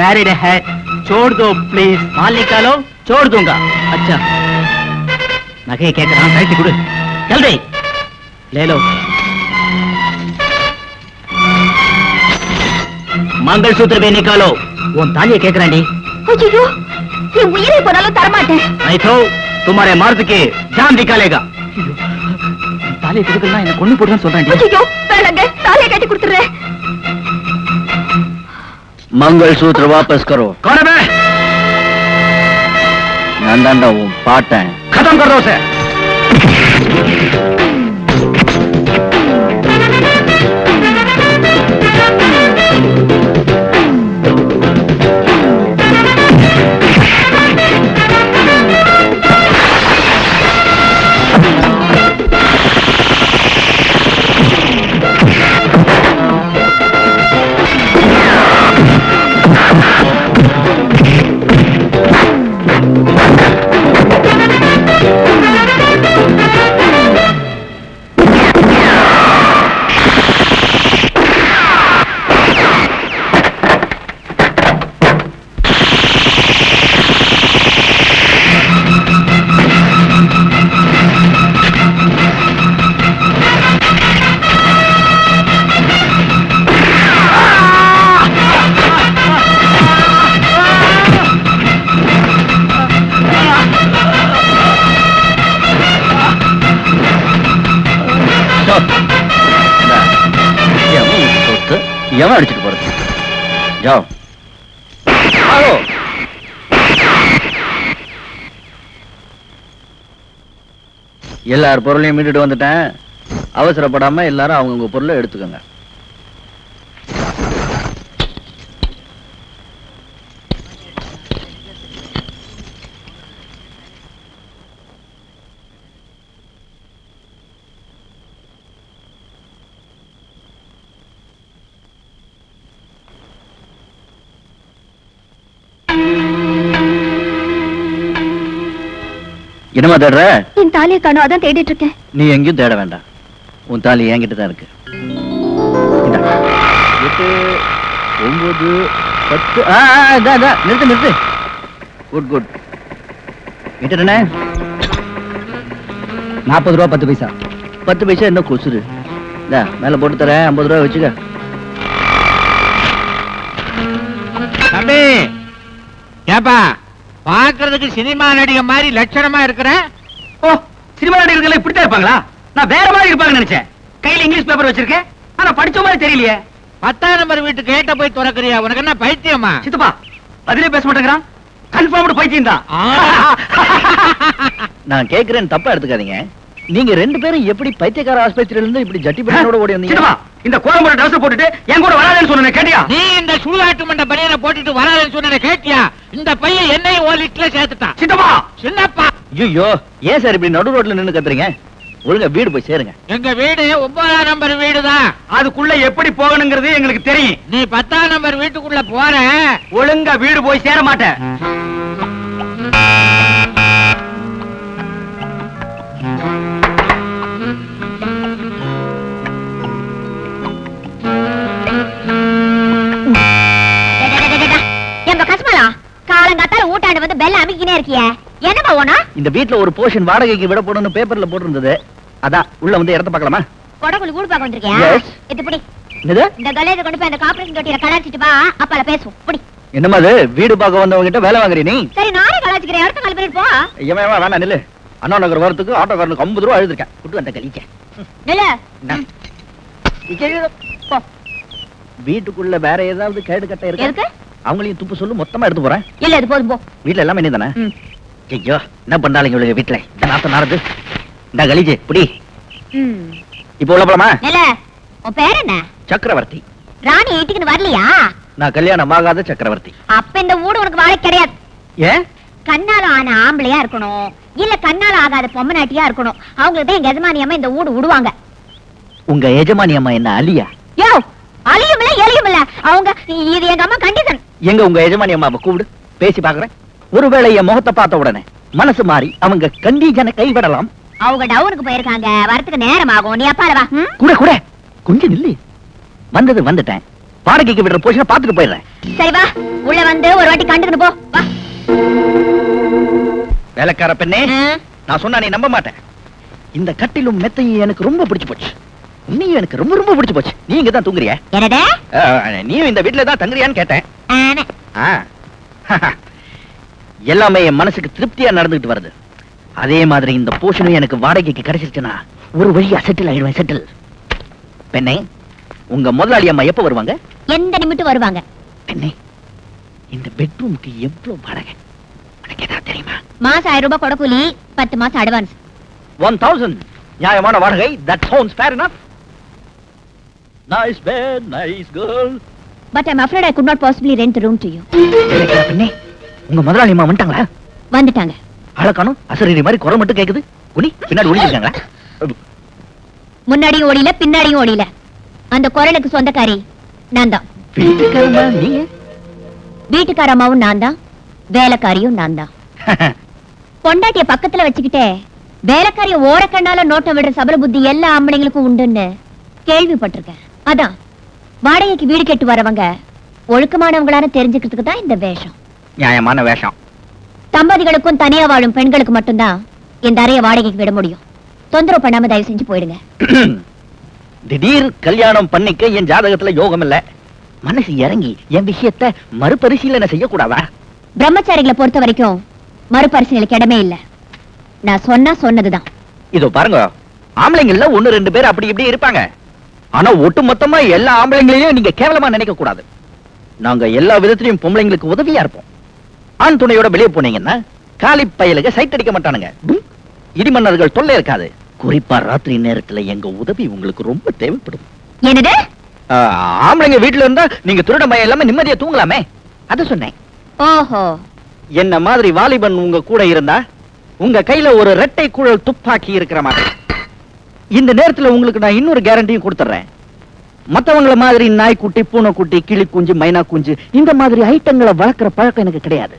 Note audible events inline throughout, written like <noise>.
Married है छोड़ दो प्लीज माल निकालो छोड़ दूंगा अच्छा नगे क्या करा साइड कुड़ जल्दी ले लो मंगलसूत्र भी निकालो உன் தாலியை கேக்குறாண்டி ஐயோ என் உயிரை போனாலும் தரமாட்டேன் नहीं तो तुम्हारे मर्द के जान निकालेगा தாலியை கொடுக்கலாம் என்ன கொண்டு போடுறேன்னு சொல்றாண்டி ஐயோ வேணாங்க தாலியை கட்டி கொடுத்துறேன் मंगलसूत्र वापस करो। कौन है मैं? नंदन वो पार्ट है। खत्म कर दो उसे। எல்லார் பொருளையும் மீட்டுட்டு வந்துட்டேன். அவசரப்படாம எல்லாரும் அவங்கவுங்க பொருளை எடுத்துக்கோங்க. என்னமா தேடுற? என் தாலியை காணும் அதான் தேடிட்டு இருக்கேன் நீ எங்கேயும் தேட வேண்டாம். உன் தாலி என்கிட்ட தான் இருக்கு. எட்டு ஒன்பது பத்து நிறுத்து நிறுத்து. குட் குட் எட்டுனே நாற்பது ரூபா பத்து பைசா. பத்து பைசா என்ன கொசுரு இந்தா, மேல போட்டு தரேன். ஐம்பது ரூபா வச்சுக்க. தம்பி ஏப்பா? பாக்குறதுக்கு சினிமா நடிகை மாதிரி லட்சணமா இருக்கிற? ஓ சினிமா நடிகர்கள் இப்படித்தான் இருப்பாங்களா? நான் வேற மாதிரி இருப்பாங்கன்னு நினைச்சேன். கையில இங்கிலீஷ் பேப்பர் வச்சிருக்கேன் ஆனா படிச்ச மாதிரி தெரியலையே. பத்தாம் நம்பர் வீட்டு கேட்ட போய் திறக்கறியா? உனக்கு என்ன பைத்தியமா? சித்தப்பா பதிலே பேச மாட்டேங்கிறான். கன்ஃபார்ம்டு பைத்தியம் தான். <laughs> நான் கேக்குறேன்னு தப்பா எடுத்துக்காதீங்க. நீங்க ரெண்டு பேரும் எப்படி பைத்தியக்கார ஆஸ்பத்திரியில இருந்து இப்படி ஜட்டி பட்டனோட ஓடி வந்தீங்க? இந்த கோயம்புற ட்ரெஸ் போட்டுட்டு என் கூட வராதேன்னு சொன்னேன் கேட்டியா? நீ இந்த சுடுகாட்டு மண்ட பனியனை போட்டுட்டு வராதுன்னு சொன்ன கேட்டியா? இந்த பையன் என்னையும் ஓ லிட்ல சேர்த்துட்டான். சித்தப்பா சின்னப்பா! ஐயோ ஏன் சார் இப்படி நடு ரோட்ல நின்னு கத்துறீங்க? ஒழுங்கா வீடு போய் சேருங்க. எங்க வீடு ஒன்பதாம் நம்பர் வீடுதான் அதுக்குள்ள எப்படி போகணுங்கிறது எங்களுக்கு தெரியும். நீ பத்தாம் நம்பர் வீட்டுக்குள்ள போற. ஒழுங்கா வீடு போய் சேர மாட்டேன். ஊட்டாண்டு வந்து பெல்ல அமைக்கினே இருக்கிய? என்னப்பா ஓனா? இந்த வீட்ல ஒரு போர்ஷன் வாடகைக்கு விட போடணும்னு பேப்பர்ல போட்டிருந்தது. அதான் உள்ள வந்து இடத்த பார்க்கலாமா? கொடகுழு கூடு பார்க்க வந்திருக்கியா? Yes. இது பிடி. என்னது? இந்த கலையில கொண்டு போய் அந்த காப்பரேஷன் தொட்டியில கலாச்சிட்டு வா அப்பால பேசுவோம். பிடி. என்னமா அது? வீடு பார்க்க வந்தவங்க கிட்ட வேலை வாங்குறீ நீ? சரி நானே கலாச்சிக்கிறேன். அடுத்த கால் பண்ணிட்டு போ. ஏமா ஏமா வேணாம் நில்லு. அண்ணா நகர் வரத்துக்கு ஆட்டோக்காரனுக்கு ஐம்பது ரூபா எழுதிருக்கேன் குட்டு வந்த நில்லு. போ வீட்டுக்குள்ள வேற ஏதாவது கேடு கட்ட இருக்கு? அவங்களையும் துப்பு சொல்லு மொத்தமா எடுத்து போறேன். இல்ல இது போதும் போ. வீட்ல எல்லாமே நீ தானே. ஐயோ என்ன பண்றாங்க இவளுங்க வீட்டுல நாத்த நாரது இந்த கலிஜே புடி. இப்போ உள்ள போலாமா? நில உன் பேர் என்ன? சக்கரவர்த்தி. ராணி வீட்டுக்கு வரலையா? நான் கல்யாணம் ஆகாத சக்கரவர்த்தி. அப்ப இந்த வீடு உனக்கு வாழை கிடையாது. ஏன்? கண்ணால ஆன ஆம்பளையா இருக்கணும். இல்ல கண்ணால ஆகாத பொம்மநாட்டியா இருக்கணும். அவங்களுக்கு தான் எங்க எஜமானியம்மா இந்த வீடு விடுவாங்க உங்க எஜமானி அம்மா என்ன அலியா யோ அழியும் இல்ல எலியும் இல்ல அவங்க இது எங்க அம்மா கண்டிஷன் எங்க உங்க எஜமானி அம்மாவை கூப்பிடு. பேசி பாக்குறேன் ஒருவேளை என் முகத்தை பார்த்த உடனே மனசு மாறி அவங்க கண்டிஜனை கைவிடலாம். அவங்க டவுனுக்கு போயிருக்காங்க. வரத்துக்கு நேரம் ஆகும் நீ அப்பால வா? கூட கூட. கொஞ்சம் நில்லு. வந்தது வந்துட்டேன். வாடகைக்கு விடுற போஷனை பார்த்துட்டு போயிடுறேன். சரி வா. உள்ள வந்து ஒரு வாட்டி கண்டுக்கிட்டு போ. வா. வேலைக்கார பெண்ணே. நான் சொன்னா நீ நம்ப மாட்டேன். இந்த கட்டிலும் மெத்தையும் எனக்கு ரொம்ப பிடிச்சு போச்சு. நீயும் எனக்கு ரொம்ப ரொம்ப பிடிச்சு போச்சு. நீ இங்க தான் தூங்குறிய? என்னடே நீயும் இந்த வீட்டுல தான் தங்குறியான்னு கேட்டேன். <laughs> எல்லாமே என் மனசுக்கு திருப்தியா நடந்துகிட்டு வருது. அதே மாதிரி இந்த போஷனும் எனக்கு வாடகைக்கு கிடைச்சிருச்சுன்னா ஒரு வழியா செட்டில் ஆயிடுவேன் செட்டில் பெண்ணே உங்க முதலாளி அம்மா எப்ப வருவாங்க? எந்த நிமிட்டும் வருவாங்க? பெண்ணே இந்த பெட்ரூமுக்கு எவ்வளவு வாடகை? உனக்கு ஏதாவது தெரியுமா? மாசம் ஆயிரம் ரூபாய் கொடக்கூலி பத்து மாசம் அட்வான்ஸ் ஒன் தௌசண்ட் நியாயமான வாடகை that sounds fair nice bed nice girl but I'm afraid I could not possibly rent the room to you. வேலைக்கார பெண்ணே உங்க முதலாளி அம்மா வந்துட்டாங்களா? வந்துட்டாங்க. அழகானும் அசரீரி மாதிரி குரல் மட்டும் கேக்குது. குனி பின்னாடி ஒளிஞ்சிருக்காங்களா முன்னாடியும் ஓடியில பின்னாடியும் ஓடியில அந்த குரலுக்கு சொந்தக்காரி நான் தான். வீட்டுக்காரமா நீங்க வீட்டுக்கார அம்மாவும் நான் தான். வேலைக்காரியும் நான் தான். <laughs> பொண்டாட்டிய பக்கத்துல வச்சுக்கிட்டே வேலைக்காரிய ஓரக்கண்ணால நோட்டம் விடுற சபல புத்தி எல்லா ஆம்பளைங்களுக்கும் உண்டுன்னு கேள்விப்பட்டிருக்கேன். அதான். வாடகைக்கு வீடு கெட்டு வரவங்க ஒழுக்கமானவங்களான தெரிஞ்சுக்கிறதுக்கு தான் இந்த வேஷம். நியாயமான வேஷம். தம்பதிகளுக்கும் தனியா வாழும் பெண்களுக்கு மட்டும்தான் இந்த அறைய வாடகைக்கு விட முடியும். தொந்தரவு பண்ணாம தயவு செஞ்சு போயிடுங்க. <clears throat> திடீர் கல்யாணம் பண்ணிக்க என் ஜாதகத்துல யோகம் இல்ல. மனசு இறங்கி என் விஷயத்த மறுபரிசீலனை செய்யக்கூடாதா? பிரம்மச்சாரிகளை பொறுத்த வரைக்கும் மறுபரிசீலனைக்கு இடமே இல்ல. நான் சொன்னா சொன்னதுதான். இதோ பாருங்க. ஆம்பளைங்கள்ல ஒண்ணு ரெண்டு பேர் அப்படி இப்படி இருப்பாங்க. ஆனா ஒட்டு மொத்தமா எல்லா ஆம்பளைங்களையும் நீங்க கேவலமா நினைக்க கூடாது. நாங்க எல்லா விதத்திலையும் பொம்பளைங்களுக்கு உதவியா இருப்போம். ஆண் துணையோட வெளியே போனீங்கன்னா காலி பயலுக சைட் அடிக்க மாட்டானுங்க. டும். இடிமன்னர்கள் தொல்லை இருக்காது. குறிப்பா ராத்திரி நேரத்துல எங்க உதவி உங்களுக்கு ரொம்ப தேவைப்படும். என்னது? ஆம்பளைங்க வீட்டுல இருந்தா நீங்க திருட மயம் இல்லாம நிம்மதியா தூங்கலாமே? அத சொன்னேன். ஓஹோ. என்ன மாதிரி வாலிபன் உங்க கூட இருந்தா உங்க கையில ஒரு ரெட்டை குழல் துப்பாக்கி இருக்கிற மாதிரி. இந்த நேரத்துல உங்களுக்கு நான் இன்னொரு கேரண்டியும் கொடுத்துறேன். மத்தவங்கள மாதிரி நாய்க்குட்டி பூனைக்குட்டி கிளி குஞ்சு மைனா குஞ்சு இந்த மாதிரி ஐட்டங்களை வளர்க்குற பழக்கம் எனக்கு கிடையாது.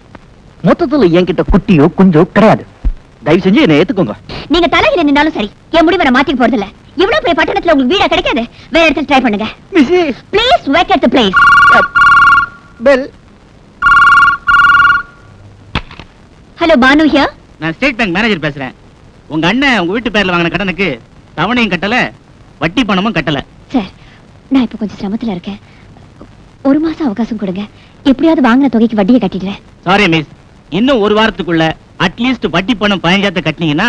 மொத்தத்துல என்கிட்ட குட்டியோ குஞ்சோ கிடையாது. தயவு செஞ்சு என்னை ஏத்துக்கோங்க. நீங்க தலையில நின்னாலும் சரி என் முடிவை நான் மாத்திக்க போறதில்ல. இவ்வளவு பெரிய பட்டணத்துல உங்களுக்கு வீடா கிடைக்காது? வேற இடத்துல ட்ரை பண்ணுங்க. Please wake at the place bell hello Banu here நான் ஸ்டேட் பேங்க் மேனேஜர் பேசுறேன். உங்க அண்ணன் உங்க வீட்டு பேர்ல வாங்கின கடனுக்கு தவணையும் கட்டல வட்டி பணமும் கட்டல. சார் நான் இப்ப கொஞ்சம் சிரமத்துல இருக்கேன். ஒரு மாசம் அவகாசம் கொடுங்க. எப்படியாவது வாங்கின தொகைக்கு வட்டியை கட்டிடுறேன். சாரி மிஸ் இன்னும் ஒரு வாரத்துக்குள்ள அட்லீஸ்ட் வட்டி பணம் பதினஞ்சாத்த கட்டினீங்கன்னா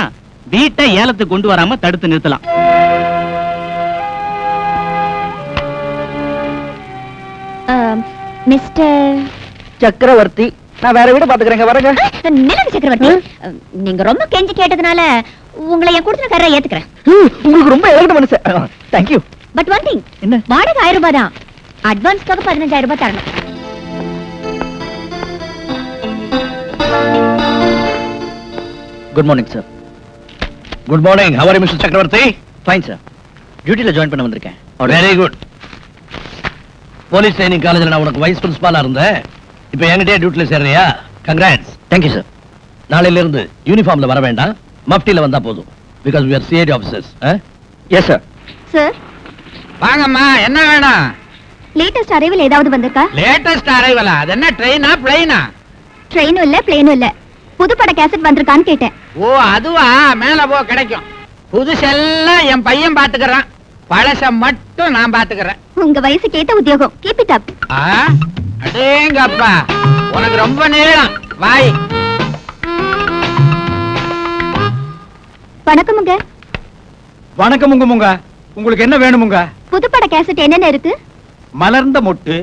வீட்டை ஏலத்துக்கு கொண்டு வராம தடுத்து நிறுத்தலாம். மிஸ்டர் சக்கரவர்த்தி நான் வேற வீடு பாத்துக்கிறேங்க வரங்க. நிலவு சக்கரவர்த்தி. நீங்க ரொம்ப கெஞ்சி கேட்டதுனால உங்களை என் கொடுத்துன ஏத்துக்கிறேன். உங்களுக்கு ரொம்ப இறங்கின மனசு. தேங்க்யூ பட் ஒன் திங் என்ன? வாடகை ஆயிரம் ரூபாய் தான். அட்வான்ஸ்க்காக பதினஞ்சாயிரம் ரூபாய் தரணும். Good morning sir good morning how are mister Chakravarthy fine sir டியூட்டில join பண்ண வந்திருக்கேன். வெரி குட் போலீஸ் ட்ரைனிங் காலேஜ்ல நான் உனக்கு வைஸ் பிரின்சிபாலா இருந்தேன். இப்போ என்கிட்டயே டியூட்டில சேர்றியா கங்க்ராட்ஸ் தேங்க்யூ சார் நாளையில இருந்து யூனிஃபார்ம்ல வர வேண்டாம். மஃப்டில வந்தா போதும். Because we are CID officers yes sir sir வாங்கம்மா என்ன வேணும்? லேட்டஸ்ட் அரைவில் ஏதாவது வந்திருக்கா? லேட்டஸ்ட் அரைவலா அது என்ன ட்ரெயினா பிளைனா ட்ரெயினும் இல்ல பிளேனும் இல்ல. புதுப்பட கேசட் வந்திருக்கான்னு கேட்டேன். ஓ அதுவா? மேல போ கிடைக்கும். புதுசெல்லாம் என் பையன் பாத்துக்கறான். பழச மட்டும் நான் பாத்துக்கறேன். உங்க வயசுக்கு ஏத்த உத்தியோகம். கீப் இட் அப் அடேங்கப்பா. உனக்கு ரொம்ப நீளம் வாய். வணக்கமுங்க வணக்கம் உங்க முங்க. உங்களுக்கு என்ன வேணுமுங்க புதுப்பட கேசட் என்னென்ன இருக்கு? மலர்ந்த மொட்டு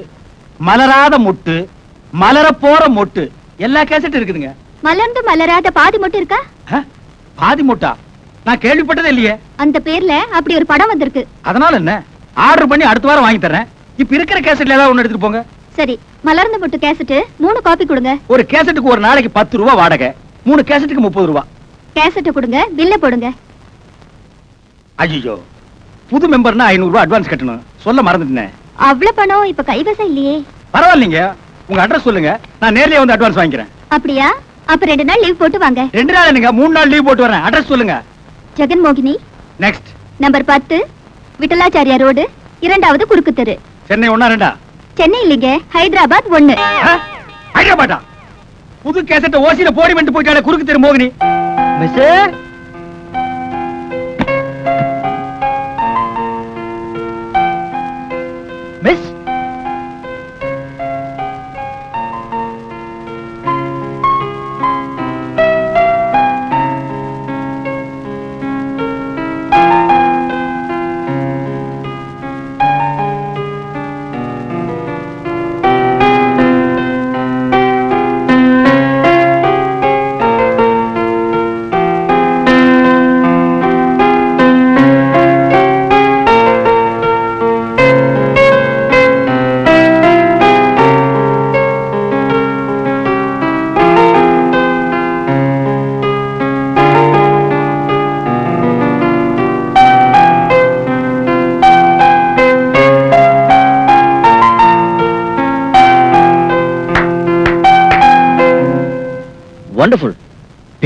மலராத மொட்டு மலர போற மொட்டு. எல்லா கேசட் இருக்குதுங்க. மலர்ந்து மலராத பாதி மட்டும் இருக்கா? பாதி மூட்டா? நான் கேள்விப்பட்டதே இல்லையே. அந்த பேர்ல அப்படி ஒரு படம் வந்திருக்கு. அதனால என்ன? ஆர்டர் பண்ணி அடுத்த வாரம் வாங்கி தர்றேன். இப்ப இருக்கிற கேசட்ல ஏதாவது ஒண்ணு எடுத்துட்டு போங்க. சரி மலர்ந்த முட்டு கேசட் மூணு காப்பி கொடுங்க. ஒரு கேசட்டுக்கு ஒரு நாளைக்கு பத்து ரூபா வாடகை. மூணு கேசட்டுக்கு முப்பது ரூபா. கேசட் கொடுங்க பில்ல போடுங்க. ஐயோ புது மெம்பர்னா ஐநூறு ரூபாய் அட்வான்ஸ் கட்டணும். சொல்ல மறந்துட்டேன். அவ்வளவு பணம் இப்ப கைவசம் இல்லையே. பரவாயில்லைங்க உங்க அட்ரஸ் சொல்லுங்க. நான் நேர்லயே வந்து அட்வான்ஸ் வாங்கிக்கிறேன். அப்படியா? அப்ப ரெண்டு நாள் லீவ் போட்டு வாங்க. ரெண்டு நாள் என்னங்க மூணு நாள் லீவ் போட்டு வரேன். அட்ரஸ் சொல்லுங்க. ஜெகன் மோகினி. நெக்ஸ்ட் நம்பர் பத்து விட்டலாச்சாரியா ரோடு இரண்டாவது குறுக்கு தெரு சென்னை ஒண்ணா ரெண்டா? சென்னை இல்லைங்க ஹைதராபாத் ஒண்ணு? ஹைதராபாத்தா? புது கேசட்ட ஓசியில போடி வந்துட்டு போயிட்டாலே குறுக்கு தெரு மோகினி. மிஸ்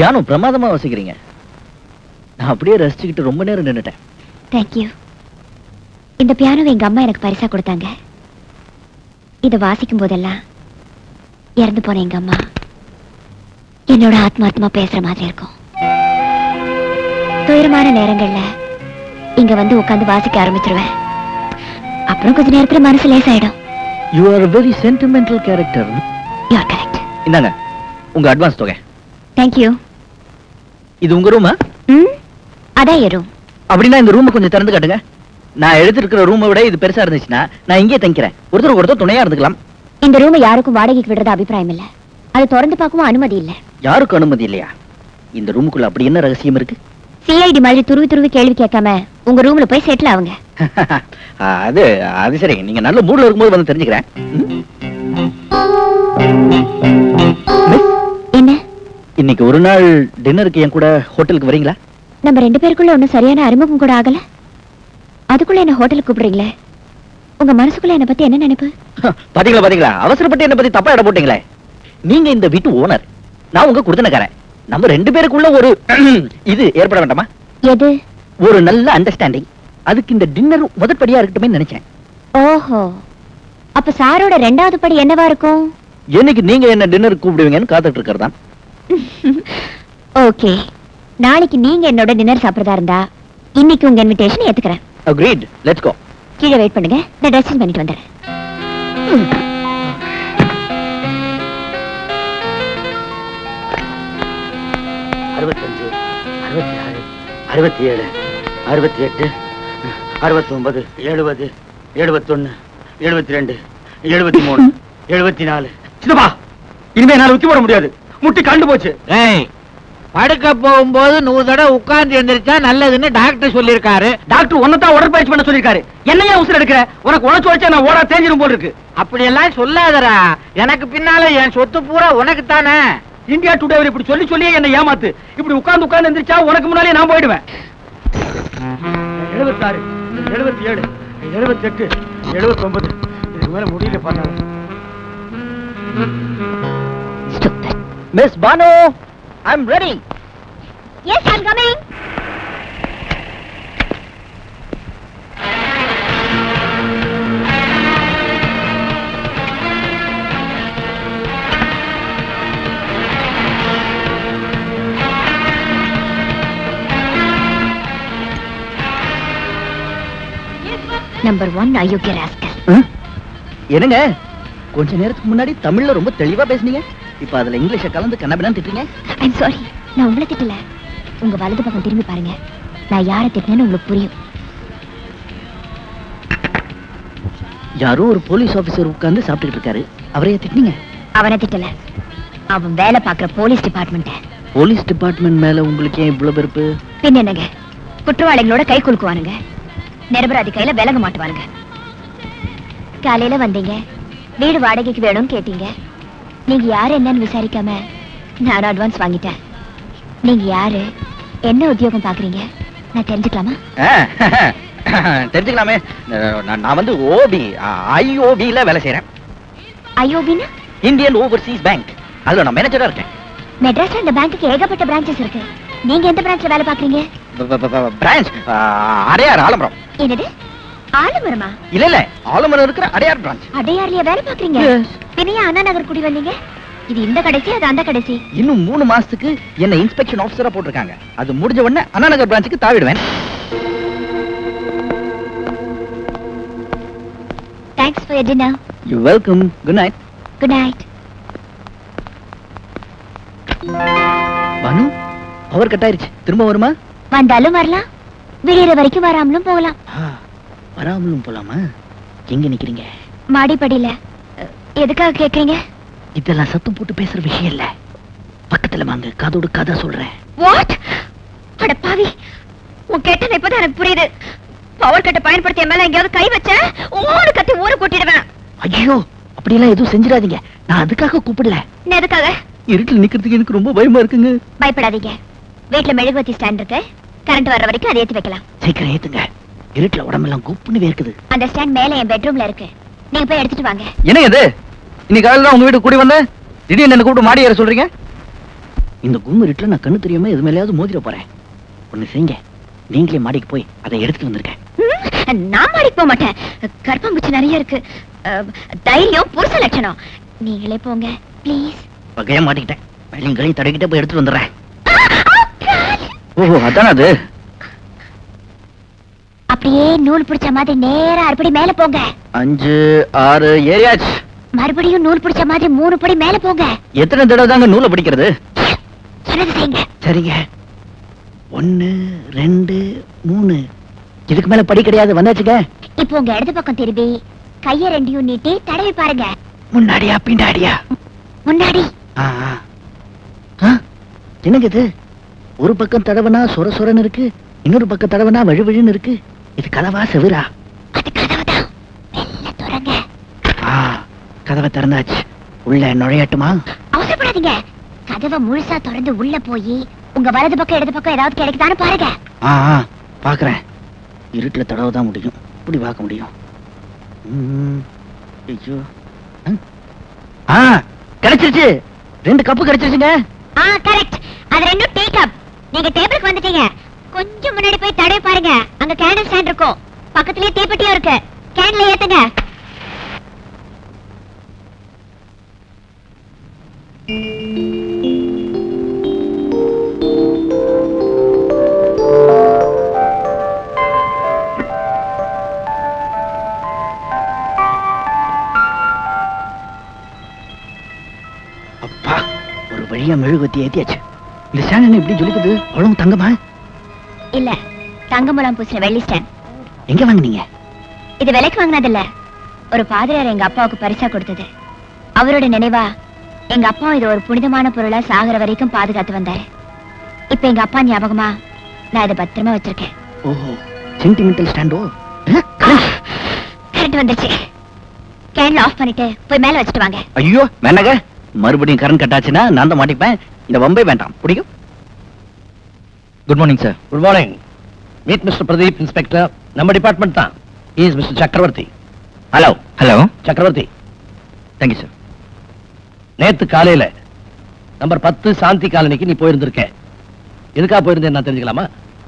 பியானோ பிரமாதமா வாசிக்கிறீங்க. நான் அப்படியே ரசிச்சுக்கிட்டு ரொம்ப நேரம் நின்னுட்டேன். தேங்க்யூ இந்த பியானோவை எங்க அம்மா எனக்கு பரிசா கொடுத்தாங்க. இத வாசிக்கும் போதெல்லாம் இறந்து போன எங்க அம்மா என்னோட ஆத்மார்த்தமா பேசுற மாதிரி இருக்கும். துயரமான நேரங்கள்ல இங்க வந்து உட்கார்ந்து வாசிக்க ஆரம்பிச்சிருவேன். அப்புறம் கொஞ்ச நேரத்துல மனசு லேசாயிடும். You are very sentimental character you are correct இந்தாங்க உங்க அட்வான்ஸ் தொகை. தேங்க்யூ இது உங்க ரூமா அதான் எரும் அப்படின்னா இந்த ரூமை கொஞ்சம் திறந்து காட்டுங்க. நான் எடுத்திருக்கிற ரூமை விட இது பெருசா இருந்துச்சுன்னா நான் இங்கே தங்கிக்கிறேன். ஒருத்தர் ஒருத்தர் துணையா இருந்துக்கலாம். இந்த ரூமை யாருக்கும் வாடகைக்கு விடுறது அபிப்பிராயம் இல்ல. அது திறந்து பார்க்கவும் அனுமதி இல்ல. யாருக்கும் அனுமதி இல்லையா? இந்த ரூமுக்குள்ள அப்படி என்ன ரகசியம் இருக்கு? சிஐடி மாதிரி துருவி துருவி கேள்வி கேட்காம உங்க ரூம்ல போய் செட்டில் ஆகுங்க <laughs> அது அது சரி. நீங்க நல்ல மூட்ல இருக்கும்போது வந்து தெரிஞ்சுக்கிறேன். இன்னைக்கு ஒரு நாள் டின்னருக்கு என் கூட ஹோட்டலுக்கு வரீங்களா? நம்ம ரெண்டு பேருக்குள்ள ஒண்ணும் சரியான அறிமுகம் கூட ஆகல. அதுக்குள்ள என்ன ஹோட்டலுக்கு கூப்பிடுறீங்களே? உங்க மனசுக்குள்ள என்ன பத்தி என்ன நினைப்பு? பாத்தீங்களா பாத்தீங்களா? அவசரப்பட்டு என்ன பத்தி தப்பா இட போட்டீங்களே? நீங்க இந்த வீட்டு ஓனர் நான் உங்க குடுத்தனக்காரன். நம்ம ரெண்டு பேருக்குள்ள ஒரு <clears throat> இது ஏற்பட வேண்டாமா? எது? ஒரு நல்ல அண்டர்ஸ்டாண்டிங் அதுக்கு இந்த டின்னர் முதற்படியா இருக்கட்டுமே நினைச்சேன். ஓஹோ. அப்ப சாரோட ரெண்டாவது படி என்னவா இருக்கும்? என்னைக்கு நீங்க என்ன டின்னர் கூப்பிடுவீங்கன்னு காத்துட்டு இருக்கிறதான் <laughs> ஓகே நாளைக்கு நீங்க என்னோட டின்னர் சாப்பிடுறதா இருந்தா இன்னைக்கு உங்க இன்விடேஷன் ஏத்துக்கிறேன். அக்ரீட் லெட்ஸ் கோ கீழே வெயிட் பண்ணுங்க. நான் ட்ரெஸ் பண்ணிட்டு அறுபத்தஞ்சு அறுபத்தி ஆறு அறுபத்தி ஏழு அறுபத்தி எட்டு அறுபத்தி ஒன்பது எழுபது எழுபத்தொன்னு எழுபத்தி ரெண்டு எழுபத்தி மூணு <laughs> எழுபத்தி நாலு. சின்னப்பா! இனிமே என்னால உச்சி போட முடியாது. முட்டி கண்டு போச்சு. ஏய் படுக்க போகும்போது நூறு தடவை உட்கார்ந்து எந்திரிச்சா நல்லதுன்னு டாக்டர் சொல்லியிருக்காரு. டாக்டர் உன்னதான் உடற்பயிற்சி பண்ண சொல்லிருக்காரு என்னையா உசுர எடுக்கிற? உனக்கு உழைச்சு வச்சா நான் ஓடா தேஞ்சிரும் போல் இருக்கு அப்படியெல்லாம் சொல்லாதடா. எனக்கு பின்னால என் சொத்து பூரா உனக்கு தானே இந்தியா டுடே இப்படி சொல்லி சொல்லியே என்ன ஏமாத்து. இப்படி உட்கார்ந்து உட்கார்ந்து எந்திரிச்சா உனக்கு முன்னாலே நான் போயிடுவேன். எழுபத்தாறு எழுபத்தி ஏழு எழுபத்தி எட்டு எழுபத்தி ஒன்பது இதுக்கு மேல முடியல பண்ண miss Banu I am ready yes coming number one அயோக்கிய ராஸ்கல் என்னங்க? கொஞ்ச நேரத்துக்கு முன்னாடி தமிழ்ல ரொம்ப தெளிவா பேசுனீங்க? இப்ப அதுல இங்கிலீஷ கலந்து கண்ணபிடான்னு திட்டுறீங்க? ஐம் சாரி நான் உங்களை திட்டல. உங்க வலது பக்கம் திரும்பி பாருங்க. நான் யாரை திட்டினேன்னு உங்களுக்கு புரியும். யாரோ ஒரு போலீஸ் ஆபீசர் உட்கார்ந்து சாப்பிட்டுட்டு இருக்காரு. அவரையே திட்டினீங்க? அவனை திட்டல. அவன் வேலை பார்க்குற போலீஸ் டிபார்ட்மெண்ட்ட. போலீஸ் டிபார்ட்மெண்ட் மேல உங்களுக்கு ஏன் இவ்வளவு வெறுப்பு? பின் என்னங்க? குற்றவாளிகளோட கை குலுக்குவானுங்க. நிரபராதி கையில விலக மாட்டுவானுங்க. காலையில வந்தீங்க. வீடு வாடகைக்கு வேணும்னு கேட்டீங்க. நீங்க யாரு என்னன்னு விசாரிக்காம நான் அட்வான்ஸ் வாங்கிட்டேன். நீங்க யாரு? என்ன உத்தியோகம் பாக்குறீங்க நான் தெரிஞ்சுக்கலாமா? தெரிஞ்சுக்கலாமே. நான் வந்து ஓபி ஐஓபில வேலை செய்றேன். ஐயோபின்னா இந்தியன் ஓவர்சீஸ் பேங்க் அதுல நான் மேனேஜரா இருக்கேன். மெட்ராஸ்ல இந்த பேங்க்குக்கு ஏகப்பட்ட பிரான்ச்சஸ் இருக்கு. நீங்க எந்த பிரான்ச்ல வேலை பாக்குறீங்க பிரான்ச் அடையார் ஆலமரம். என்னது? ஆலமரமா? இல்ல இல்ல ஆலமரம் இருக்கிற அடையார் பிரான்ச் அடையார்லயா வேலை பாக்குறீங்க பின்னைய அண்ணா நகர் குடி வந்தீங்க? இது இந்த கடைசி அது அந்த கடைசி? இன்னும் மூணு மாசத்துக்கு என்ன இன்ஸ்பெக்ஷன் ஆபீசரா போட்டிருக்காங்க. அது முடிஞ்ச உடனே அண்ணா நகர் பிரான்ச்சுக்கு தாவிடுவேன். Thanks for dinner you welcome good night good night Banu power cut ஆயிருச்சு. திரும்ப வருமா? வந்தாலும் வரலாம். விடியற வரைக்கும் வராமலும் போகலாம். வராமலும் போலாமா? எங்க நிக்கிறீங்க? மாடிப்படியில. எதுக்காக கேக்குறீங்க? இதெல்லாம் சத்தம் போட்டு பேசுற விஷயம் இல்ல. பக்கத்துல வாங்க காதோடு காதா சொல்றேன். வாட் அட பாவி உன் கேட்டது இப்பதான் எனக்கு புரியுது. பவர் கட்டை பயன்படுத்திய மேல எங்கேயாவது கை வச்ச ஓடு கத்தி ஊரு கூட்டிடுவேன். ஐயோ அப்படியெல்லாம் எதுவும் செஞ்சிடாதீங்க. நான் அதுக்காக கூப்பிடல. என்ன எதுக்காக? இருட்டில் நிக்கிறதுக்கு எனக்கு ரொம்ப பயமா இருக்குங்க. பயப்படாதீங்க. வீட்டுல மெழுகுவத்தி ஸ்டாண்ட் இருக்கு. கரண்ட் வர்ற வரைக்கும் அதை ஏத்தி வைக்கலாம். சீக்கிரம் ஏத்துங்க. இருட்டுல உடம்பெல்லாம் குப்புன்னு வேர்க்குது. அந்த ஸ்டாண்ட் மேல என் பெட்ரூம்ல இருக்கு. நீங்க போய் எடுத்துட்டு வாங்க. என்ன இது? இன்னைக்கு காலையில தான் உங்க வீட்டுக்கு கூடி வந்தேன். திடீர்னு என்ன கூப்பிட்டு மாடி ஏற சொல்றீங்க? இந்த கும் இருட்டுல நான் கண்ணு தெரியாம எது மேலேயாவது மோதிர போறேன். ஒண்ணு செய்யுங்க. நீங்களே மாடிக்கு போய் அதை எடுத்துட்டு வந்திருக்கேன். நான் மாடிக்கு போக மாட்டேன். கர்ப்பம்பூச்சி நிறைய இருக்கு. தைரியம் புருஷ லட்சணம். நீங்களே போங்க ப்ளீஸ் வகையா மாட்டிக்கிட்டேன். வெள்ளையும் களையும் தடவிக்கிட்டே போய் எடுத்துட்டு வந்துடுறேன். ஓஹோ அதானே அது? அப்படியே நூல் பிடிச்ச மாதிரி நேரா அறுபடி மேல போங்க. அஞ்சு ஆறு ஏரியாச்சு மறுபடியும் நூல் பிடிச்ச மாதிரி மூணு படி மேல போங்க. எத்தனை தடவை தாங்க நூலை பிடிக்கிறது? சொன்னது செய்யுங்க. சரிங்க. ஒன்னு ரெண்டு மூணு. இதுக்கு மேல படி கிடையாது. வந்தாச்சுங்க. இப்போ உங்க இடது பக்கம் திரும்பி கைய ரெண்டையும் நீட்டி தடவி பாருங்க. முன்னாடியா பின்னாடியா? முன்னாடி. என்னங்க இது? ஒரு பக்கம் தடவனா சொர சொரன்னு இருக்கு இன்னொரு பக்கம் தடவனா வழு வழுன்னு இருக்கு. இது கதவா செவிரா அது கதவு தான் மெல்ல துறங்க. ஆ கதவை திறந்தாச்சு. உள்ள நுழையட்டுமா? அவசரப்படாதீங்க. கதவை முழுசா திறந்து உள்ள போய் உங்க வலது பக்கம் இடது பக்கம் ஏதாவது கிடைக்குதான்னு பாருங்க. ஆ ஆ, பாக்குறேன் இருட்டுல தடவை தான் முடியும். இப்படி பார்க்க முடியும். ஐயோ. ஆ கிடைச்சிருச்சு. ரெண்டு கப்பு கிடைச்சிருச்சுங்க. ஆ கரெக்ட் அது ரெண்டும் டீ கப். நீங்க டேபிளுக்கு வந்துட்டீங்க. கொஞ்சம் முன்னாடி போய் தடவை பாருங்க. அங்க கேண்டில் ஸ்டாண்ட் இருக்கும். பக்கத்துலயே தீப்பெட்டியும் இருக்கு. கேண்டில் ஏத்துங்க. அப்பா ஒரு வழியா மெழுகுவத்தி ஏத்தியாச்சு. இந்த சேனல் எப்படி ஜொலிக்குது? அவ்வளவு தங்கமா? இல்ல தங்கமுலாம் பூசின வெள்ளி ஸ்டாண்ட். எங்க வாங்குனீங்க? இது விலைக்கு வாங்கினது இல்ல ஒரு பாதிரியார் எங்க அப்பாவுக்கு பரிசா கொடுத்தது. அவரோட நினைவா எங்க அப்பா இது ஒரு புனிதமான பொருளா சாகுற வரைக்கும் பாதுகாத்து வந்தாரு. இப்ப எங்க அப்பா ஞாபகமா நான் இதை பத்திரமா வச்சிருக்கேன். ஓஹோ சென்டிமெண்டல் ஸ்டாண்டோ கரண்ட் வந்துருச்சு. கேன்ல ஆஃப் பண்ணிட்டு போய் மேல வச்சுட்டு வாங்க. ஐயோ வேணாங்க மறுபடியும் கரண்ட் கட் ஆச்சுன்னா நான் தான் மாட்டிப்பேன். இந்த வம்பே வேண்டாம். பிடிக்கும்? Good morning sir good morning meet mister Pradeep inspector நம்ம டிபார்ட்மெண்ட் தான். Is mister Chakravarthy hello hello Chakravarthy thank you sir நேத்து காலையில நம்பர் பத்து சாந்தி காலனிக்கு நீ போயிருந்திருக்க. எதுக்காக போயிருந்தேன் நான் தெரிஞ்சுக்கலாமா?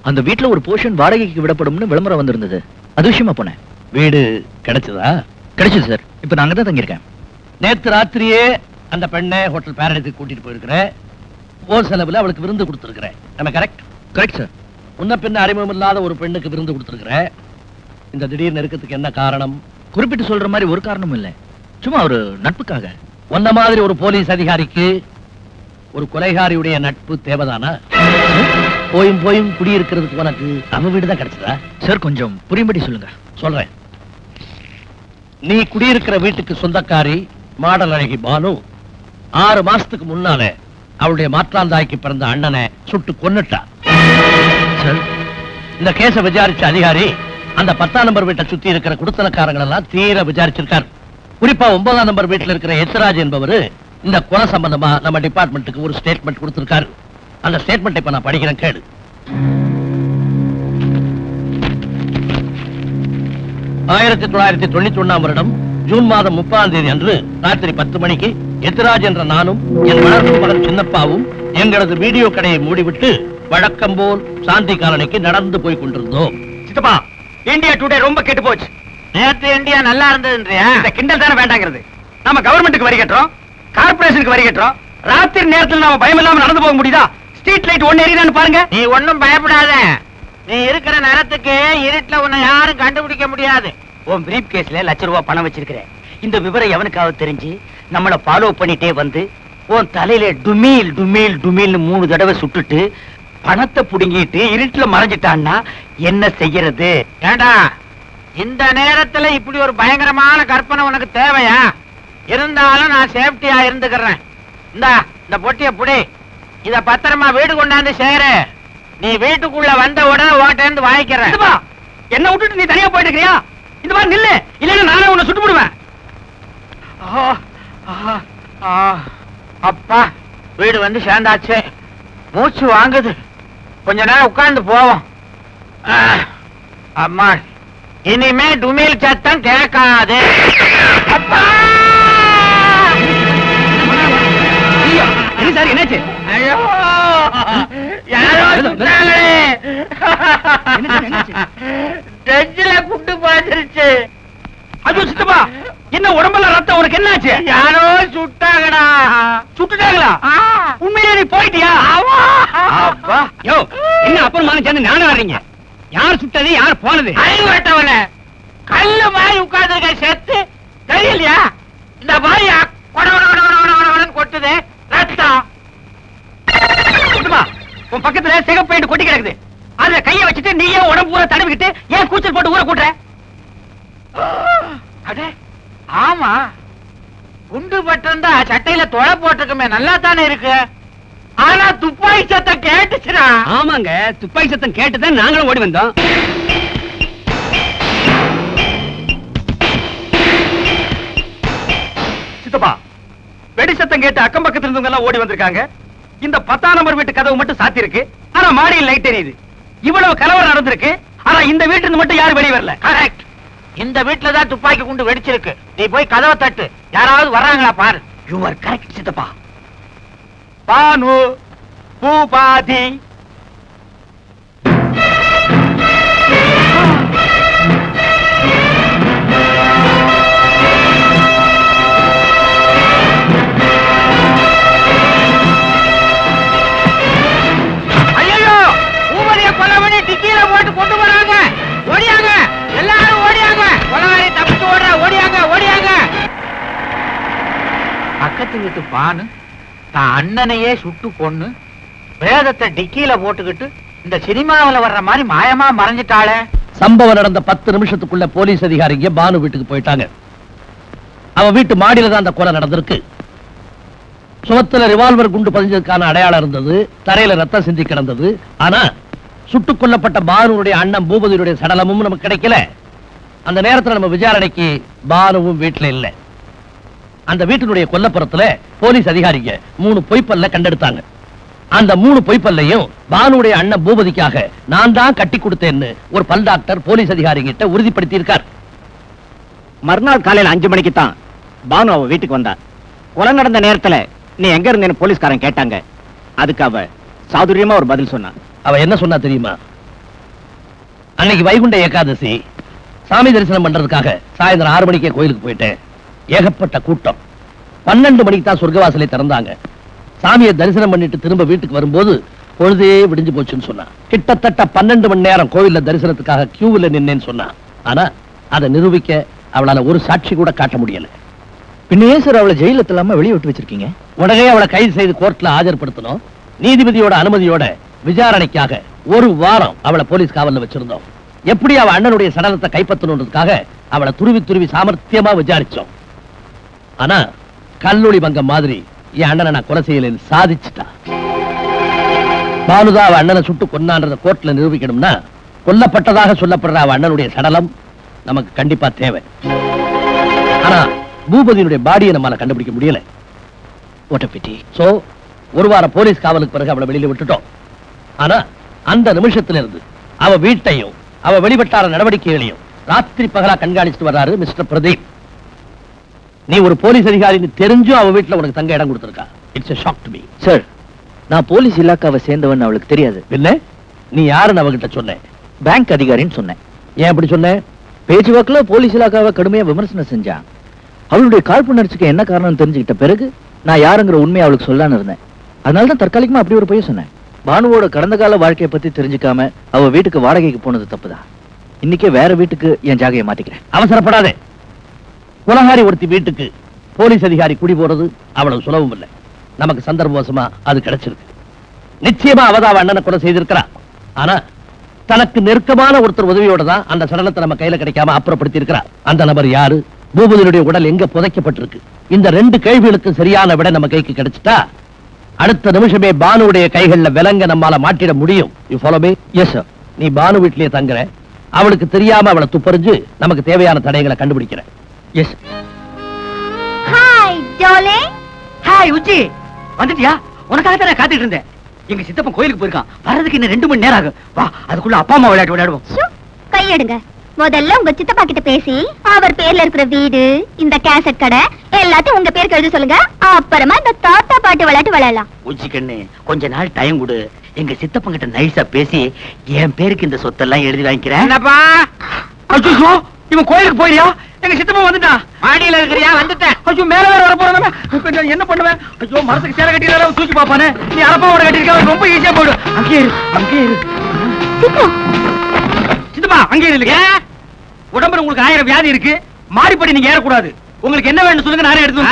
அந்த வீட்ல ஒரு போர்ஷன் வாடகைக்கு விடப்படும்னு விளம்பரம் வந்திருந்தது. அது விஷயமா போனேன். வீடு கிடைச்சதா? கிடைச்சது சார் இப்போ நான் அங்க தான் தங்கியிருக்கேன். நேத்து ராத்திரியே அந்த பெண்ணை ஹோட்டல் பேரடைத்துக்கு கூட்டிட்டு போயிருக்கிற. ஓர் செலவுல அவளுக்கு விருந்து கொடுத்துருக்கிற நம்ம கரெக்ட் கரெக்ட் சார் முன்ன பின்ன அறிமுகம் இல்லாத ஒரு பெண்ணுக்கு விருந்து கொடுத்துருக்கிற. இந்த திடீர் நெருக்கத்துக்கு என்ன காரணம்? குறிப்பிட்டு சொல்ற மாதிரி ஒரு காரணமும் இல்லை. சும்மா ஒரு நட்புக்காக. உன்ன மாதிரி ஒரு போலீஸ் அதிகாரிக்கு ஒரு கொலைகாரியுடைய நட்பு தேவைதானா? போயும் போயும் குடியிருக்கிறதுக்கு உனக்கு அவ வீடு தான் கிடைச்சதா? சார் கொஞ்சம் புரியும்படி சொல்லுங்க. சொல்றேன். நீ குடியிருக்கிற வீட்டுக்கு சொந்தக்காரி மாடல் அழகி பானு ஆறு மாசத்துக்கு முன்னால அவளுடைய மாற்றாந்தாய்க்கு பிறந்த அண்ணனை சுட்டு கொன்னுட்டா. சார், இந்த கேஸ விசாரிச்ச அதிகாரி அந்த பத்தாம் நம்பர் வீட்டை சுத்தி இருக்கிற குடுத்தனக்காரங்கள் எல்லாம் தீர விசாரிச்சிருக்காரு. குறிப்பா ஒன்பதாம் நம்பர் வீட்டில் இருக்கிற எத்ராஜ் என்பவர் இந்த கொலை சம்பந்தமா நம்ம டிபார்ட்மெண்ட்டுக்கு ஒரு ஸ்டேட்மெண்ட் கொடுத்திருக்காரு. அந்த ஸ்டேட்மெண்ட் இப்ப நான் படிக்கிறேன் கேடு ஆயிரத்தி தொள்ளாயிரத்தி தொண்ணூத்தி ஒன்னாம் வருடம் ஜூன் மாதம் முப்பதாம் தேதி அன்று ராத்திரி பத்து மணிக்கு எத்ராஜ் என்ற நானும் என் வளர்ப்பு மகன் சின்னப்பாவும் எங்களது வீடியோ கடையை மூடிவிட்டு வழக்கம் போல் சாந்தி காலனிக்கு நடந்து போய் கொண்டிருந்தோம். சித்தப்பா இந்தியா டுடே ரொம்ப கெட்டு போச்சு. நேத்து இந்தியா நல்லா இருந்ததுன்றியா? இந்த கிண்டல் தானே வேண்டாங்கிறது. நம்ம கவர்மெண்ட்டுக்கு வரி கட்டுறோம் கார்பரேஷனுக்கு வரி கட்டுறோம் ராத்திரி நேரத்துல நாம பயம் இல்லாம நடந்து போக முடியுதா? ஸ்ட்ரீட் லைட் ஒண்ணு எரியுதான்னு பாருங்க. நீ ஒண்ணும் பயப்படாத. நீ இருக்கிற நேரத்துக்கு இருட்டுல உன்னை யாரும் கண்டுபிடிக்க முடியாது. உன் பிரீப் கேஸ்ல லட்ச ரூபாய் பணம் வச்சிருக்கிறேன் இந்த விவரம் எவனுக்காவது தெரிஞ்சு நம்மள ஃபாலோ பண்ணிட்டே வந்து உன் தலையில டுமீல் டுமீல் டுமீல்னு மூணு தடவை சுட்டுட்டு பணத்தை புடுங்கிட்டு இருட்டுல மறைஞ்சிட்டான்னா என்ன செய்யறது? ஏண்டா இந்த நேரத்துல இப்படி ஒரு பயங்கரமான கற்பனை உனக்கு தேவையா? இருந்தாலும் நான் சேஃப்டியா இருந்துக்கிறேன். இந்தா இந்த பொட்டிய புடி. இத பத்திரமா வீடு கொண்டாந்து சேரு. நீ வீட்டுக்குள்ள வந்த உடனே ஓட்டேந்து வாங்கிக்கிறேன். என்ன விட்டுட்டு நீ தனியா போயிட்டு இருக்கியா இந்த மாதிரி நில்லு. இல்லைன்னா நானே உன்னை சுட்டு விடுவேன். அப்பா வீடு வந்து சேர்ந்தாச்சு. மூச்சு வாங்குது. கொஞ்ச நேரம் உட்கார்ந்து போவோம். அம்மா இனிமே டுமில் சத்தம் கேட்காது. அப்பா! என்ன சார் என்னாச்சு? ஐயோ யாரோ சுட்டாங்களே? டெஞ்சில குண்டு பாய்ச்சிருச்சு அது சித்தப்பா என்ன உடம்புல ரத்தம்? உனக்கு என்னாச்சு? யாரோ சுட்டாங்கடா. சுட்டுட்டாங்களா. உண்மையிலே நீ போயிட்டியா? அப்பா யோ என்ன அப்புறமான சேர்ந்து நானும் வர்றீங்க? யார் சுட்டது யார் போனது? அறிவட்டவன கல்லு மாதிரி உட்கார்ந்துருக்க செத்து தெரியலையா? இந்த மாதிரி கொட்டுது. ரத்தம். உன் பக்கத்துல சிகப்பு கொட்டி கிடக்குது. அதுல கைய வச்சுட்டு நீயே உடம்பு பூரா தடவிக்கிட்டு ஏன் கூச்சல் போட்டு ஊற கூட்டுற? அடே ஆமா. குண்டு பட்டிருந்தா சட்டையில தொலை போட்டிருக்குமே நல்லா தானே இருக்கு? ஆனா துப்பாக்கி சத்தம் கேட்டுச்சுடா. ஆமாங்க துப்பாக்கி சத்தம் கேட்டுதான் நாங்களும் ஓடி வந்தோம். சித்தப்பா வெடி சத்தம் கேட்டு அக்கம் பக்கத்துல இருந்தவங்க எல்லாம் ஓடி வந்திருக்காங்க. இந்த பத்தாம் நம்பர் வீட்டு கதவு மட்டும் சாத்தி இருக்கு. ஆனா மாடியில் லைட் எரியுது. இவ்வளவு கலவரம் நடந்திருக்கு. ஆனா இந்த வீட்டுல இருந்து மட்டும் யாரும் வெளியே வரல. கரெக்ட் இந்த வீட்டுல தான் துப்பாக்கி குண்டு வெடிச்சிருக்கு. நீ போய் கதவை தட்டு. யாராவது வர்றாங்களா பாரு. யூ ஆர் கரெக்ட் சித்தப்பா. பானு பூபாதி பக்கத்து வீட்டு பானு தான் அண்ணனையே சுட்டு கொன்னு வேதத்தை டிக்கியில போட்டுக்கிட்டு இந்த சினிமாவுல வர்ற மாதிரி மாயமா மறைஞ்சிட்டாளே. சம்பவம் நடந்த பத்து நிமிஷத்துக்குள்ள போலீஸ் அதிகாரிங்க பானு வீட்டுக்கு போயிட்டாங்க. அவ வீட்டு மாடியில தான் அந்த கொலை நடந்திருக்கு. சுவத்துல ரிவால்வர் குண்டு பதிஞ்சதுக்கான அடையாளம் இருந்தது தரையில ரத்தம் சிந்தி கிடந்தது. ஆனா சுட்டுக் கொல்லப்பட்ட பானுடைய அண்ணன் பூபதியுடைய சடலமும் நமக்கு கிடைக்கல. அந்த நேரத்துல நம்ம விசாரணைக்கு பானுவும் வீட்டில் இல்லை. அந்த வீட்டினுடைய கொல்லப்புறத்துல போலீஸ் அதிகாரிங்க மூணு பொய்ப்பல்ல கண்டெடுத்தாங்க. அந்த மூணு பொய்ப்பல்லையும் பானுடைய அண்ணன் பூபதிக்காக நான் தான் கட்டி கொடுத்தேன்னு ஒரு பல் டாக்டர் போலீஸ் அதிகாரிகிட்ட உறுதிப்படுத்தி இருக்கார் மறுநாள் காலையில அஞ்சு மணிக்கு தான் பானு அவ வீட்டுக்கு வந்தா. கொலை நடந்த நேரத்துல நீ எங்க இருந்தேன்னு போலீஸ்காரன் கேட்டாங்க. அதுக்கு அவ சாதுரியமா ஒரு பதில் சொன்னா அவ என்ன சொன்னா தெரியுமா? அன்னைக்கு வைகுண்ட ஏகாதசி சாமி தரிசனம் பண்றதுக்காக சாயந்தரம் ஆறு மணிக்கே கோயிலுக்கு போயிட்டேன். ஏகப்பட்ட கூட்டம். பன்னெண்டு மணிக்கு தான் சொர்க்கவாசலை திறந்தாங்க. சாமியை தரிசனம் பண்ணிட்டு திரும்ப வீட்டுக்கு வரும்போது பொழுதே விடிஞ்சு போச்சுன்னு சொன்னா கிட்டத்தட்ட பன்னெண்டு மணி நேரம் கோவில்ல தரிசனத்துக்காக கியூவில் நின்னேன்னு சொன்னா ஆனா அதை நிரூபிக்க அவளால ஒரு சாட்சி கூட காட்ட முடியல. பின்னையே சார் அவளை ஜெயில இல்லாம வெளியே விட்டு வச்சிருக்கீங்க. உடனே அவளை கைது செய்து கோர்ட்ல ஆஜர்படுத்தணும். நீதிபதியோட அனுமதியோட விசாரணைக்காக ஒரு வாரம் அவளை போலீஸ் காவல்ல வச்சிருந்தோம். எப்படி அவ அண்ணனுடைய சடலத்தை கைப்பற்றணுன்றதுக்காக அவளை துருவி துருவி சாமர்த்தியமா விசாரிச்சோம். ஆனா கல்லூரி பங்கம் மாதிரி என் அண்ணனை நான் கொலை செய்யலன்னு சாதிச்சுட்டா. பானுதா அவ அண்ணனை சுட்டு கொன்னான்றத கோர்ட்ல நிரூபிக்கணும்னா கொல்லப்பட்டதாக சொல்லப்படுற அவ அண்ணனுடைய சடலம் நமக்கு கண்டிப்பா தேவை. ஆனா பூபதியினுடைய பாடியை நம்மளால கண்டுபிடிக்க முடியல. ஓட்டப்பிட்டி சோ ஒரு வாரம் போலீஸ் காவலுக்கு பிறகு அவளை வெளியில விட்டுட்டோம். ஆனா அந்த நிமிஷத்துல இருந்து அவ வீட்டையும் அவ வெளிப்பட்டார நடவடிக்கைகளையும் ராத்திரி பகலா கண்காணிச்சுட்டு வர்றாரு மிஸ்டர் பிரதீப். நீ ஒரு போலீஸ் அதிகாரின்னு தெரிஞ்சும் அவ வீட்டுல உனக்கு தங்க இடம் கொடுத்திருக்கா. It's shock to me sir நான் போலீஸ் இலாக்காவை சேர்ந்தவன் அவளுக்கு தெரியாது. இல்ல நீ யாருன்னு அவகிட்ட சொன்ன? பேங்க் அதிகாரின்னு சொன்னேன். ஏன் அப்படி சொன்ன? பேச்சுவாக்குல போலீஸ் இலாக்காவை கடுமையா விமர்சனம் செஞ்சான். அவளுடைய காழ்ப்புணர்ச்சிக்கு என்ன காரணம் தெரிஞ்சுக்கிட்ட பிறகு நான் யாருங்கிற உண்மையை அவளுக்கு சொல்லான்னு இருந்தேன். அதனால தான் தற்காலிகமா அப்படி ஒரு பொய்ய சொன்னேன். பானுவோட கடந்த கால வாழ்க்கையை பத்தி தெரிஞ்சுக்காம அவ வீட்டுக்கு வாடகைக்கு போனது தப்புதான். இன்னைக்கே வேற வீட்டுக்கு என் ஜாகையை மாத்திக்கிறேன். அவசரப்படாதே. குலகாரி ஒருத்தி வீட்டுக்கு போலீஸ் அதிகாரி குடி போறது அவ்வளவு சுலபம் இல்லை. நமக்கு சந்தர்ப்பவசமா அது கிடைச்சிருக்கு. நிச்சயமா அவதான் அண்ணனை கொலை செய்திருக்கிறா. ஆனா தனக்கு நெருக்கமான ஒருத்தர் உதவியோட தான் அந்த சடலத்தை நம்ம கையில கிடைக்காம அப்புறப்படுத்தி இருக்கிறார் அந்த நபர் யாரு? பூபதியுடைய உடல் எங்க புதைக்கப்பட்டிருக்கு? இந்த ரெண்டு கேள்விகளுக்கு சரியான விட நம்ம கைக்கு கிடைச்சிட்டா அடுத்த நிமிஷமே பானுடைய கைகள்ல விலங்க நம்மால மாட்டிட முடியும். You follow me yes sir நீ பானு வீட்லயே தங்குற. அவளுக்கு தெரியாம அவளை துப்பறிஞ்சு நமக்கு தேவையான தடைகளை கண்டுபிடிக்கிற. எஸ் ஹாய் ஜோலே ஹாய் உச்சி வந்துட்டியா? உனக்காக தான் நான் காத்துட்டு இருந்தேன். எங்க சித்தப்பன் கோயிலுக்கு போயிருக்கான். வர்றதுக்கு இன்னும் ரெண்டு மணி நேரம் ஆகும். வா அதுக்குள்ள அப்பா அம்மா விளையாட்டு விளையாடுவோம். கையெடுங்க. முதல்ல உங்க சித்தப்பா கிட்ட பேசி அவர் பேர்ல இருக்கிற வீடு இந்த கேசட் கடை எல்லாத்தையும் உங்க பேருக்கு எழுத சொல்லுங்க. அப்புறமா இந்த தாத்தா பாட்டு விளையாட்டு விளையாடலாம். உச்சி கண்ணு கொஞ்ச நாள் டைம் கொடு. எங்க சித்தப்பங்கிட்ட நைஸா பேசி என் பேருக்கு இந்த சொத்தெல்லாம் எழுதி வாங்கிக்கிறேன். இவன் கோயிலுக்கு போயிரியா எங்க சித்தப்பா வந்துட்டான் மாடியில இருக்கிறியா? வந்துட்டேன். ஐயோ மேல வேற வர போறானே. இப்ப நான் என்ன பண்ணுவேன்? ஐயோ மரத்துக்கு சேலை கட்டிடுறா தூக்கி பாப்பானே நீ அரப்பாவோட கட்டிருக்க ரொம்ப ஈஸியா போயிடும். அங்கேயே இரு அங்கேயே இரு. சித்தப்பா அங்கேயே இல்லைங்க உடம்புல உங்களுக்கு ஆயிரம் வியாதி இருக்கு. மாடிப்படி நீங்க ஏறக்கூடாது. உங்களுக்கு என்ன வேணும் சொல்லுங்க நானே எடுத்து.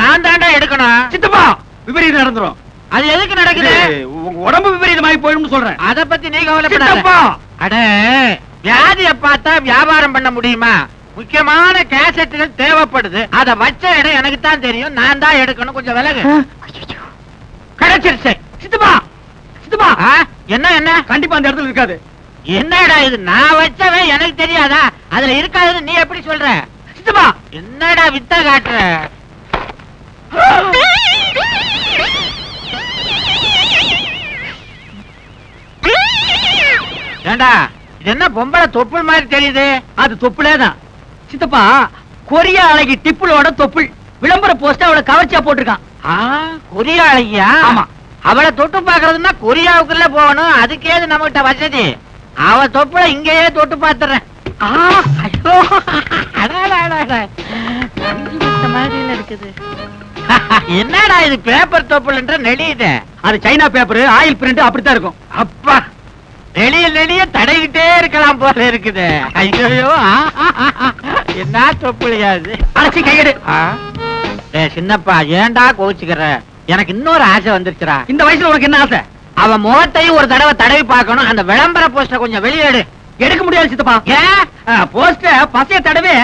நான் தாண்டா எடுக்கணும். சித்தப்பா விபரீதம் நடந்துரும். அது எதுக்கு நடக்குது? உங்க உடம்பு விபரீதமாகி போயிடும்னு சொல்றேன். அத பத்தி நீ கவலைப்படாத. சித்தப்பா! அட வியாதிய பார்த்தா வியாபாரம் பண்ண முடியுமா? முக்கியமான கேசட்டுகள் தேவைப்படுது. அத வச்ச இடம் எனக்கு தான் தெரியும். நான் தான் எடுக்கணும். கொஞ்சம் விலகு. கிடைச்சிருச்சு. சித்தப்பா சித்தப்பா என்ன என்ன? கண்டிப்பா அந்த இடத்துல இருக்காது. என்னடா இது? நான் வச்சவன் எனக்கு தெரியாதா? அதுல இருக்காதுன்னு நீ எப்படி சொல்ற? சித்தப்பா என்னடா வித்த காட்டுற? ஏண்டா இது என்ன பொம்பளை தொப்புள் மாதிரி தெரியுது? அது தொப்புளே தான். சித்தப்பா கொரியா அழகி டிப்புளோட தொப்புள். விளம்பர போஸ்ட் அவளை கவர்ச்சியா போட்டிருக்கான். கொரியா அழகியா? ஆமா. அவளை தொட்டு பாக்குறதுன்னா கொரியாவுக்குள்ள போகணும். அதுக்கேது நம்மகிட்ட வசதி. அவ தொப்புல இங்கேயே தொட்டு பாத்துறேன் என்னடா இது பேப்பர் தொப்புலன்ற நெளியுது அது சைனா பேப்பர் ஆயில் பிரிண்ட் அப்படித்தான் இருக்கும். அப்பா. நெளிய நெளிய தடைகிட்டே இருக்கலாம் போல இருக்குது. ஐயோ என்ன தொப்புளியா இது அழைச்சி கையெடு சின்னப்பா ஏன்டா கோச்சுக்கிற எனக்கு இன்னொரு ஆசை வந்துருச்சுடா. இந்த வயசுல உனக்கு என்ன ஆசை? அவன் முகத்தையும் ஒரு தடவை தடவி பார்க்கணும். அந்த விளம்பர போஸ்டர் கொஞ்சம் வெளியேடு எடுக்க முடியாது சித்தப்பா. ஏன் போஸ்ட பசைய தடவை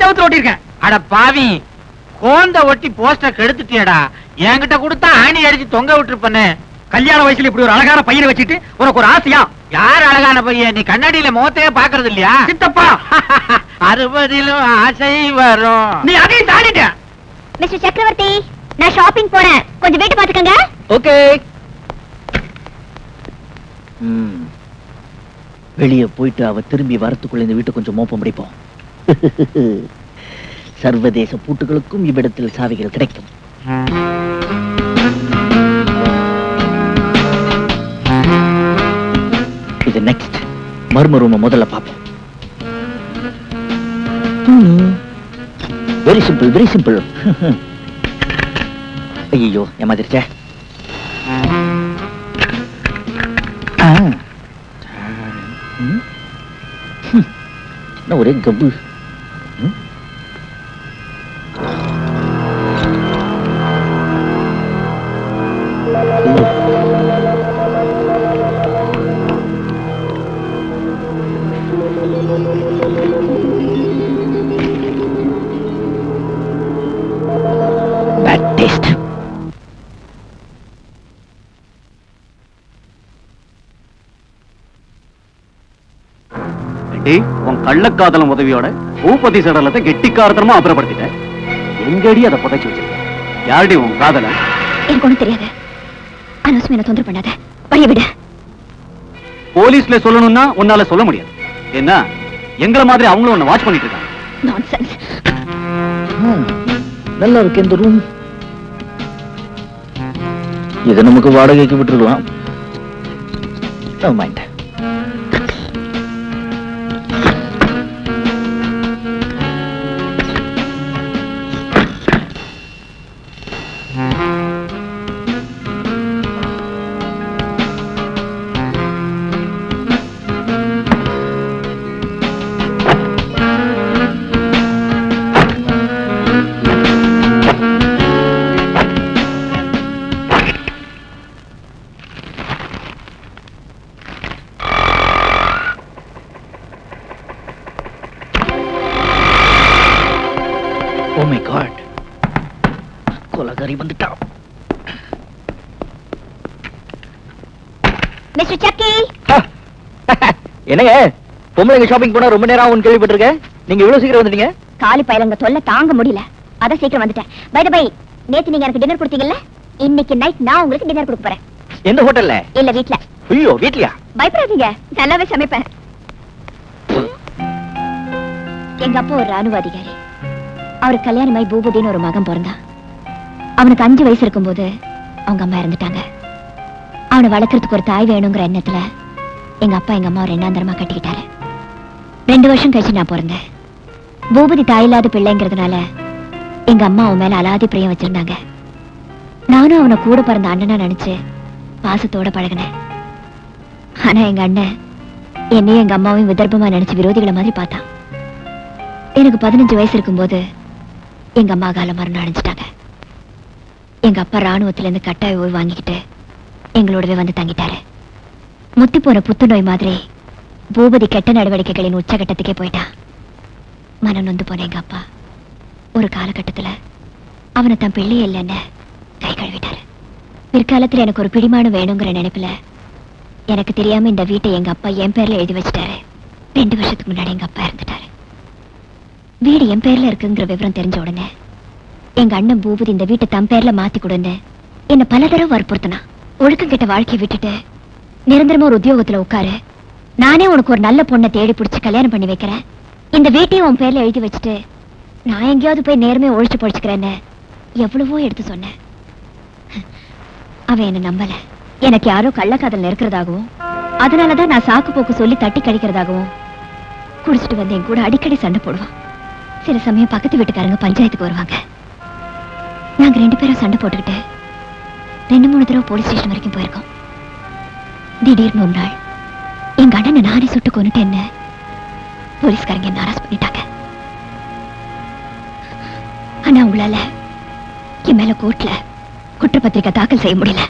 செவுத்துல ஓட்டிருக்கேன் அட பாவி கோந்த ஒட்டி போஸ்டர் கெடுத்துட்டியடா. என்கிட்ட கொடுத்தா ஆணி அடிச்சு தொங்க விட்டுருப்பனே கல்யாண வயசுல இப்படி ஒரு அழகான பையனை வச்சுட்டு உனக்கு ஒரு ஆசையா? யார் அழகான பையன்? நீ கண்ணாடியில முகத்தையே பாக்குறது இல்லையா? சித்தப்பா! <laughs> அறுபதிலும் ஆசை வரும். நீ அதையும் தாண்டிட்ட. மிஸ்டர் சக்கரவர்த்தி நான் ஷாப்பிங் போறேன். கொஞ்சம் வீட்டு பாத்துக்கங்க ஓகே. வெளியே போயிட்டு அவ திரும்பி வரத்துக்குள்ள இந்த வீட்டை கொஞ்சம் மோப்பம் முடிப்போம். <laughs> சர்வதேச பூட்டுகளுக்கும் இவ்விடத்தில் சாவிகள் கிடைக்கும். இது நெக்ஸ்ட் மர்ம ரூம முதல்ல பார்ப்போம். வெரி சிம்பிள் வெரி சிம்பிள் ஐயோ ஏமாதிரிச்சே ஆ. <laughs> என்ன ஒரே கபு டேய் உன் கள்ளக்காதலம் உதவியோட பூபதி சடலத்தை கெட்டிக்காரத்தனமா அப்புறப்படுத்திட்ட. எங்கடி அதை புதைச்சு வச்சிருக்க? யாருடி உன் காதலன்? எனக்கு ஒண்ணும் தெரியாது. அனவசியம் என்ன தொந்தரவு பண்ணாத. வழிய விடு. போலீஸ்ல சொல்லணும்னா உன்னால சொல்ல முடியாது. என்ன? எங்களை மாதிரி அவங்களும் உன்னை வாட்ச் பண்ணிட்டு இருக்காங்க. நான்சென்ஸ் நல்லா இருக்கு இந்த ரூம் இதை நமக்கு வாடகைக்கு விட்டுருக்கலாம். மைண்ட் என்னங்க? பொம்பளைங்க ஷாப்பிங் போனா ரொம்ப நேரம் ஆகும் கேள்விப்பட்டிருக்கேன். நீங்க இவ்வளவு சீக்கிரம் வந்துட்டீங்க? காலி பயலங்க தொல்லை தாங்க முடியல. அதான் சீக்கிரம் வந்துட்டேன். பை பை நேத்து நீங்க எனக்கு டின்னர் கொடுத்தீங்கல்ல? இன்னைக்கு நைட் நான் உங்களுக்கு டின்னர் கொடுக்க போறேன். எந்த ஹோட்டல்ல இல்ல வீட்ல. ஐயோ வீட்லயா? பயப்படாதீங்க. நல்லாவே சமைப்பேன். எங்க அப்பா ஒரு ராணுவ அதிகாரி. அவருக்கு கல்யாணமாய் பூபதின்னு ஒரு மகன் பிறந்தான். அவனுக்கு அஞ்சு வயசு இருக்கும்போது அவங்க அம்மா இறந்துட்டாங்க. அவனை வளர்க்கறதுக்கு ஒரு தாய் வேணுங்கிற எண்ணத்துல எங்க அப்பா எங்க அம்மா ரெண்டாந்தரமா கட்டிக்கிட்டாரு. ரெண்டு வருஷம் கழிச்சு நான் பிறந்தேன். பூபதி தாயில்லாத பிள்ளைங்கிறதுனால எங்க அம்மா அவன் மேல அலாதி பிரியம் வச்சிருந்தாங்க. நானும் அவனை கூட பிறந்த அண்ணனா நினைச்சு பாசத்தோட பழகினேன். ஆனா எங்க அண்ணன் என்னையும் எங்க அம்மாவையும் விதர்ப்பமா நினைச்சு விரோதிகளை மாதிரி பார்த்தான். எனக்கு பதினஞ்சு வயசு இருக்கும்போது எங்க அம்மா காலம் மரணம் அடைஞ்சிட்டாங்க. எங்க அப்பா ராணுவத்துல இருந்து கட்டாய ஓய்வு வாங்கிக்கிட்டு எங்களோடவே வந்து தங்கிட்டாரு. முத்தி போற புத்துநோய் மாதிரி பூபதி கெட்ட நடவடிக்கைகளின் உச்சகட்டத்துக்கே போயிட்டான் மனம் நொந்து போன எங்க அப்பா. ஒரு காலகட்டத்துல அவனை தன் பிள்ளை இல்லைன்னு கை கழுவிட்டாரு. பிற்காலத்துல எனக்கு ஒரு பிடிமானம் வேணுங்கிற நினைப்புல எனக்கு தெரியாம இந்த வீட்டை எங்க அப்பா என் பேர்ல எழுதி வச்சிட்டாரு. ரெண்டு வருஷத்துக்கு முன்னாடி எங்க அப்பா இறந்துட்டாரு. வீடு என் பேர்ல இருக்குங்கிற விவரம் தெரிஞ்ச உடனே எங்க அண்ணன் பூபதி இந்த வீட்டை தன் பேர்ல மாத்தி கொடுன்னு என்ன பல தடவை வற்புறுத்தினா ஒழுக்கம் கிட்ட வாழ்க்கையை விட்டுட்டு நிரந்தரமா ஒரு உத்தியோகத்துல உட்காரு. நானே உனக்கு ஒரு நல்ல பொண்ணை தேடி பிடிச்சு கல்யாணம் பண்ணி வைக்கிறேன். இந்த வீட்டையும் உன் பேர்ல எழுதி வச்சுட்டு நான் எங்கேயாவது போய் நேர்மையை ஒழிச்சு பொழிச்சுக்கிறேன்னு எவ்வளவோ எடுத்து சொன்னேன் அவன் என்ன நம்பல. எனக்கு யாரோ கள்ளக்காதல் இருக்கிறதாகவும் அதனாலதான் நான் சாக்கு போக்கு சொல்லி தட்டி கழிக்கிறதாகவும் குடிச்சிட்டு வந்து என் கூட அடிக்கடி சண்டை போடுவான். சில சமயம் பக்கத்து வீட்டுக்காரங்க பஞ்சாயத்துக்கு வருவாங்க. நாங்க ரெண்டு பேரும் சண்டை போட்டுக்கிட்டு ரெண்டு மூணு தடவை போலீஸ் ஸ்டேஷன் வரைக்கும் போயிருக்கோம். திடீர்னு ஒரு நாள் எங்க அண்ணனை நானே சுட்டு கொண்டுட்டேன்னு போலீஸ்காரங்க என்ன அரெஸ்ட் பண்ணிட்டாங்க. ஆனா உங்களால என் மேல கோர்ட்ல குற்றப்பத்திரிக்கை தாக்கல் செய்ய முடியல.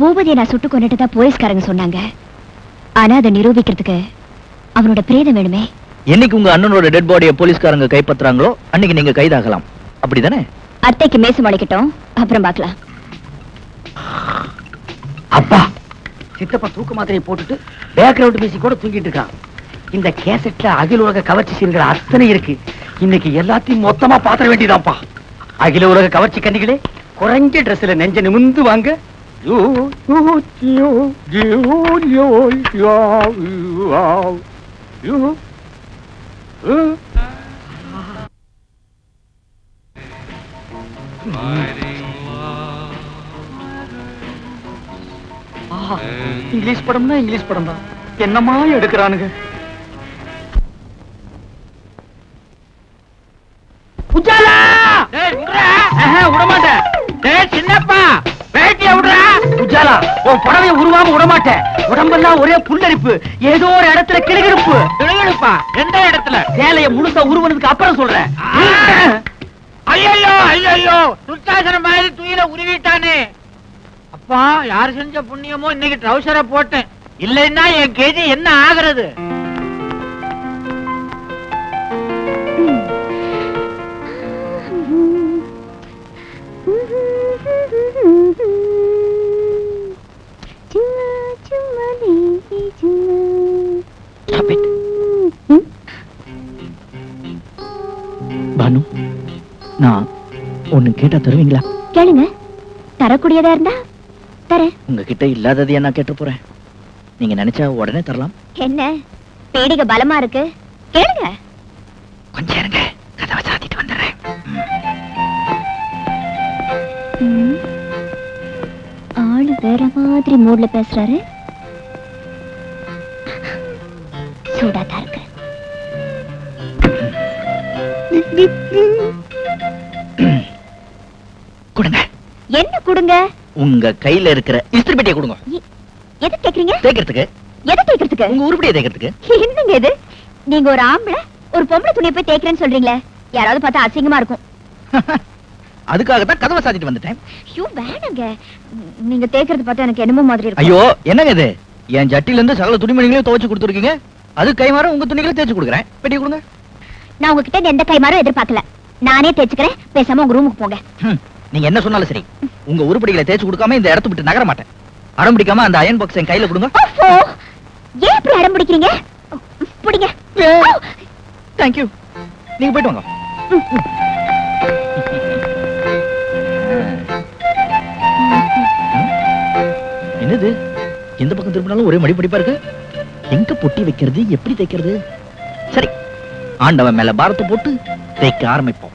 பூபதியை நான் சுட்டு கொண்டுட்டு போலீஸ்காரங்க சொன்னாங்க. ஆனா அதை நிரூபிக்கிறதுக்கு அவனோட பிரேதம் வேணுமே. என்னைக்கு உங்க அண்ணனோட டெட் பாடியை போலீஸ்காரங்க கைப்பற்றுறாங்களோ அன்னைக்கு நீங்க கைதாகலாம். அப்படிதானே? அத்தைக்கு மேசு முளைக்கட்டும். அப்புறம் பார்க்கலாம். அப்பா! சித்தப்பா தூக்க மாத்திரையை போட்டுட்டு பேக்ரவுண்ட் மியூசிக் கூட தூங்கிட்டு இருக்கான். இந்த கேசட்ல அகில உலக கவர்ச்சி சீன்கள் அத்தனை இருக்கு. இன்னைக்கு எல்லாத்தையும் மொத்தமா பாத்திர வேண்டியதான்ப்பா. அகில உலக கவர்ச்சி கண்ணிகளே குறைஞ்ச ட்ரெஸ்ல நெஞ்ச நிமிந்து வாங்க. யூ, இங்கிலீஷ் படம்னா இங்கிலீஷ் படம் தான் என்னமா எடுக்கிறானுங்க? உஜாலா! விடமாட்டேன். சின்னப்பா வேட்டிய விடுறா. உஜாலா உன் புடவைய உருவாம விடமாட்டேன். உடம்பெல்லாம் ஒரே புல்லரிப்பு ஏதோ ஒரு இடத்துல கிளுகிழுப்பு கிழகிழுப்பா எந்த இடத்துல? சேலைய முழுசா உருவனதுக்கு அப்புறம் சொல்றேன். ஐயோ ஐயோ துர்த்தாசனம் மாதிரி துயில உருவிட்டானே. அப்பா யார் செஞ்ச புண்ணியமோ இன்னைக்கு ட்ரௌசரை போட்டேன். இல்லைன்னா என் கேஜி என்ன ஆகுறது? பானு நான் ஒன்னு கேட்டா தருவீங்களா? கேளுங்க. தரக்கூடியதா இருந்தா தரேன். உங்ககிட்ட இல்லாததையே நான் கேட்டு போறேன். நீங்க நினைச்சா உடனே தரலாம். என்ன? பேடிக பலமா இருக்கு? கேளுங்க. கொஞ்சம் இருங்க. கதவை சாத்திட்டு வந்துடுறேன். ஆளு வேற மாதிரி மூட்ல பேசுறாரு. சூடாதான் இருக்கு. கொடுங்க. என்ன கொடுங்க? உங்க கையில இருக்கிற இஸ்திரி பெட்டியை கொடுங்க. எது கேக்குறீங்க? தேய்க்கிறதுக்கு. எதை தேய்க்கிறதுக்கு? உங்க உருப்படியை தேய்க்கிறதுக்கு. என்னங்க இது? நீங்க ஒரு ஆம்பளை ஒரு பொம்பளை துணியை போய் தேய்க்கிறேன்னு சொல்றீங்களே யாராவது பார்த்தா அசிங்கமா இருக்கும். <laughs> அதுக்காக தான் கதவை சாத்திட்டு வந்துட்டேன். ஐயோ வேணாங்க. நீங்க தேய்க்கிறது பார்த்தா எனக்கு என்னமோ மாதிரி இருக்கும். ஐயோ என்னங்க இது? என் ஜட்டில இருந்து சகல துணிமணிகளையும் துவைச்சு கொடுத்துருக்கீங்க? அது கை மாற உங்க துணிகளை தேய்ச்சு கொடுக்குறேன். பெட்டி கொடுங்க. நான் உங்ககிட்ட எந்த கைமாறும் எதிர்பார்க்கல. நானே தேய்ச்சுக்கிறேன் பேசாம உங்க ரூமுக்கு போங்க. நீங்க என்ன சொன்னாலும் சரி உங்க உருப்படிகளை தேய்ச்சு கொடுக்காம இந்த இடத்த விட்டு நகர மாட்டேன். அடம் பிடிக்காம அந்த அயன் பாக்ஸ் என் கையில கொடுங்க. ஏன் இப்படி அடம் பிடிக்கிறீங்க? பிடிங்க. தேங்க்யூ நீங்க போயிட்டு வாங்க. என்னது? எந்த பக்கம் திரும்பினாலும் ஒரே மடிப்படிப்பா இருக்கு? எங்க பொட்டி வைக்கிறது? எப்படி தைக்கிறது சரி ஆண்டவன் மேல பாரத்தை போட்டு தேய்க்க ஆரம்பிப்போம்.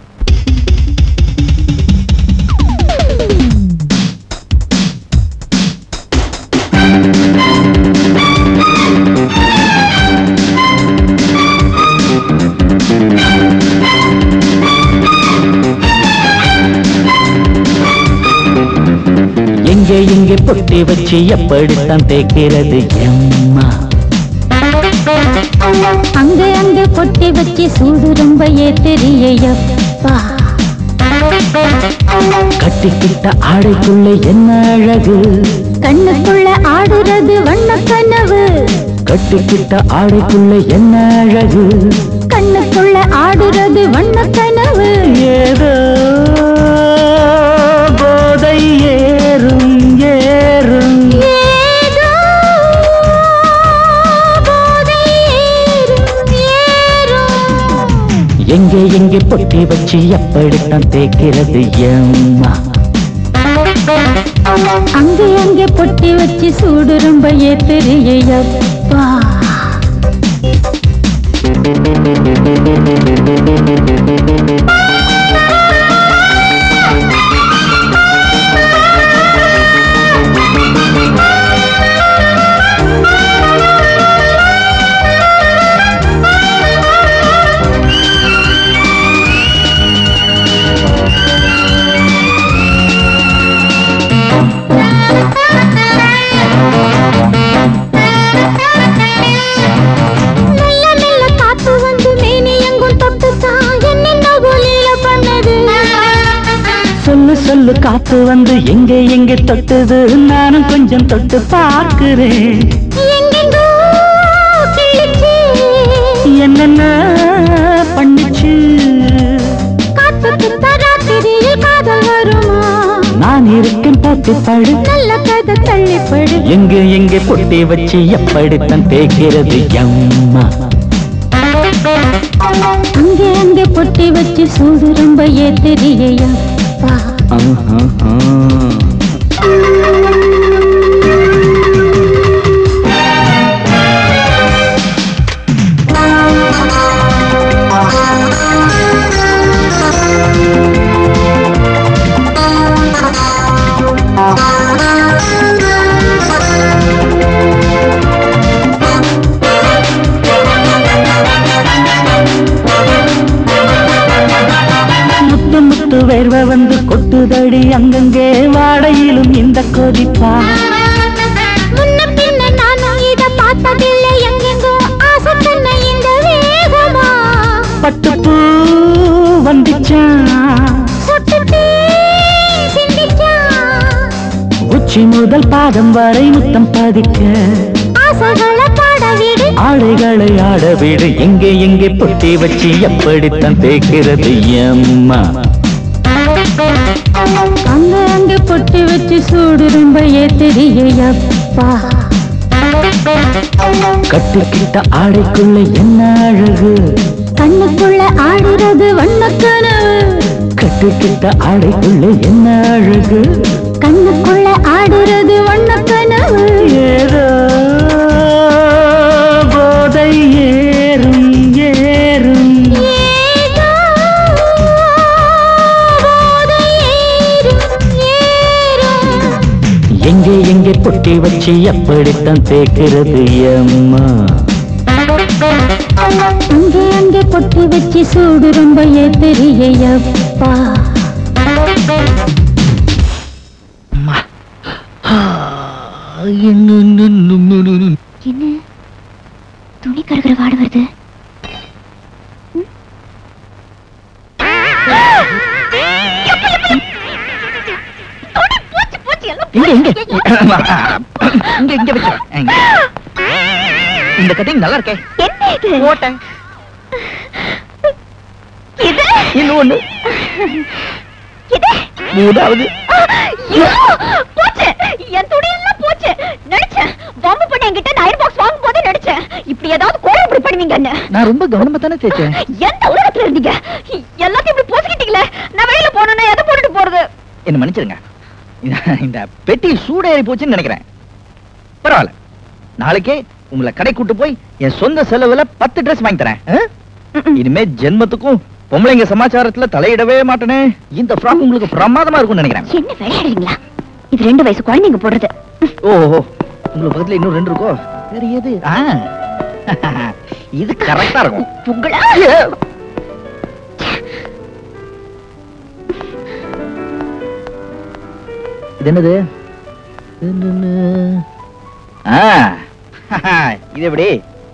எங்கே பொட்டி வச்சு எப்படித்தான் தேய்க்கிறது? எம்மா. அங்க அங்க கொட்டி வச்சு சூடு ரொம்ப ஏத்தெரியப்பா கட்டிக்கிட்ட ஆடைக்குள்ள என்ன அழகு? கண்ணுக்குள்ள ஆடுறது வண்ண கனவு கட்டிக்கிட்ட ஆடைக்குள்ள என்ன அழகு? கண்ணுக்குள்ள ஆடுறது வண்ண கனவு ஏதோ எங்கே பொட்டி வச்சு எப்படித்தான் தேய்க்கிறது எம்மா அங்கே அங்கே பொட்டி வச்சு சூடு ரொம்ப ஏத்தறியப்பா சொல்லு காத்து வந்து எங்கே எங்கே தொட்டுது? நானும் கொஞ்சம் தொட்டு பார்க்கிறேன். என்னென்ன பண்ணுச்சு? நான் இருக்கேன் பார்த்து படு. நல்ல கதை தள்ளிப்படு. எங்கே எங்கே பொட்டி வச்சு எப்படித்தான் தேய்க்கிறது எம்மா அங்கே அங்கே பொட்டி வச்சு சூடு ரொம்ப ஏத்தெரியப்பா ஆஹா, ஆ. முத்து கொட்டுதடி அங்கங்கே வாடையிலும் இந்த கொதிப்பா. பட்டுப்பூ வந்துச்சான் உச்சி முதல் பாதம் வரை முத்தம் பதிக்க. ஆடைகளை ஆட விடு எங்கே எங்கே பொட்டி வச்சு எப்படித்தான் தேய்க்கிறது எம்மா? அங்க அங்க பொட்டு வச்சு சூடு ரொம்ப ஏத்தெரியப்பா கட்டிக்கிட்ட ஆடைக்குள்ள என்ன அழகு? கண்ணுக்குள்ள ஆடுறது வண்ணக்கனவு கட்டிக்கிட்ட ஆடைக்குள்ள என்ன அழகு? கண்ணுக்குள்ள ஆடுறது வண்ணக்கனவு ஏதோ போதை பொட்டி வச்சு எப்படித்தான் தேய்க்கிறது அம்மா? அங்கே அங்கே பொட்டி வச்சு சூடு ரொம்ப ஏத்தெரியப்பா என்ன இங்க வச்சு. இந்த கட்டிங் நல்லா இருக்கே. என்ன இது? இன்னும் ஒண்ணு. இது? மூணாவது. ஐயோ, போச்சு. என் துணி எல்லாம் போச்சு. நினைச்சேன். பாம்பு பண்ணி என்கிட்ட அயர் பாக்ஸ் வாங்கும் போதே நினைச்சேன். இப்படி ஏதாவது கோழை இப்படி பண்ணுவீங்கன்னு நான் ரொம்ப கவனமா தானே தேய்ச்சேன். எந்த உலகத்துல இருந்தீங்க? எல்லாத்தையும் இப்படி போசிக்கிட்டீங்களே. நான் வெளியில போனோம்னா எதை போட்டுட்டு போறது? என்ன மன்னிச்சிருங்க. இந்த பெட்டி சூடேறி போச்சுன்னு நினைக்கிறேன். பரவாயில்ல. நாளைக்கே உங்களை கடை கூட்டு போய் என் சொந்த செலவுல பத்து ட்ரெஸ் வாங்கி தரேன்? இனிமே ஜென்மத்துக்கும் பொம்பளைங்க சமாச்சாரத்துல தலையிடவே மாட்டேனே. இந்த ஃப்ராக் உங்களுக்கு பிரமாதமா இருக்கும்னு நினைக்கிறேன். என்ன விளையாடுறீங்களா? இது ரெண்டு வயசு குழந்தைங்க போடுறது. ஓஹோ உங்களுக்கு பக்கத்துல இன்னும் ரெண்டு இருக்கோ? வேற எது. இது கரெக்டா இருக்கும். உங்களா? இது என்னது? <laughs> இது எப்படி?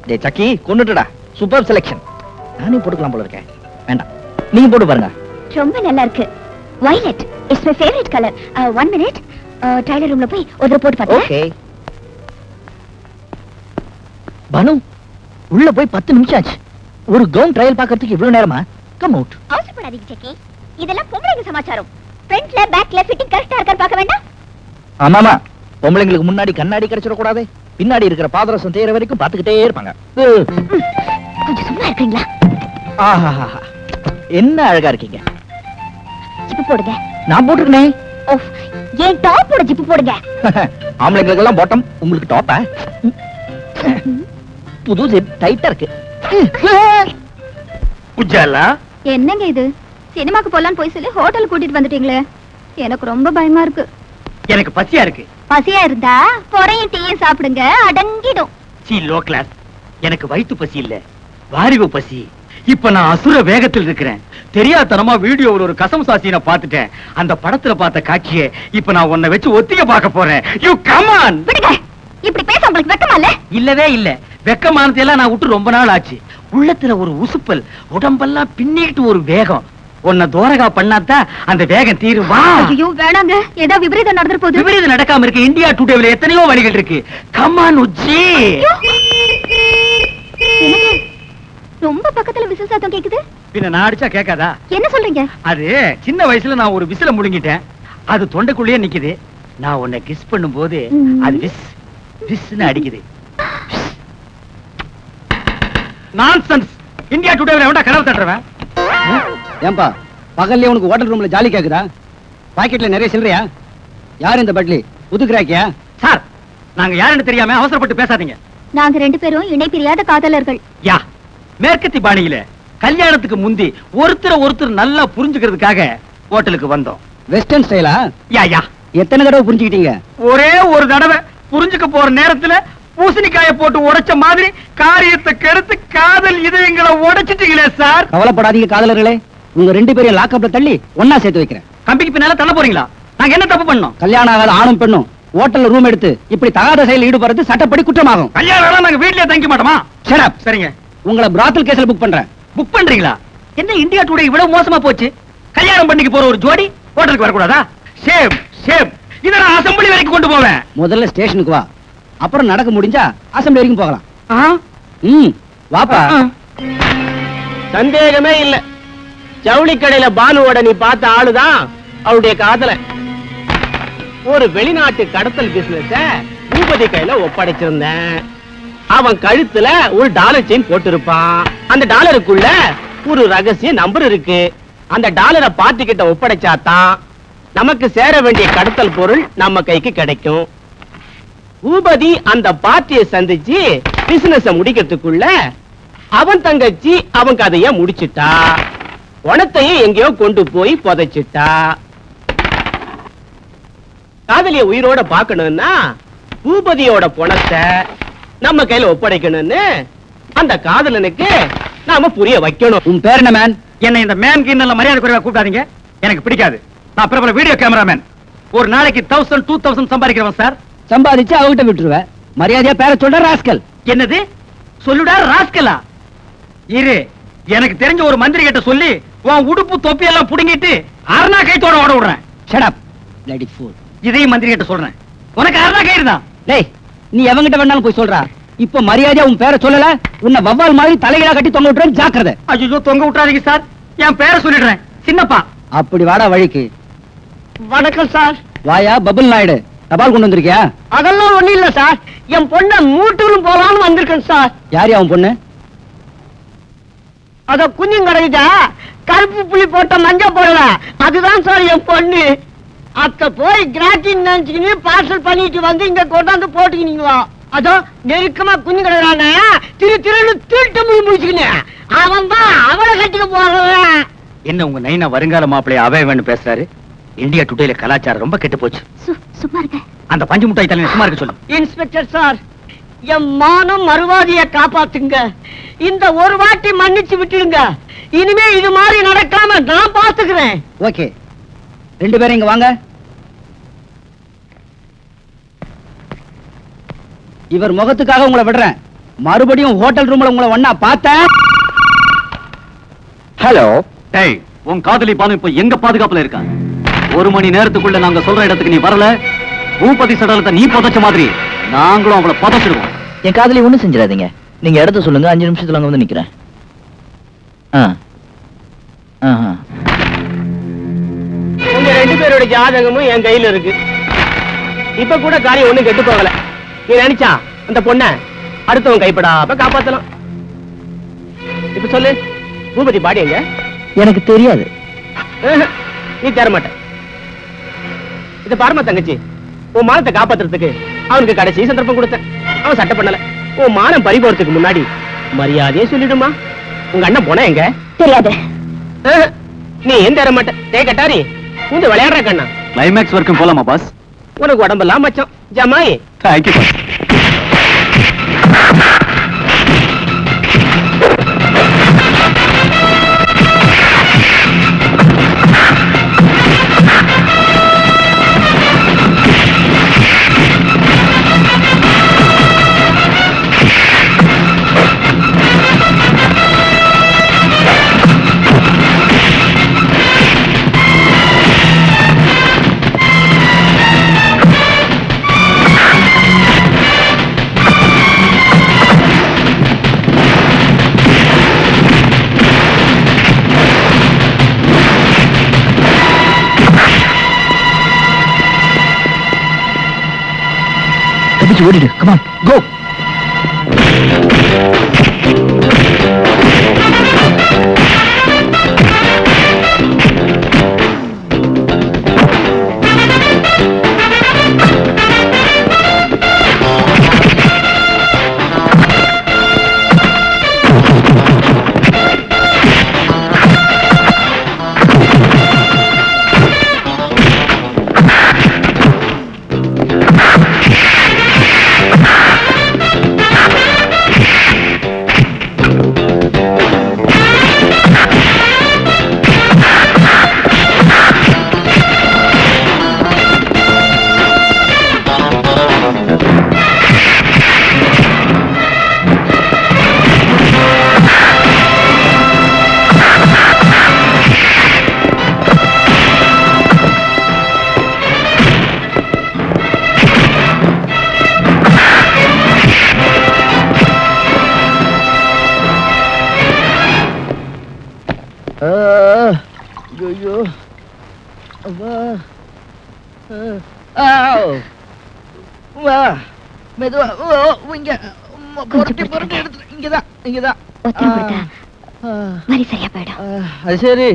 டேய் சக்கி கொண்டுட்டுடா சூப்பர் செலெக்ஷன் நானே போட்டுக்கலாம் போல இருக்கேன். வேண்டாம். நீங்க போட்டு பாருங்க. ரொம்ப நல்லா இருக்கு. Violet it's my favourite colour one minute tailor ரூம்ல போய் ஒரு போட்டு பார்த்தேன் ஓகே பனு உள்ள போய் பத்து நிமிஷம் ஆச்சு. ஒரு கவுன் ட்ரையல் பார்க்கறதுக்கு இவ்வளவு நேரமா? கம் அவுட் அவசரப்படாதீங்க செக்கி. இதெல்லாம் பொம்பளைங்க சமாச்சாரம். ஃப்ரண்ட்ல பேக்ல ஃபிட்டிங் கரெக்டா இருக்கான்னு பார்க்க வேண்டாம். ஆமாமா. பொம்பளைங்களுக்கு முன்னாடி கண்ணாடி கிடைச்சிடக்கூடாது. பின்னாடி இருக்கிற பாதரசம் தேயிற வரைக்கும் பார்த்துக்கிட்டே இருப்பாங்க. கொஞ்சம் சும்மா இருக்கீங்களா ஆஹாஹாஹா. என்ன அழகா இருக்கீங்க? ஜிப்பு போடுங்க. நான் போட்டிருக்கனே. ஏன் டாப்போட ஜிப்பு போடுங்க? <laughs> ஆம்பளைங்களுக்கு எல்லாம் பாட்டம் உங்களுக்கு டாப்பா புது ஜிப் டைட்டா இருக்கு. உஜாலா என்னங்க இது? சினிமாக்கு போலான்னு போய் சொல்லி ஹோட்டல் கூட்டிட்டு வந்துட்டீங்களே. எனக்கு ரொம்ப பயமா இருக்கு. எனக்கு பசியா இருக்கு. பசியா இருந்தா பொறையும் டீயும் சாப்பிடுங்க அடங்கிடும். சி லோ கிளாஸ் எனக்கு வயித்து பசி இல்ல வாரிவு பசி. இப்ப நான் அசுர வேகத்தில் இருக்கிறேன். தெரியாதனமா வீடியோவில் ஒரு கசம் சாசினை பார்த்துட்டேன். அந்த படத்துல பார்த்த காட்சியை இப்ப நான் உன்னை வச்சு ஒத்திக பார்க்க போறேன். யூ கமான் விடுங்க. இப்படி பேச உங்களுக்கு வெக்கமா இல்ல? இல்லவே இல்ல. வெக்கமானதை எல்லாம் நான் விட்டு ரொம்ப நாள் ஆச்சு. உள்ளத்துல ஒரு உசுப்பல் உடம்பெல்லாம் பின்னிட்டு ஒரு வேகம். உன்னை தோரகா பண்ணாதான் அந்த வேகம் தீரும்? வா ஐயோ வேணாங்க. ஏதோ விபரீதம் நடந்துற போகுது? விபரீதம் நடக்காம இருக்கு. இந்தியா டுடேவில் எத்தனையோ வழிகள் இருக்கு. கமான் உச்சி? ரொம்ப பக்கத்துல விசில் சத்தம் கேக்குது. பின்ன நான் அடிச்சா கேட்காதா? என்ன சொல்றீங்க? அது சின்ன வயசுல நான் ஒரு விசில முழுங்கிட்டேன் அது தொண்டைக்குள்ளேயே நிக்குது. நான் உன்னை கிஸ் பண்ணும்போது ம். அது விஸ் விஸ்னு அடிக்குது. நான்சென்ஸ் இந்தியா டுடேவில் எவன்டா கனவு தட்டுறவன்? ஏன்பா பகல்ல உனக்கு ஹோட்டல் ரூம்ல ஜாலி கேக்குதா? பாக்கெட்ல நிறைய சில்லறையா? யார் இந்த பட்லி? புதுக்குறாக்கியா சார் நாங்க யாருன்னு தெரியாம அவசரப்பட்டு பேசாதீங்க. நாங்க ரெண்டு பேரும் இணை பிரியாத காதலர்கள். யா மேற்கத்தி பாணியில கல்யாணத்துக்கு முந்தி ஒருத்தர் ஒருத்தர் நல்லா புரிஞ்சுக்கிறதுக்காக ஹோட்டலுக்கு வந்தோம். வெஸ்டர்ன் ஸ்டைலா யா யா. எத்தனை தடவை புரிஞ்சுக்கிட்டீங்க? ஒரே ஒரு தடவை புரிஞ்சுக்க போற நேரத்துல பூசணிக்காய போட்டு உடைச்ச மாதிரி காரியத்தை கெடுத்து காதல் இதயங்களை உடைச்சிட்டீங்களே சார். கவலைப்படாதீங்க காதலர்களே. உங்க ரெண்டு பேரையும் லாக்அப்ல தள்ளி ஒன்னா சேர்த்து வைக்கிறேன். கம்பிக்கு பின்னால தள்ள போறீங்களா? நாங்க என்ன தப்பு பண்ணோம் கல்யாணம் ஆகாத ஆணும் பெண்ணும் ஹோட்டல்ல ரூம் எடுத்து இப்படி தகாத செயலில் ஈடுபடுறது சட்டப்படி குற்றமாகும். கல்யாணம் நாங்க வீட்லயே தங்கிக்க மாட்டோமா? Up. சரிங்க. உங்களை பிராத்தல் கேஸ்ல புக் பண்றேன். புக் பண்றீங்களா? என்ன இந்தியா டுடே இவ்வளவு மோசமா போச்சு? கல்யாணம் பண்ணிக்க போற ஒரு ஜோடி ஹோட்டலுக்கு வரக்கூடாதா? சேம் சேம் இத நான் அசம்பிளி வரைக்கும் கொண்டு போவேன். முதல்ல ஸ்டேஷனுக்கு வா. அப்புறம் நடக்க முடிஞ்சா அசம்பிளி வரைக்கும் போகலாம்? ம் வாப்பா. சந்தேகமே இல்ல. ஜவுளி கடையில பானுவோட நீ பார்த்த ஆளுதான் அவருடைய காதல. ஒரு வெளிநாட்டு கடத்தல் பிசினஸ பூபதி கையில ஒப்படைச்சிருந்தேன். அவன் கழுத்துல ஒரு டாலர் செயின் போட்டிருப்பான். அந்த டாலருக்குள்ள ஒரு ரகசிய நம்பர் இருக்கு. அந்த டாலரை பார்ட்டி கிட்ட ஒப்படைச்சாதான் நமக்கு சேர வேண்டிய கடத்தல் பொருள் நம்ம கைக்கு கிடைக்கும். பூபதி அந்த பார்ட்டியை சந்திச்சு பிசினஸ முடிக்கிறதுக்குள்ள அவன் தங்கச்சி அவன் கதைய முடிச்சிட்டா. உணத்தையும் எங்கேயோ கொண்டு போய் புதைச்சிட்டா. காதலிய உயிரோட பார்க்கணும்னா பூபதியோட பணத்தை நம்ம கையில ஒப்படைக்கணும்னு அந்த காதலனுக்கு நாம புரிய வைக்கணும். உன் பேர் என்ன மேன் என்னை இந்த மேன் கீழ்ல மரியாதை குறைவா கூப்பிடாதீங்க. எனக்கு பிடிக்காது. நான் பிரபல வீடியோ கேமராமேன். ஒரு நாளைக்கு தௌசண்ட் டூ தௌசண்ட் சம்பாதிக்கிறவன் சார் சம்பாதிச்சு அவகிட்ட விட்டுருவேன் மரியாதையா பேர சொல்ற ராஸ்கல். என்னது? சொல்லுடா ராஸ்கலா? இரு. எனக்கு தெரிஞ்ச ஒரு மந்திரி கிட்ட சொல்லி உன் உடுப்பு தொப்பி எல்லாம் புடுங்கிட்டு அருணா கைத்தோட ஓட விடுறேன். ஷடப் லெட் ஃபூல் இதையும் மந்திரி கிட்ட சொல்றேன். உனக்கு அருணா கயிறு தான் டேய் நீ எவங்கிட்ட வேணாலும் போய் சொல்றா. இப்ப மரியாதையா உன் பேரை சொல்லல? உன்னை வவ்வால் மாதிரி தலைகளா கட்டி தொங்க விட்டுறேன் ஜாக்கிரதை. ஐயோ தொங்க விட்டுறாதீங்க சார். என் பேரை சொல்லிடுறேன். சின்னப்பா. அப்படி வாடா வழிக்கு. வணக்கம் சார். வாயா பபுல் நாயுடு. தபால் கொண்டு வந்திருக்கியா? அதெல்லாம் ஒண்ணும் இல்ல சார். என் பொண்ண மூட்டூரும் போலான்னு வந்திருக்கேன் சார். யார் அவன் பொண்ணு? அத குஞ்சும் கிடைக்குதா கருப்பு புள்ளி போட்ட மஞ்ச போடல. அதுதான் சார் என் பொண்ணு. அத்த போய் கிராட்டின் நினைச்சுக்கின்னு பார்சல் பண்ணிட்டு வந்து இங்க கொண்டாந்து போட்டுக்கினீங்களா. அதோ நெருக்கமா குஞ்சு கிடக்குறானே திரு திருன்னு திருட்டு முடி முடிச்சுக்கினேன் அவன் தான் அவளை கட்டிக்க போறவன். என்ன உங்க நைனா வருங்கால மாப்பிளைய அவைவன்னு பேசுறாரு? இந்தியா டுடேல கலாச்சாரம் ரொம்ப கெட்டு போச்சு. சும்மா இருக்க அந்த பஞ்சு முட்டாய் தலைவன் சும்மா இருக்க சொல்லு. இன்ஸ்பெக்டர் சார் என் மானம் மறுவாதிய காப்பாத்துங்க. இந்த ஒரு வாட்டி மன்னிச்சு விட்டுடுங்க. இனிமே இது மாதிரி நடக்காம நான் பாத்துக்கிறேன் ஓகே. ரெண்டு பேரும் இங்க வாங்க. இவர் முகத்துக்காக உங்களை விடுறேன். மறுபடியும் ஹோட்டல் ரூம்ல உங்களை ஒன்னா பார்த்தேன் ஹலோ டேய் உன் காதலி பானு இப்ப எங்க பாதுகாப்புல இருக்கா? ஒரு மணி நேரத்துக்குள்ள நாங்க சொல்ற இடத்துக்கு நீ வரல. பூபதி சடலத்தை நீ புதைச்ச மாதிரி. நாங்களும் அவளை புதைச்சிடுவோம். என் காதலி ஒண்ணும் செஞ்சிடாதீங்க. நீங்க இடத்த சொல்லுங்க அஞ்சு நிமிஷத்துல அங்க வந்து நிக்கிறேன். ஆ. ஆஹா. உங்க ரெண்டு பேரோட ஜாதகமும் என் கையில இருக்கு. இப்ப கூட காரியம் ஒண்ணும் கெட்டு போகல. நீ நினைச்சா அந்த பொண்ண அடுத்தவன் கைப்படாம காப்பாத்தலாம். இப்ப சொல்லு பூபதி பாடி எங்க? எனக்கு தெரியாது. நீ தர மாட்ட இத பாருமா தங்கச்சி உன் மானத்தை காப்பாத்துறதுக்கு அவனுக்கு கடைசி சந்தர்ப்பம் கொடுத்தேன். அவன் சட்டை பண்ணல. உன் மானம் பறி போறதுக்கு முன்னாடி மரியாதையே சொல்லிடுமா? உங்க அண்ணன் போனா எங்க? தெரியாது. நீ ஏன் தர மாட்ட? டே கட்டாரி இந்த விளையாடுற கண்ணா கிளைமேக்ஸ் வரைக்கும் போலாமா பாஸ் உனக்கு உடம்பெல்லாம் மச்சம். ஜமாய். தேங்க்யூ பாஸ் தப்பிச்சு ஓடிடு கமான் கோ ஐயோ அது சரி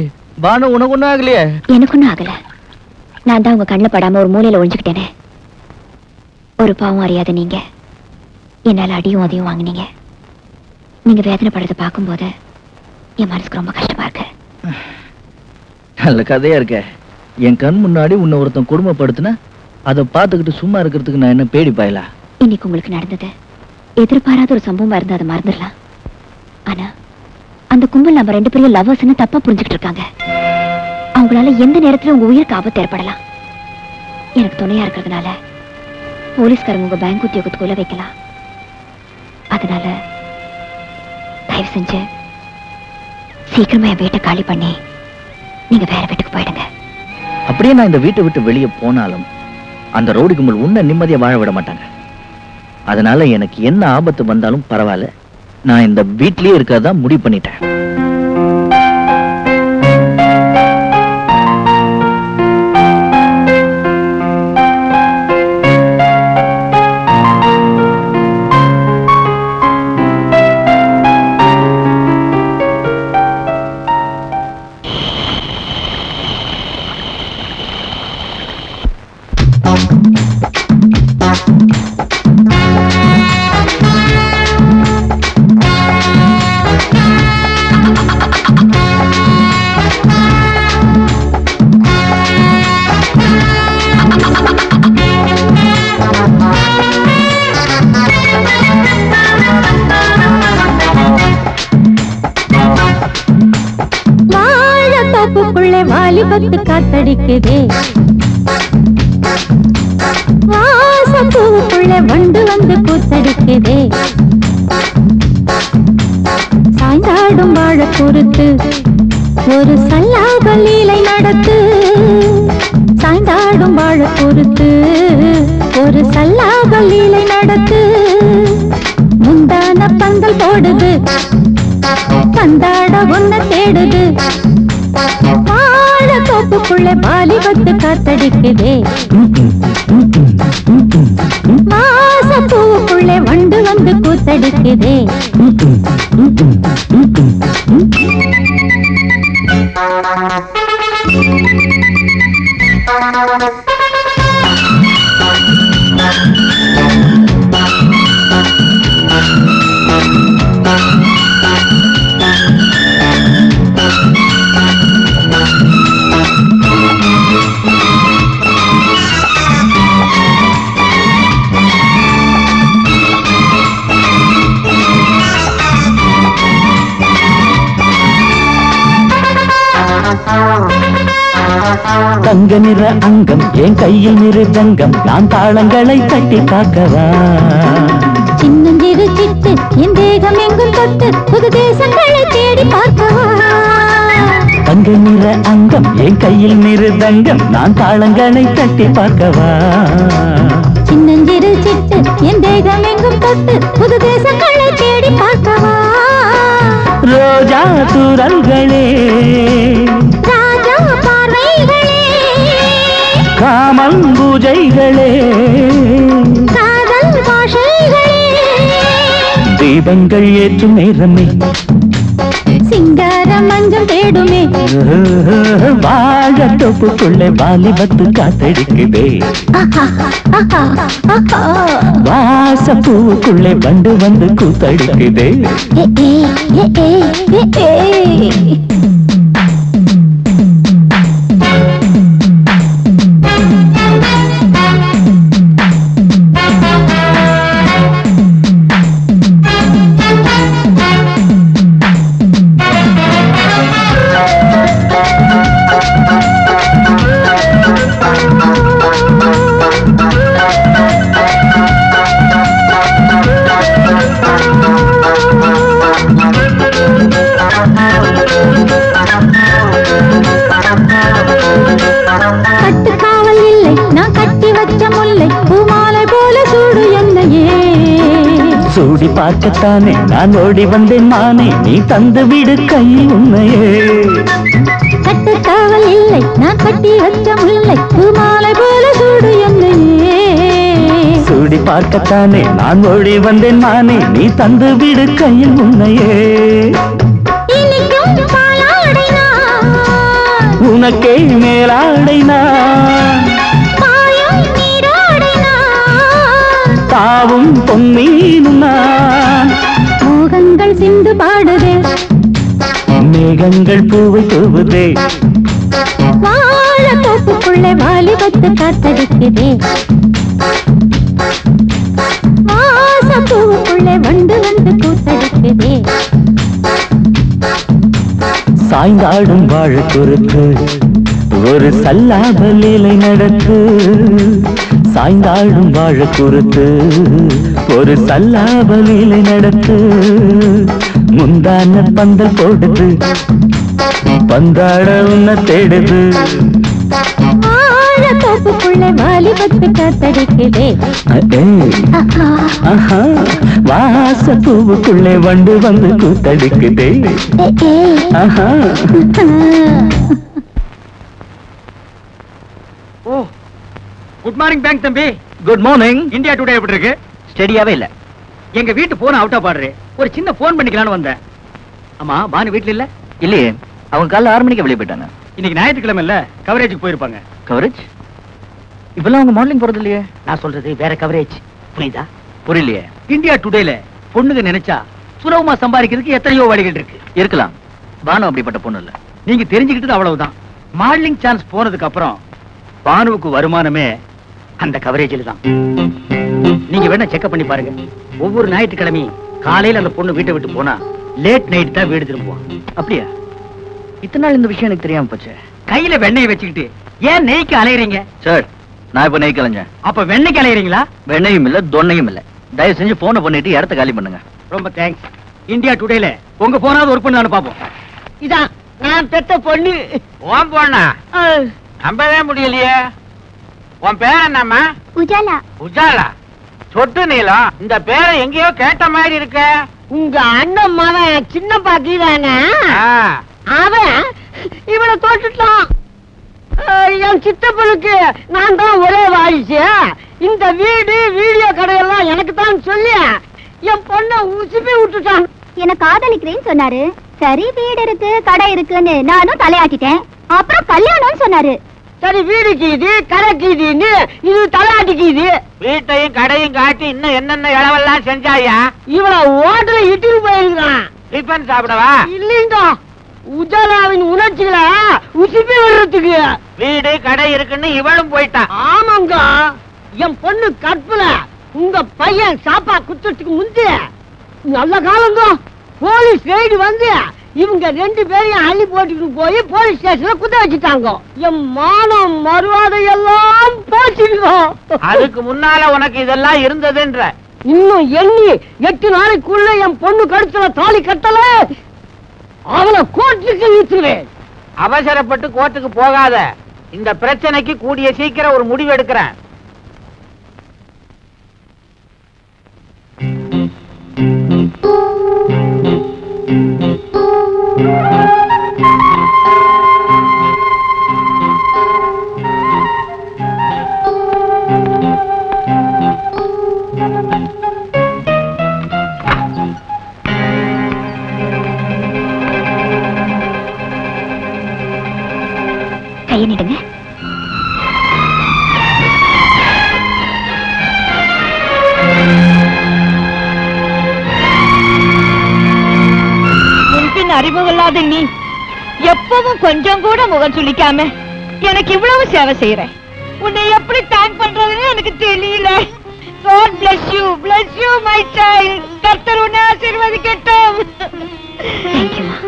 பானு உனக்கு ஒண்ணும் ஆகலையே? எனக்கு ஒண்ணும் ஆகல. நான் தான் உங்க கண்ணில் படாம ஒரு மூலையில ஒழிஞ்சுக்கிட்டேனே ஒரு பாவம் அறியாத நீங்க. என்னால அடியும் அதையும் வாங்குனீங்க. நீங்க வேதனைப்படுறத பார்க்கும்போது என் மனசுக்கு ரொம்ப கஷ்டமா இருக்கு. நல்ல கதையா இருக்க. என் கண் முன்னாடி உன்னை ஒருத்தன் கொடுமைப்படுத்தினா அதை பார்த்துக்கிட்டு சும்மா இருக்கிறதுக்கு நான் என்ன பேடி பாயலா? இன்னைக்கு உங்களுக்கு நடந்தது. எதிர்பாராத ஒரு சம்பவமா இருந்தா அதை மறந்துடலாம். ஆனா அந்த கும்பல் நம்ம ரெண்டு பேரும் லவர்ஸ்னு தப்பா புரிஞ்சுக்கிட்டு இருக்காங்க. அவங்களால எந்த நேரத்துல உங்க உயிருக்கு ஆபத்து ஏற்படலாம். எனக்கு துணையா இருக்கிறதுனால போலீஸ்காரங்க உங்க பேங்க் உத்தியோகத்துக்குள்ள வைக்கலாம். அதனால தயவு செஞ்சு சீக்கிரமா என் வீட்டை காலி பண்ணி நீங்க வேற வீட்டுக்கு போயிடுங்க. அப்படியே நான் இந்த வீட்டை விட்டு வெளியே போனாலும் அந்த ரோடு கும்பல் உன்ன நிம்மதியை வாழ விட மாட்டாங்க. அதனால எனக்கு என்ன ஆபத்து வந்தாலும் பரவாயில்ல. நான் இந்த வீட்லயே இருக்கதான் முடிவு பண்ணிட்டேன். வாலிபத்து காத்தடிக்குதே. வாசப்பூக்குள்ள வண்டு வந்து கூத்தடிக்குதே சாய்ந்தாடும் வாழ பொறுத்து ஒரு சல்லாக லீலை நடத்து. சாய்ந்தாடும் வாழ பொறுத்து ஒரு சல்லாக லீலை நடத்து. முந்தான பந்தல் போடுது பந்தாட ஒன்ன தேடுது. வாழ தோப்புக்குள்ள வாலிபத்து காத்தடிக்குதே வாச பூவுக்குள்ளே வண்டு வந்து கூத்தடிக்குதே தங்க நிற அங்கம் என் கையில் நிறு தங்கம் நான் தாளங்களை தட்டி பார்க்கவா? சின்னஞ்சிறு சிட்டு என் தேகம் எங்கும் தொட்டு புது தேசங்களை தேடி பார்க்கவா? தங்க நிற அங்கம் என் கையில் நிறு தங்கம் நான் தாளங்களை தட்டி பார்க்கவா? சின்னஞ்சிறு சிட்டு என் தேகம் எங்கும் தொட்டு புது தேசங்களை தேடி பார்க்கவா? ரோஜா தூரல்களே பார்வைகளே காமன் பூஜைகளே. காதல் பாஷைகளே. தீபங்கள் ஏற்றும் நேரமே. சிங்கார மஞ்சள் தேடுமே. <laughs> வாழ தொப்புக்குள்ளே வாலிபத்து காத்தடிக்குதே. வாச பூவுக்குள்ளே வண்டு வந்து கூத்தடிக்குதே பார்க்கத்தானே நான் ஓடி வந்தேன் மானே நீ தந்து விடு கை உண்மையே கட்டுக்காவல் இல்லை நான் கட்டி வச்ச முல்லை பூமாலை போல சூடு என்னையே. சூடி பார்க்கத்தானே நான் ஓடி வந்தேன் மானே நீ தந்து விடு கையில் உன்னையே. உனக்கே மேலாடை தூவுதே வாழ தோப்புக்குள்ளே வாலிபத்து காத்தடிக்குதே. வாச பூவுக்குள்ளே வண்டு வந்து கூத்தடிக்குதே சாய்ந்தாடும் வாழ குறுக்கு ஒரு சல்லாப லீலை நடக்கு. சாய்ந்தாடும் வாழ குறுக்கு ஒரு சல்லாப லீலை நடக்கு. முந்தான பந்தல் போடுது பந்தாட உன்னை தேடுது வாச பூவுக்குள்ளே வண்டு வந்து கூத்தடிக்குதே. ஏ, ஏ. ஆஹா. ஓ குட் மார்னிங் பேங்க் தம்பி. குட் மார்னிங் இந்தியா டுடே எப்படி இருக்கு? ஸ்டெடியாவே இல்ல. எங்க வீட்டு போன் அவுட்டா பாடுறே. ஒரு சின்ன போன் பண்ணிக்கலாம்னு வந்தேன். ஆமா பானு வீட்ல இல்ல? இல்லையே. அவங்க காலைல ஆறு மணிக்கு வெளியே போயிட்டாங்க. இன்னைக்கு ஞாயிற்றுக்கிழமை இல்ல கவரேஜுக்கு போயிருப்பாங்க. கவரேஜ் இப்பெல்லாம் அவங்க மாடலிங் போறது இல்லையே நான் சொல்றது வேற கவரேஜ் புரியுதா? புரியலையே. இந்தியா டுடேல பொண்ணுங்க நினைச்சா சுலபமா சம்பாதிக்கிறதுக்கு எத்தனையோ வழிகள் இருக்கு. இருக்கலாம். பானு அப்படிப்பட்ட பொண்ணு இல்ல. நீங்க தெரிஞ்சுக்கிட்டது அவ்வளவுதான். மாடலிங் சான்ஸ் போனதுக்கு அப்புறம் பானுவுக்கு வருமானமே அந்த கவரேஜில் தான். நீங்க வேணா செக்அப் பண்ணி பாருங்க. ஒவ்வொரு ஞாயிற்றுக்கிழமையும் காலையில அந்த பொண்ணு வீட்டை விட்டு போனா லேட் நைட் தான் வீடு திரும்புவான். அப்படியா? இத்தனை நாள் இந்த விஷயம் எனக்கு தெரியாம போச்சு. கையில வெண்ணெய் வச்சுக்கிட்டு ஏன் நெய்க்கு அலையறீங்க? சார் நான் இப்ப நெய் கலைஞ்சேன். அப்ப வெண்ணெய்க்கு அலையறீங்களா? வெண்ணையும் இல்ல தொன்னையும் இல்ல. தயவு செஞ்சு போனை பண்ணிட்டு இடத்த காலி பண்ணுங்க. ரொம்ப தேங்க்ஸ் இந்தியா டுடேல உங்க போனாவது ஒர்க் பண்ணு பாப்போம். இதான் நான் பெத்த பொண்ணு. உன் பொண்ணா? நம்பவே முடியலையே. உன் பேர் என்னம்மா? உஜாலா. உஜாலா? சொட்டு நீளம். இந்த பேரை எங்கேயோ கேட்ட மாதிரி இருக்க. உங்க அண்ணன் மகன் சின்ன பாக்கிதானே ஆ, அவன் இவனை தோட்டுட்டான் என் சித்தப்பனுக்கு நான் தான் ஒரே வாரிசு. இந்த வீடு வீடியோ கடையெல்லாம் எனக்கு தான் சொல்லி. என் பொண்ணை உசுப்பி விட்டுட்டான். என்ன காதலிக்கிறேன்னு சொன்னாரு. சரி வீடு இருக்கு கடை இருக்குன்னு நானும் தலையாட்டிட்டேன். அப்புறம் கல்யாணம்னு சொன்னாரு. சரி வீடு கீது கடை கீதுன்னு இது தலையாட்டி கீது வீட்டையும் கடையும் காட்டி இன்னும் என்னென்ன இளவெல்லாம் செஞ்சாயா? இவனை ஓட்டல இட்டுட்டு போயிருக்கான். டிஃபன் சாப்பிடவா? இல்லைங்க. உஜாலாவின் உணர்ச்சிகளை உசுப்பி விடுறதுக்கு. வீடு கடை இருக்குன்னு இவளும் போயிட்டான் ஆமாங்க. என் பொண்ணு கற்பல உங்க பையன் சாப்பா குத்துறதுக்கு முந்தி நல்ல காலங்க. போலீஸ் ரைடு வந்து இவங்க ரெண்டு பேரையும் அள்ளி போட்டுட்டு போய் போலீஸ் ஸ்டேஷன்ல குத்த வச்சுட்டாங்க. என் மானம் மறுவாதை எல்லாம் போச்சுங்க அதுக்கு முன்னால உனக்கு இதெல்லாம் இருந்ததுன்ற. இன்னும் எண்ணி எட்டு நாளைக்குள்ள என் பொண்ணு கழுத்துல தாலி கட்டல. அவனை கோர்ட்டுக்கு வீசுவேன் அவசரப்பட்டு கோர்ட்டுக்கு போகாத. இந்த பிரச்சனைக்கு கூடிய சீக்கிரம் ஒரு முடிவு எடுக்கிறேன். கையை முன்பின் நீ. எப்பவும் கொஞ்சம் கூட முகம் சுளிக்காம எனக்கு இவ்வளவு சேவை செய்யற உன்னை எப்படி தேங்க் பண்றதுன்னு எனக்கு தெரியல. God bless you, bless you, my child. கர்த்தர் உன்னை ஆசீர்வதிக்கட்டும். Thank you, ma.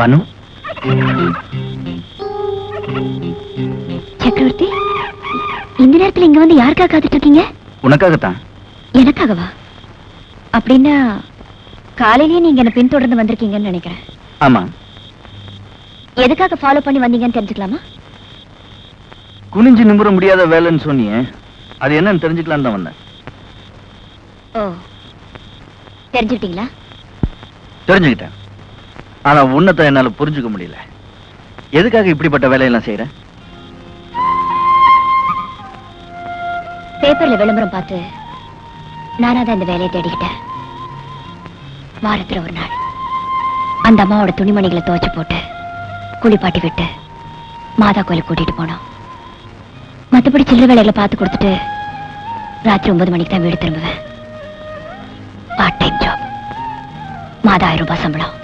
பானு? சக்கரவர்த்தி இந்த நேரத்துல இங்க வந்து யாருக்காக காத்துட்டு இருக்கீங்க உனக்காகத்தான். எனக்காகவா? அப்படின்னா காலையிலேயே நீங்க என்ன பின்தொடர்ந்து வந்திருக்கீங்கன்னு நினைக்கிறேன். ஆமா. எதுக்காக ஃபாலோ பண்ணி வந்தீங்கன்னு தெரிஞ்சுக்கலாமா? குனிஞ்சு நிமிர முடியாத வேலைன்னு சொன்னியே அது என்னன்னு தெரிஞ்சுக்கலாம் தான் வந்தேன். ஓ தெரிஞ்சுக்கிட்டீங்களா? தெரிஞ்சுக்கிட்டேன். ஆனா உன்னத்தை என்னால புரிஞ்சுக்க முடியல. எதுக்காக இப்படிப்பட்ட வேலையெல்லாம் செய்யற பேப்பர்ல விளம்பரம் பார்த்து நானா தான் இந்த வேலையை தேடிக்கிட்டேன். வாரத்துல ஒரு நாள் அந்த அம்மாவோட துணிமணிகளை துவைச்சு போட்டு குளிப்பாட்டி விட்டு மாதா கோயிலுக்கு கூட்டிட்டு போனோம் மத்தபடி சில்லறை வேலைகளை பார்த்து கொடுத்துட்டு ராத்திரி ஒன்பது மணிக்கு தான் வீடு திரும்புவேன். பார்ட் டைம் ஜாப் மாதா ஆயிரம் ரூபாய் சம்பளம்.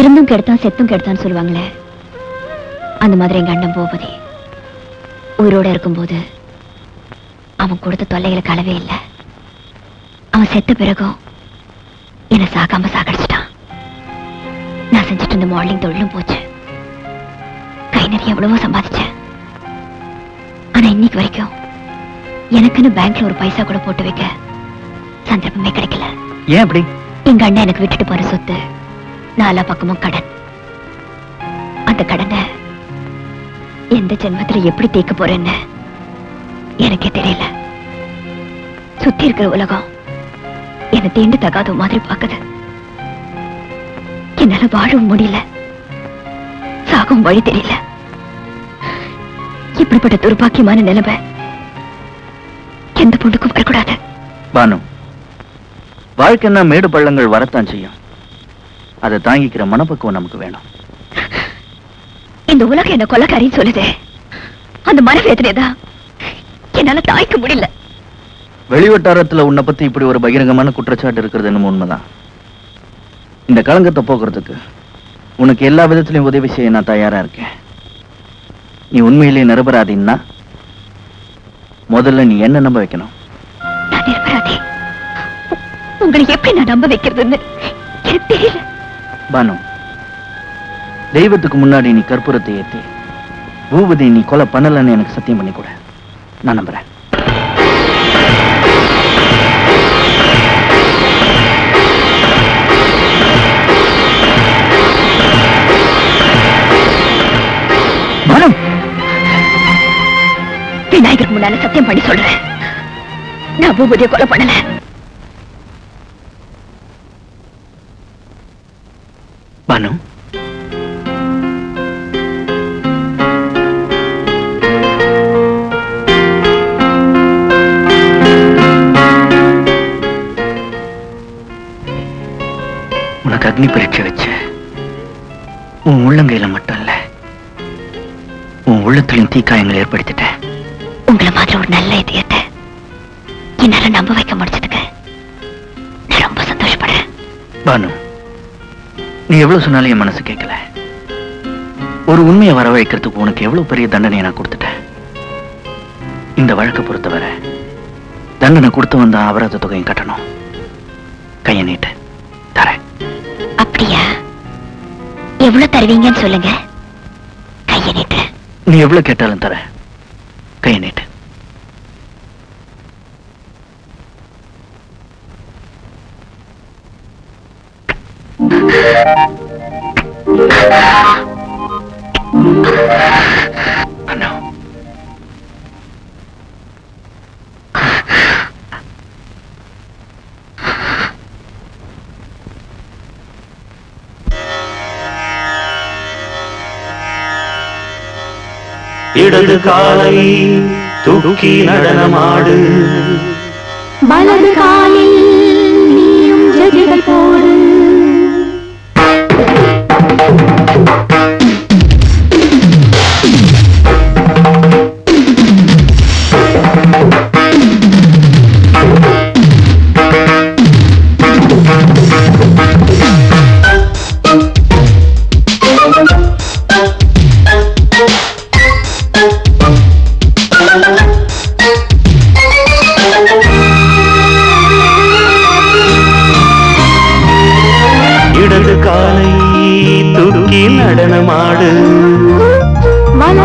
இருந்தும் கெடுத்தான் செத்தும் கெடுத்தான்னு சொல்லுவாங்களே. அந்த மாதிரி எங்க அண்ணன் பூபதி உயிரோட இருக்கும்போது அவன் கொடுத்த தொல்லைகளுக்கு அளவே இல்லை. அவன் செத்த பிறகும் என்னை சாகாம சாகடிச்சிட்டான். நான் செஞ்சுட்டு இருந்த மாடலிங் தொழிலும் போச்சு. கை நிறைய எவ்வளவோ சம்பாதிச்சேன். ஆனா இன்னைக்கு வரைக்கும் எனக்குன்னு பேங்க்ல ஒரு பைசா கூட போட்டு வைக்க சந்தர்ப்பமே கிடைக்கல. ஏன் அப்படி? எங்க அண்ணன் எனக்கு விட்டுட்டு போற சொத்து நாலா பக்கமும் கடன். அந்த கடனை எந்த ஜென்மத்துல எப்படி தீர்க்க போறேன்னு எனக்கே தெரியல. சுத்தி இருக்கிற உலகம் என்னை தீண்டு தகாத மாதிரி பாக்குது என்னால வாழவும் முடியல. சாகவும் வழி தெரியல. இப்படிப்பட்ட துர்பாக்கியமான நிலைமை எந்த பொண்ணுக்கும் வரக்கூடாது. பானு வாழ்க்கைன்னா மேடு பள்ளங்கள் வரத்தான் செய்யும். அதை தாங்கிக்கிற மனப்பக்குவம் நமக்கு வேணும். இந்த உலகம் என்ன கொலக்காரின்னு சொல்லுதே. அந்த மனவேதனை தான் என்னால தாய்க்க முடியல. வெளிவட்டாரத்துல உன்னை பத்தி இப்படி ஒரு பகிரங்கமான குற்றச்சாட்டு இருக்கிறது என்னமோ உண்மைதான். இந்த களங்கத்தை போக்குறதுக்கு உனக்கு எல்லா விதத்திலையும் உதவி செய்ய நான் தயாரா இருக்கேன். நீ உண்மையிலேயே நிரபராதின்னா முதல்ல நீ என்ன நம்ப வைக்கணும்? உங்களை எப்படி நான் நம்ப வைக்கிறதுன்னு தெரியல. பானு தெய்வத்துக்கு முன்னாடி நீ கற்பூரத்தை ஏத்தி பூபதி நீ கொலை பண்ணலன்னு எனக்கு சத்தியம் பண்ணி கூட. நான் நம்புறேன். விநாயகருக்கு முன்னால சத்தியம் பண்ணி சொல்றேன். நான் பூபதிய கொலை பண்ணல. பானு உனக்கு அக்னி பரீட்சை வச்ச உன் உள்ளங்கையில மட்டும் இல்ல உன் உள்ளத்திலும் தீக்காயங்கள் ஏற்படுத்திட்டேன். உங்களை மாதிரி ஒரு நல்ல இதயத்தை என்னால நம்ப வைக்க முடிச்சதுக்கு நான் ரொம்ப சந்தோஷப்படுறேன். பானு நீ எவ்வளவு சொன்னாலும் என் மனசு கேட்கல. ஒரு உண்மையை வரவழைக்கிறதுக்கு உனக்கு எவ்வளவு பெரிய தண்டனையை நான் கொடுத்துட்டேன். இந்த வழக்கை பொறுத்தவரை தண்டனை கொடுத்து வந்த அபராத தொகையும் கட்டணும். கையை நீட்டு. தரேன் அப்படியா? எவ்வளவு தருவீங்கன்னு சொல்லுங்க. கையை நீட்டுறேன் நீ எவ்வளவு கேட்டாலும் தர கையை நீட்டு. அண்ணா இடது காலை தூக்கி நடனமாடு. வலது காலில் நீயும் ஜதிகள் போடு.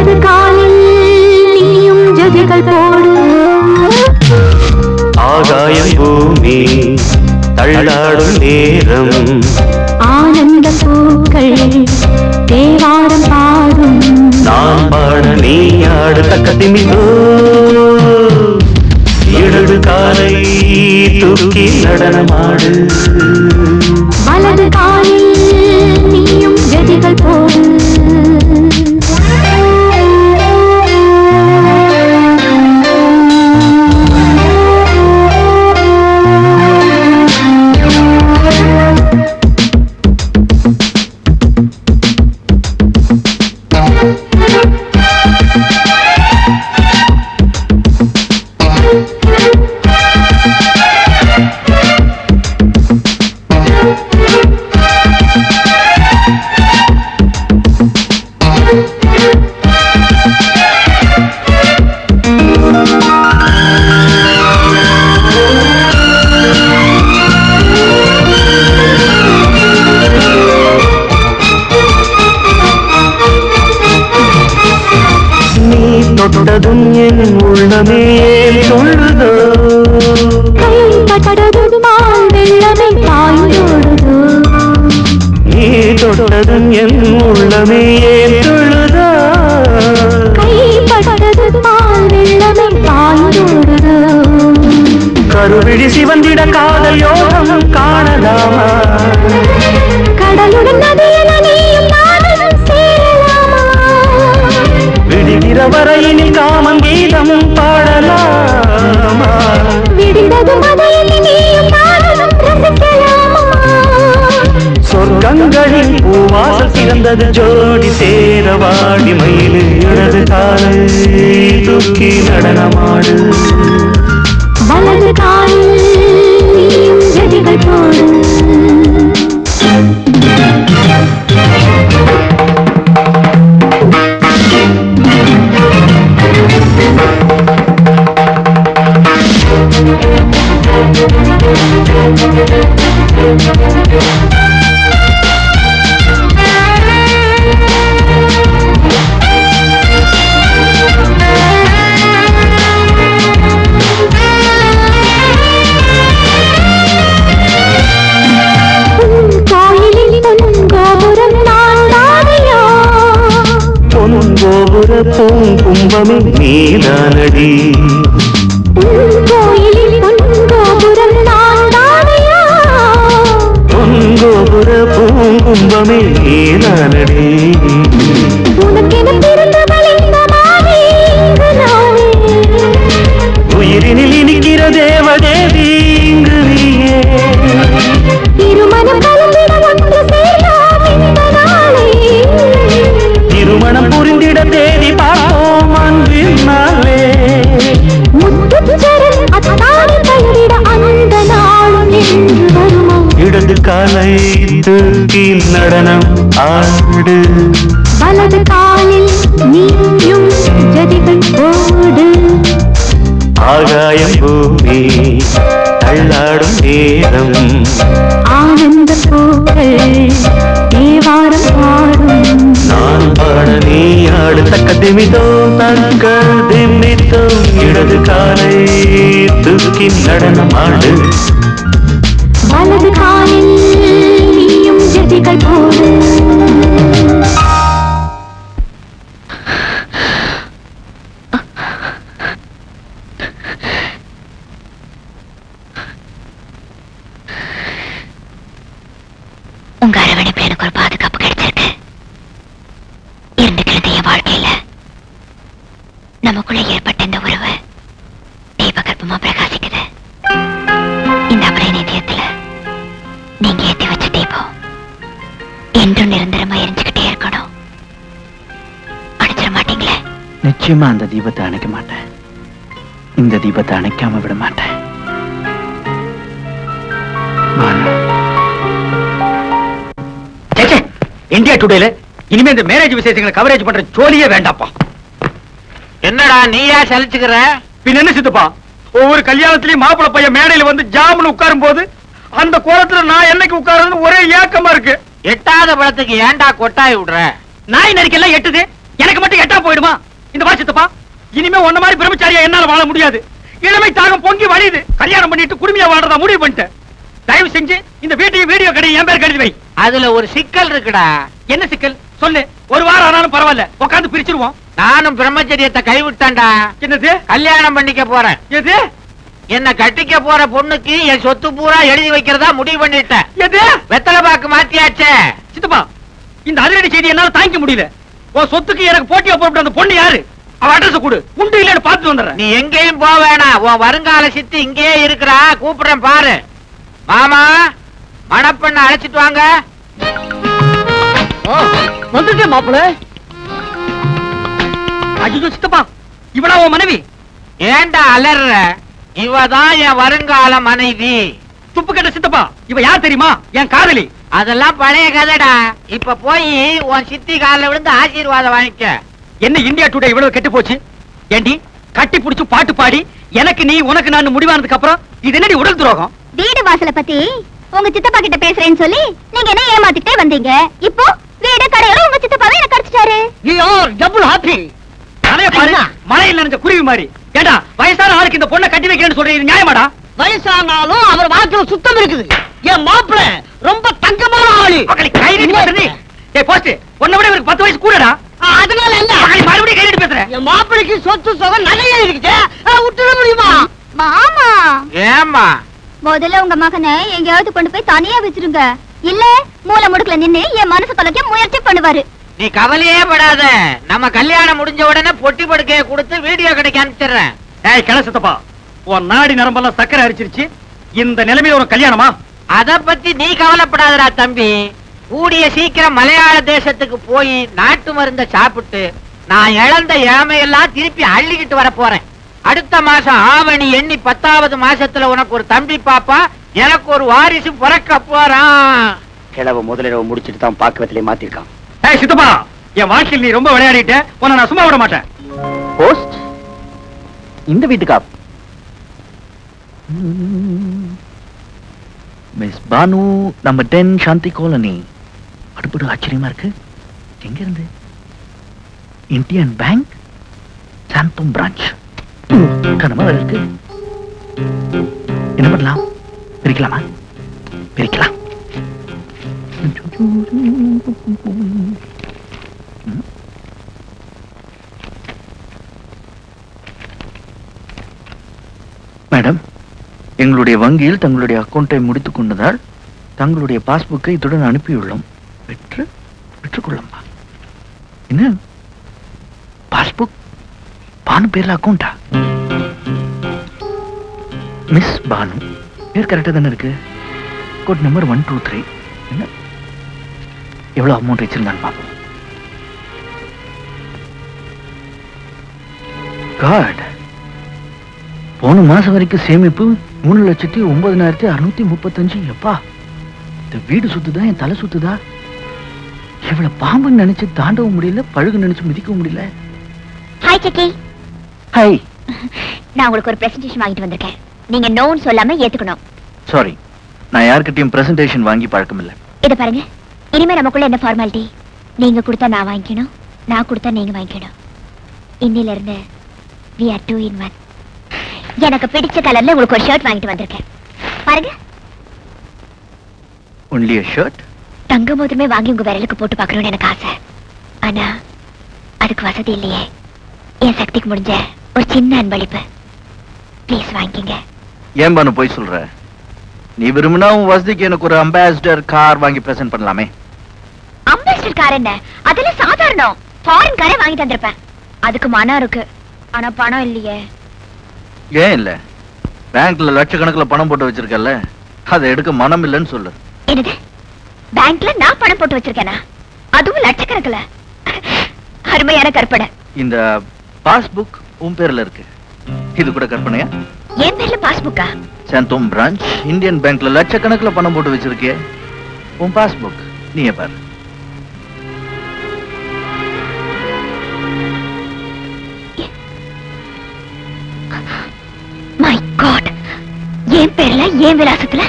வலது காற்றில் நடனமாடு வலது காலில் நீயும் ஜதிகள் போடு. உங்க அரவணைப்புல எனக்கு ஒரு பாதுகாப்பு நிச்சயமா அந்த தீபத்தை அணைக்க மாட்டேன். இந்த தீபத்தை அணைக்காம விட மாட்டேன். பானு. இந்தியா டுடேல இனிமே இந்த மேரேஜ் விசேஷங்களை கவரேஜ் பண்ற ஜோலியே வேண்டாப்பா என்னடா நீயா சலிச்சுக்கிற? பின்ன என்ன சித்துப்பா? ஒவ்வொரு கல்யாணத்திலயும் மாப்பிள்ளை பையன் மேடையில வந்து ஜாமுன்னு உட்காரும் போது அந்த கோலத்துல நான் என்னைக்கு உட்காருன்னு ஒரே ஏக்கமா இருக்கு. எட்டாத பழத்துக்கு ஏன்டா கொட்டாய் விடுற? நாய் நரிக்கெல்லாம் எட்டுது. எனக்கு மட்டும் எட்டா போயிடுமா? இந்த மாதிரி சித்தப்பா இனிமே உன்ன மாதிரி பிரம்மச்சாரியா என்னால வாழ முடியாது. இளமை தாகம் பொங்கி வழியுது. கல்யாணம் பண்ணிட்டு குடுமையா வாழ்றதா முடிவு பண்ணிட்டேன். தயவு செஞ்சு இந்த வீட்டையும் வீடியோ கடையும் என் பேர் கழுதி வை. அதுல ஒரு சிக்கல் இருக்குடா. என்ன சிக்கல்? சொல்லு. ஒரு வாரம் ஆனாலும் பரவாயில்ல. உட்காந்து பிரிச்சிருவோம். நானும் பிரம்மச்சரியத்தை கைவிட்டேன்டா. என்னது? கல்யாணம் பண்ணிக்க போறேன். எது? என்ன கட்டிக்க போற பொண்ணுக்கு என் சொத்து பூரா எழுதி வைக்கிறதா முடிவு பண்ணிட்டேன். எது? வெத்தலை பாக்கு மாத்தியாச்சே. சித்தப்பா இந்த அதிரடி செய்தி என்னால தாங்கிக்க முடியல. உன் சொத்துக்கு எனக்கு போட்டியா போட்டு அந்த பொண்ணு யாரு? அவ அட்ரஸ் கொடு. உண்டு இல்லன்னு பார்த்து வந்துடுறேன். நீ எங்கேயும் போக வேணாம். உன் வருங்கால சித்தி இங்கேயே இருக்கிறா. கூப்பிடுறேன் பாரு. மாமா மணப்பெண்ண அழைச்சிட்டு வாங்க. வந்துட்டேன் மாப்பிள ஐயோ சித்தப்பா இவளா உன் மனைவி? ஏன்டா அலற? இவதான் என் வருங்கால மனைவி. துப்பு கட்ட சித்தப்பா இவ யார் தெரியுமா? என் காதலி. அதெல்லாம் பழைய கதைடா. இப்ப போய் உன் சித்தி காலில் விழுந்து ஆசீர்வாதம் வாங்கிக்க. என்ன இந்தியா டுடே இவ்வளவு கெட்டு போச்சு? ஏண்டி கட்டி புடிச்சு பாட்டு பாடி எனக்கு நீ உனக்கு நான் முடிவானதுக்கு அப்புறம் இது என்னடி உடல் துரோகம்? வீடு வாசல பத்தி உங்க சித்தப்பா கிட்ட பேசுறேன்னு சொல்லி நீங்க என்ன ஏமாத்திட்டே வந்தீங்க? இப்போ வீடு கடையில உங்க சித்தப்பாவே எனக்கு கிடைச்சிட்டாரு. டபுள் ஹாப்பி தலைய பாரு மழையில் நனைஞ்ச குருவி மாதிரி. ஏடா வயசான ஆளுக்கு இந்த பொண்ணை கட்டி வைக்கிறேன்னு சொல்றீங்க நியாயமாடா? வயசானாலும் அவர் வாக்குல சுத்தம் இருக்குது. என் மாப்பிள ரொம்ப தங்கமான ஆளு. உன்னை விட இவருக்கு பத்து வயசு கூடடா. அதனால என்ன? மறுபடியும் கை நீட்டி பேசுறேன் என் மாப்பிளைக்கு சொத்து சுகம் நிறைய இருக்குது. விட்டுட முடியுமா? மாமா. ஏமா முதல்ல உங்க மகனை எங்கேயாவது கொண்டு போய் தனியா வச்சிருங்க இல்ல மூல முடுக்குல நின்னு என் மனசு தொலைக்க முயற்சி பண்ணுவாரு. நீ கவலையே படாத. நம்ம கல்யாணம் முடிஞ்ச உடனே பொட்டி படுக்கைய கொடுத்து வீடியோ கிடைக்க அனுப்பிச்சிடுறேன். ஏய் கிள சித்தப்பா உன் நாடி நரம்பெல்லாம் சக்கரை அரிச்சிருச்சு. இந்த நிலைமையில ஒரு கல்யாணமா? அத பத்தி நீ கவலைப்படாதடா தம்பி. கூடிய சீக்கிரம் மலையாள தேசத்துக்கு போய் நாட்டு மருந்த சாப்பிட்டு நான் இழந்த இளமையெல்லாம் திருப்பி அள்ளிக்கிட்டு வர போறேன். அடுத்த மாசம் ஆவணி எண்ணி பத்தாவது மாசத்துல உனக்கு ஒரு தம்பி பாப்பா எனக்கு ஒரு வாரிசு பிறக்க போறான். கிழவ முதலிரவு முடிச்சிட்டு தான் பாக்குறதுல மாத்திருக்கான். ஏய் சித்தப்பா என் வாழ்க்கையில் நீ ரொம்ப விளையாடிட்ட உன்னை நான் சும்மா விட மாட்டேன். போஸ்ட் இந்த வீட்டுக்கா? மிஸ் பானு நம்ம டென் சாந்தி காலனி. அடுப்படு ஆச்சரியமா இருக்கு. எங்க இருந்து இந்தியன் பேங்க் சாந்தம் பிரான்ச். கனமா வேற இருக்கு. என்ன பண்ணலாம்? பிரிக்கலாமா? பிரிக்கலாம். மேடம் எங்களுடைய வங்கியில் தங்களுடைய அக்கௌண்ட்டை முடித்துக் கொண்டதால் தங்களுடைய பாஸ்புக்கை இத்துடன் அனுப்பியுள்ளோம். பெற்று பெற்றுக்கொள்ளம்மா என்ன? பாஸ்புக்? பானு பேர்ல அக்கௌண்டா மிஸ் பானு. பேர் கரெக்டாக தானே இருக்கு? Code number one two three என்ன? எவ்வளோ அமௌண்ட் வச்சிருந்தான்னு பார்ப்போம். காட் போன மாசம் வரைக்கும் சேமிப்பு மூணு லட்சத்தி ஒன்பதினாயிரத்தி அறுநூத்தி முப்பத்தஞ்சு. எப்பா இந்த வீடு சுத்துதா என் தலை சுத்துதா? இவ்வளவு பாம்புன்னு நினைச்சு தாண்டவும் முடியல பழுகு நினைச்சு மிதிக்கவும் முடியல. ஹாய் சிக்கி ஹாய் நான் உங்களுக்கு ஒரு பிரசன்டேஷன் வாங்கிட்டு வந்திருக்கேன். நீங்க நோன்னு சொல்லாம ஏத்துக்கணும். சாரி நான் யார்கிட்டயும் பிரசன்டேஷன் வாங்கி பழக்கம் இல்ல இத பாருங்க. இனிமே நமக்குள்ள என்ன ஃபார்மாலிட்டி நீங்க கொடுத்தா நான் வாங்கிக்கணும் நான் கொடுத்தா நீங்க வாங்கிக்கணும். இன்னில இருந்து we are two in one எனக்கு பிடிச்ச கலர்ல உங்களுக்கு ஒரு ஷர்ட் வாங்கிட்டு வந்திருக்கேன். பாருங்க. ஒன்லி ஷர்ட் தங்க மோதிரமே வாங்கி உங்க விரலுக்கு போட்டு பார்க்கணும்னு எனக்கு ஆசை. ஆனா அதுக்கு வசதி இல்லையே. என் சக்திக்கு முடிஞ்ச ஒரு சின்ன அன்பளிப்பு. ப்ளீஸ் வாங்கிக்கங்க ஏன் பானு போய் சொல்ற? நீ விரும்பினா உன் வசதிக்கு எனக்கு ஒரு அம்பாசிடர் கார் வாங்கி பிரசன்ட் பண்ணலாமே. அம்பாசிடர் கார் என்ன? அதெல்லாம் சாதாரணம். ஃபாரின் காரே வாங்கி தந்திருப்பேன் அதுக்கு மனம் இருக்கு. ஆனா பணம் இல்லையே. ஏன் இல்ல? பேங்க்ல லட்சக்கணக்கில் பணம் போட்டு வச்சிருக்கல அதை எடுக்க மனம் இல்லைன்னு சொல்லு. என்னது? பேங்க்ல நான் பணம் போட்டு வச்சிருக்கேனா? அதுவும் லட்சக்கணக்கில். அருமையான கற்பனை. இந்த பாஸ்புக் உன் பேர்ல இருக்கு. இது கூட கற்பனையா? என் பேர்ல பாஸ்புக்கா சாந்தோம் பிரான்ச் இந்தியன் பேங்க்ல லட்சக்கணக்கில் பணம் போட்டு வச்சிருக்கே உன் பாஸ்புக் நீயே பாரு. மை காட் என் பேர்ல என் விலாசத்துல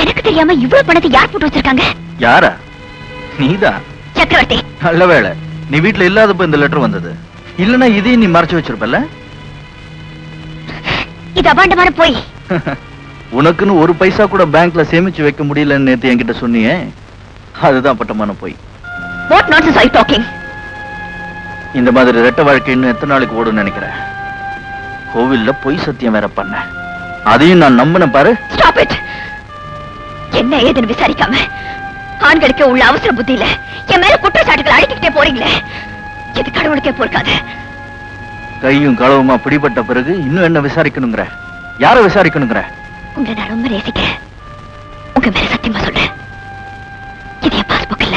எனக்கு தெரியாம இவ்வளவு பணத்தை யார் போட்டு வச்சிருக்காங்க? யாரா? நீதான் சக்கரவர்த்தி. நல்ல வேளை. நீ வீட்ல இல்லாதப்ப இந்த லெட்டர் வந்தது. இல்லனா இதையும் நீ மறைச்சு வச்சிருப்பல இது அபாண்டமான போய். <laughs> உனக்குன்னு ஒரு பைசா கூட பேங்க்ல சேமிச்சு வைக்க முடியலன்னு நேத்து என்கிட்ட சொன்னியே. அதுதான் பட்டமான போய். வாட் நாட்ஸ் ஐ டாக்கிங் இந்த மாதிரி ரெட்ட வாழ்க்கை இன்னும் எத்தனை நாளைக்கு ஓடும்னு நினைக்கிறேன் கோவில்ல பொய் சத்தியம் வேற பண்ண. அதையும் நான் நம்பினேன் பாரு. ஸ்டாப் இட் என்ன ஏதுன்னு விசாரிக்காம? ஆண்களுக்கு உள்ள அவசர புத்தியில என் மேல குற்றச்சாட்டுகள் அடிக்கிட்டே போறீங்களே? இது கடவுளுக்கே பொறுக்காது? கையும் களவுமா பிடிபட்ட பிறகு இன்னும் என்ன விசாரிக்கணுங்கிற? யார விசாரிக்கணுங்கிற? உங்களை நான் ரொம்ப நேசிக்கிறேன். உங்க மேல சத்தியமா சொல்றேன். இது என் பாஸ்புக் இல்ல.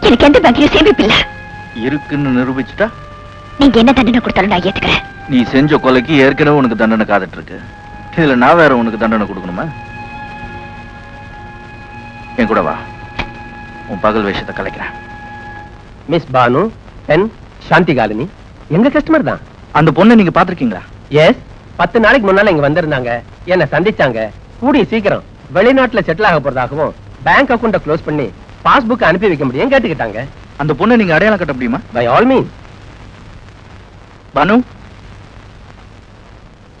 எனக்கு எந்த பேங்க்லயும் சேமிப்பு இல்ல. இருக்குன்னு நிரூபிச்சுட்டா? நீங்க என்ன தண்டனை கொடுத்தாலும் நான் ஏத்துக்கிறேன். நீ செஞ்ச கொலைக்கு ஏற்கனவே உனக்கு தண்டனை காத்துட்டு இருக்கு இதுல நான் வேற உனக்கு தண்டனை கொடுக்கணுமா? என் கூட வா. உன் பகல் வேஷத்தை கலைக்கிறேன். மிஸ் பானு என் சாந்தி காலினி. எங்க கஸ்டமர் தான்? அந்த பொண்ணை நீங்க பாத்திருக்கீங்களா எஸ் பத்து நாளைக்கு முன்னால இங்க வந்திருந்தாங்க. என்ன சந்திச்சாங்க. கூடிய சீக்கிரம் வெளிநாட்டுல செட்டில் ஆக போறதாகவும் பேங்க் அக்கௌண்ட க்ளோஸ் பண்ணி பாஸ்புக் அனுப்பி வைக்க முடியும் கேட்டுக்கிட்டாங்க. அந்த பொண்ணை நீங்க அடையாளம் கட்ட முடியுமா? By all mean Banu?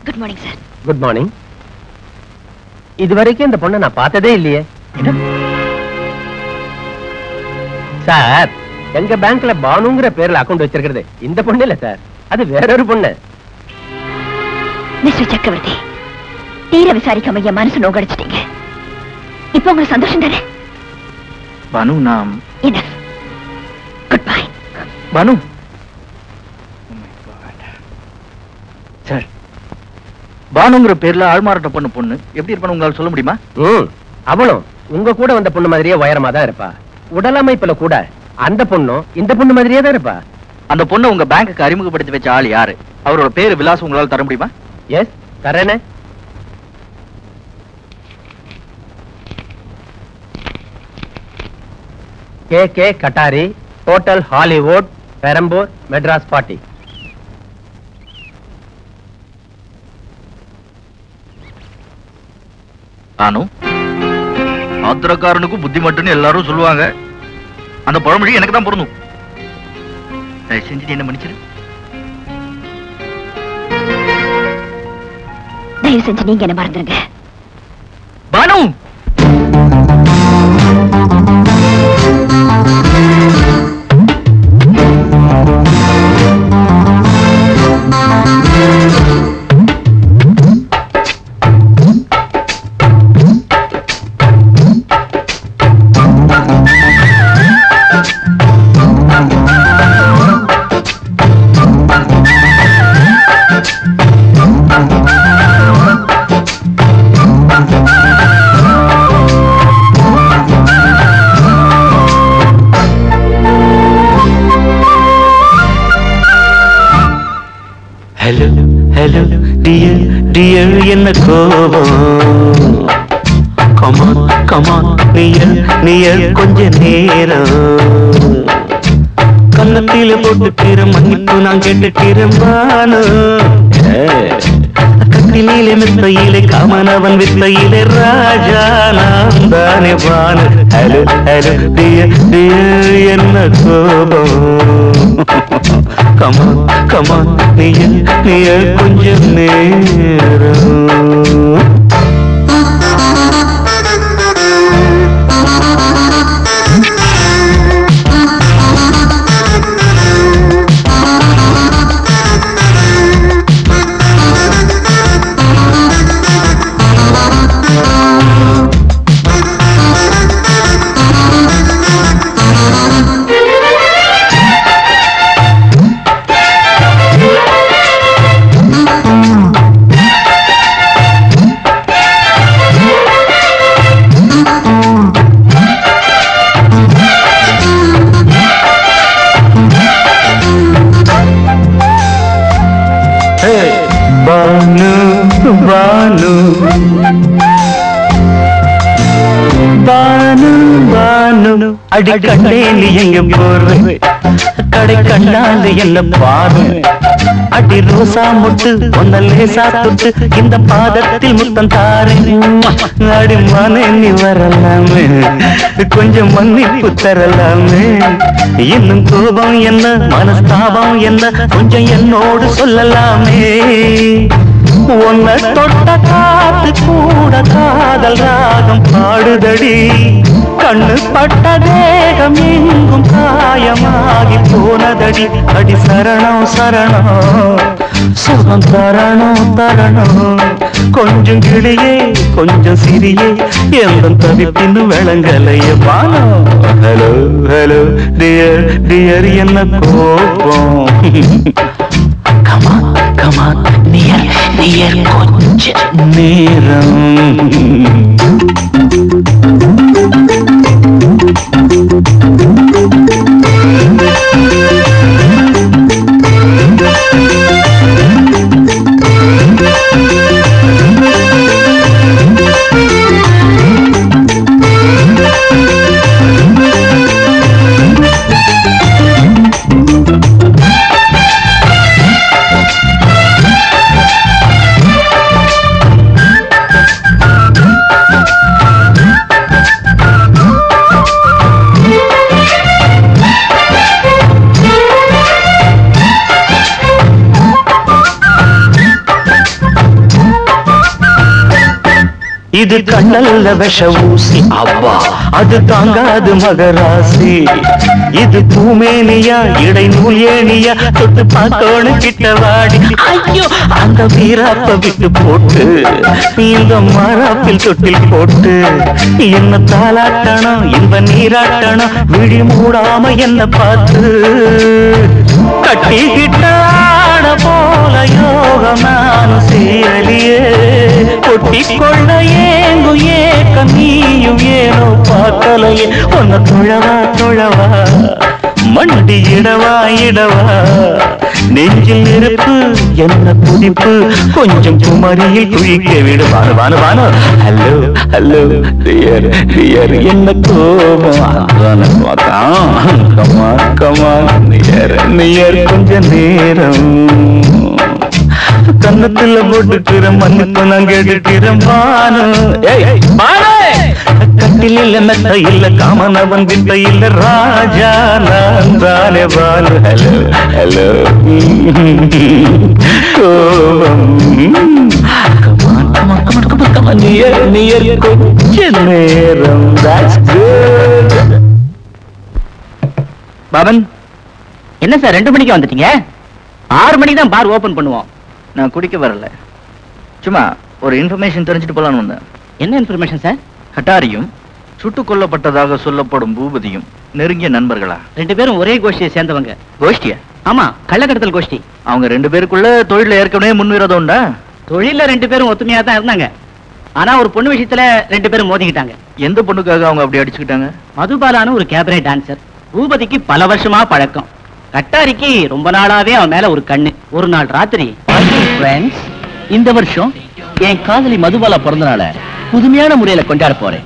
Good morning sir good morning இது வரைக்கும் இந்த பொண்ணை நான் பார்த்ததே இல்லையே. சார் எங்க பேங்க்ல பானுங்கிற பேர்ல அக்கவுண்ட் வச்சிருக்கிறது. இந்த பொண்ணு இல்ல சார். அது வேறொரு பொண்ணு. மிஸ்டர் சக்கரவர்த்தி தீர விசாரிக்காம என் மனசு நோகடிச்சிட்டீங்க இப்போ உங்களுக்கு சந்தோஷம் தானே? பானு என்ன குட் பை பானு பானுங்கிற பேர்ல ஆள்மாறாட்ட பண்ண பொண்ணு. எப்படி இருப்பான்னு உங்களால சொல்ல முடியுமா? ம் அவளும் உங்க கூட வந்த பொண்ணு மாதிரியே உயரமா தான் இருப்பா. உடலமைப்புல கூட அந்த பொண்ணும் இந்த பொண்ணு மாதிரியே தான் இருப்பா. அந்த பொண்ணை உங்க பேங்க்குக்கு அறிமுகப்படுத்தி வச்ச ஆள் யாரு? அவரோட பேரு விலாசம் உங்களால தர முடியுமா? Yes தரேனே. K K Kattari hotel Hollywood Perambur Madras party நானும் ஆத்திரக்காரனுக்கும் புத்தி மட்டும்னு எல்லாரும் சொல்லுவாங்க. அந்த பழமொழி எனக்கு தான் பொருந்தும். தயவு செஞ்சு நீ என்ன மன்னிச்சிரு. தயவு செஞ்சு நீங்க என்ன மறந்துருங்க. நான் Banu hello hello dear dear என்ன கோபம்? கமா கமா நீ நீய கொஞ்சம் நேரம். அடி கண்டே நீ எங்க போறது கடை கண்ணாந்து என்ன பாரு அடி ரோசா முட்டு ஒன்ன லேசா தொட்டு இந்த பாதத்தில் முத்தம் தாரு அடி மனே நீ வரலாமே. கொஞ்சம் மன்னிப்பு தரலாமே. இன்னும் கோபம் என்ன மனஸ்தாபம் என்ன கொஞ்சம் என்னோடு சொல்லலாமே. உன்னை தொட்ட காத்து கூட காதல் ராகம் பாடுதடி. கண்ணு பட்ட தேகம் எங்கும் காயமாகி போனதடி. அடி சரணம் சரணம். சுகம் தரணம் தரணம். கொஞ்சம் கிளியே கொஞ்சம் சிறியே. எந்த தவிப்பின்னு விளங்கலைய பானோ. ஹலோ ஹலோ டியர் டியர் என்ன கோபம்? கமா கமா நியர் நியர் கொஞ்ச நேரம். இது கண்ணல்ல விஷ ஊசி. அப்பா அது தாங்காது மகராசி. இது பூமேனியா இடைநூல் ஏனியா தொட்டு பார்த்தோன்னு கிட்ட வாடி. ஐயோ அந்த வீராப்ப விட்டு போட்டு இந்த மாறாப்பில் தொட்டில் போட்டு என்ன தாளாட்டணும் இந்த நீராட்டணும் விழி மூடாம என்ன பார்த்து. கட்டிக்கிட்டாட போல யோகமான சீரலியே சேரலியே கொட்டிக்கொள்ள தலையே ஒன்ன துழவா துழவா. மண்டி இடவா இடவா. நெஞ்சில் நெருப்பு என்ன துடிப்பு. கொஞ்சம் குமரியில் குழிக்க விடு. வானு வானு வானு ஹலோ ஹலோ டியர் டியர் என்ன கோபம்? கமா கமா நியர் நியர் கொஞ்ச நேரம். கன்னத்துல போட்டுக்கிற மண்ணுக்கு நான் கேட்டுக்கிறேன் பானு. ஏய், பானு! கட்டில் இல்ல மெத்த இல்ல காமனவன் வித்த இல்ல ராஜா நான் தானே பானு ஹலோ ஹலோ. கோபம். நியர் நியர் கொஞ்ச நேரம். பவன் என்ன சார் ரெண்டு மணிக்கு வந்துட்டீங்க? ஆறு மணிக்கு தான் பார் ஓபன் பண்ணுவோம். நான் குடிக்க வரல. சும்மா ஒரு இன்ஃபர்மேஷன் தெரிஞ்சுட்டு போலான்னு வந்தேன். என்ன இன்ஃபர்மேஷன் சார்? கட்டாரியும் சுட்டுக் கொல்லப்பட்டதாக சொல்லப்படும் பூபதியும் நெருங்கிய நண்பர்களா? ரெண்டு பேரும் ஒரே கோஷ்டியை சேர்ந்தவங்க. கோஷ்டியா? ஆமா கள்ளக்கடத்தல் கோஷ்டி. அவங்க ரெண்டு பேருக்குள்ள தொழில ஏற்கனவே முன்விரோதம் உண்டா? தொழில ரெண்டு பேரும் ஒத்துமையா தான் இருந்தாங்க. ஆனா ஒரு பொண்ணு விஷயத்துல ரெண்டு பேரும் மோதிக்கிட்டாங்க. எந்த பொண்ணுக்காக அவங்க அப்படி அடிச்சுக்கிட்டாங்க? மதுபாலான ஒரு கேபரே டான்சர். பூபதிக்கு பல வருஷமா பழக்கம். கட்டாரிக்கு ரொம்ப நாளாவே அவன் மேல ஒரு கண்ணு. ஒரு நாள் ராத்திரி இந்த வருஷம் என் காதலி மதுபாலா பிறந்த நாள புதுமையான முறையில கொண்டாட போறேன்.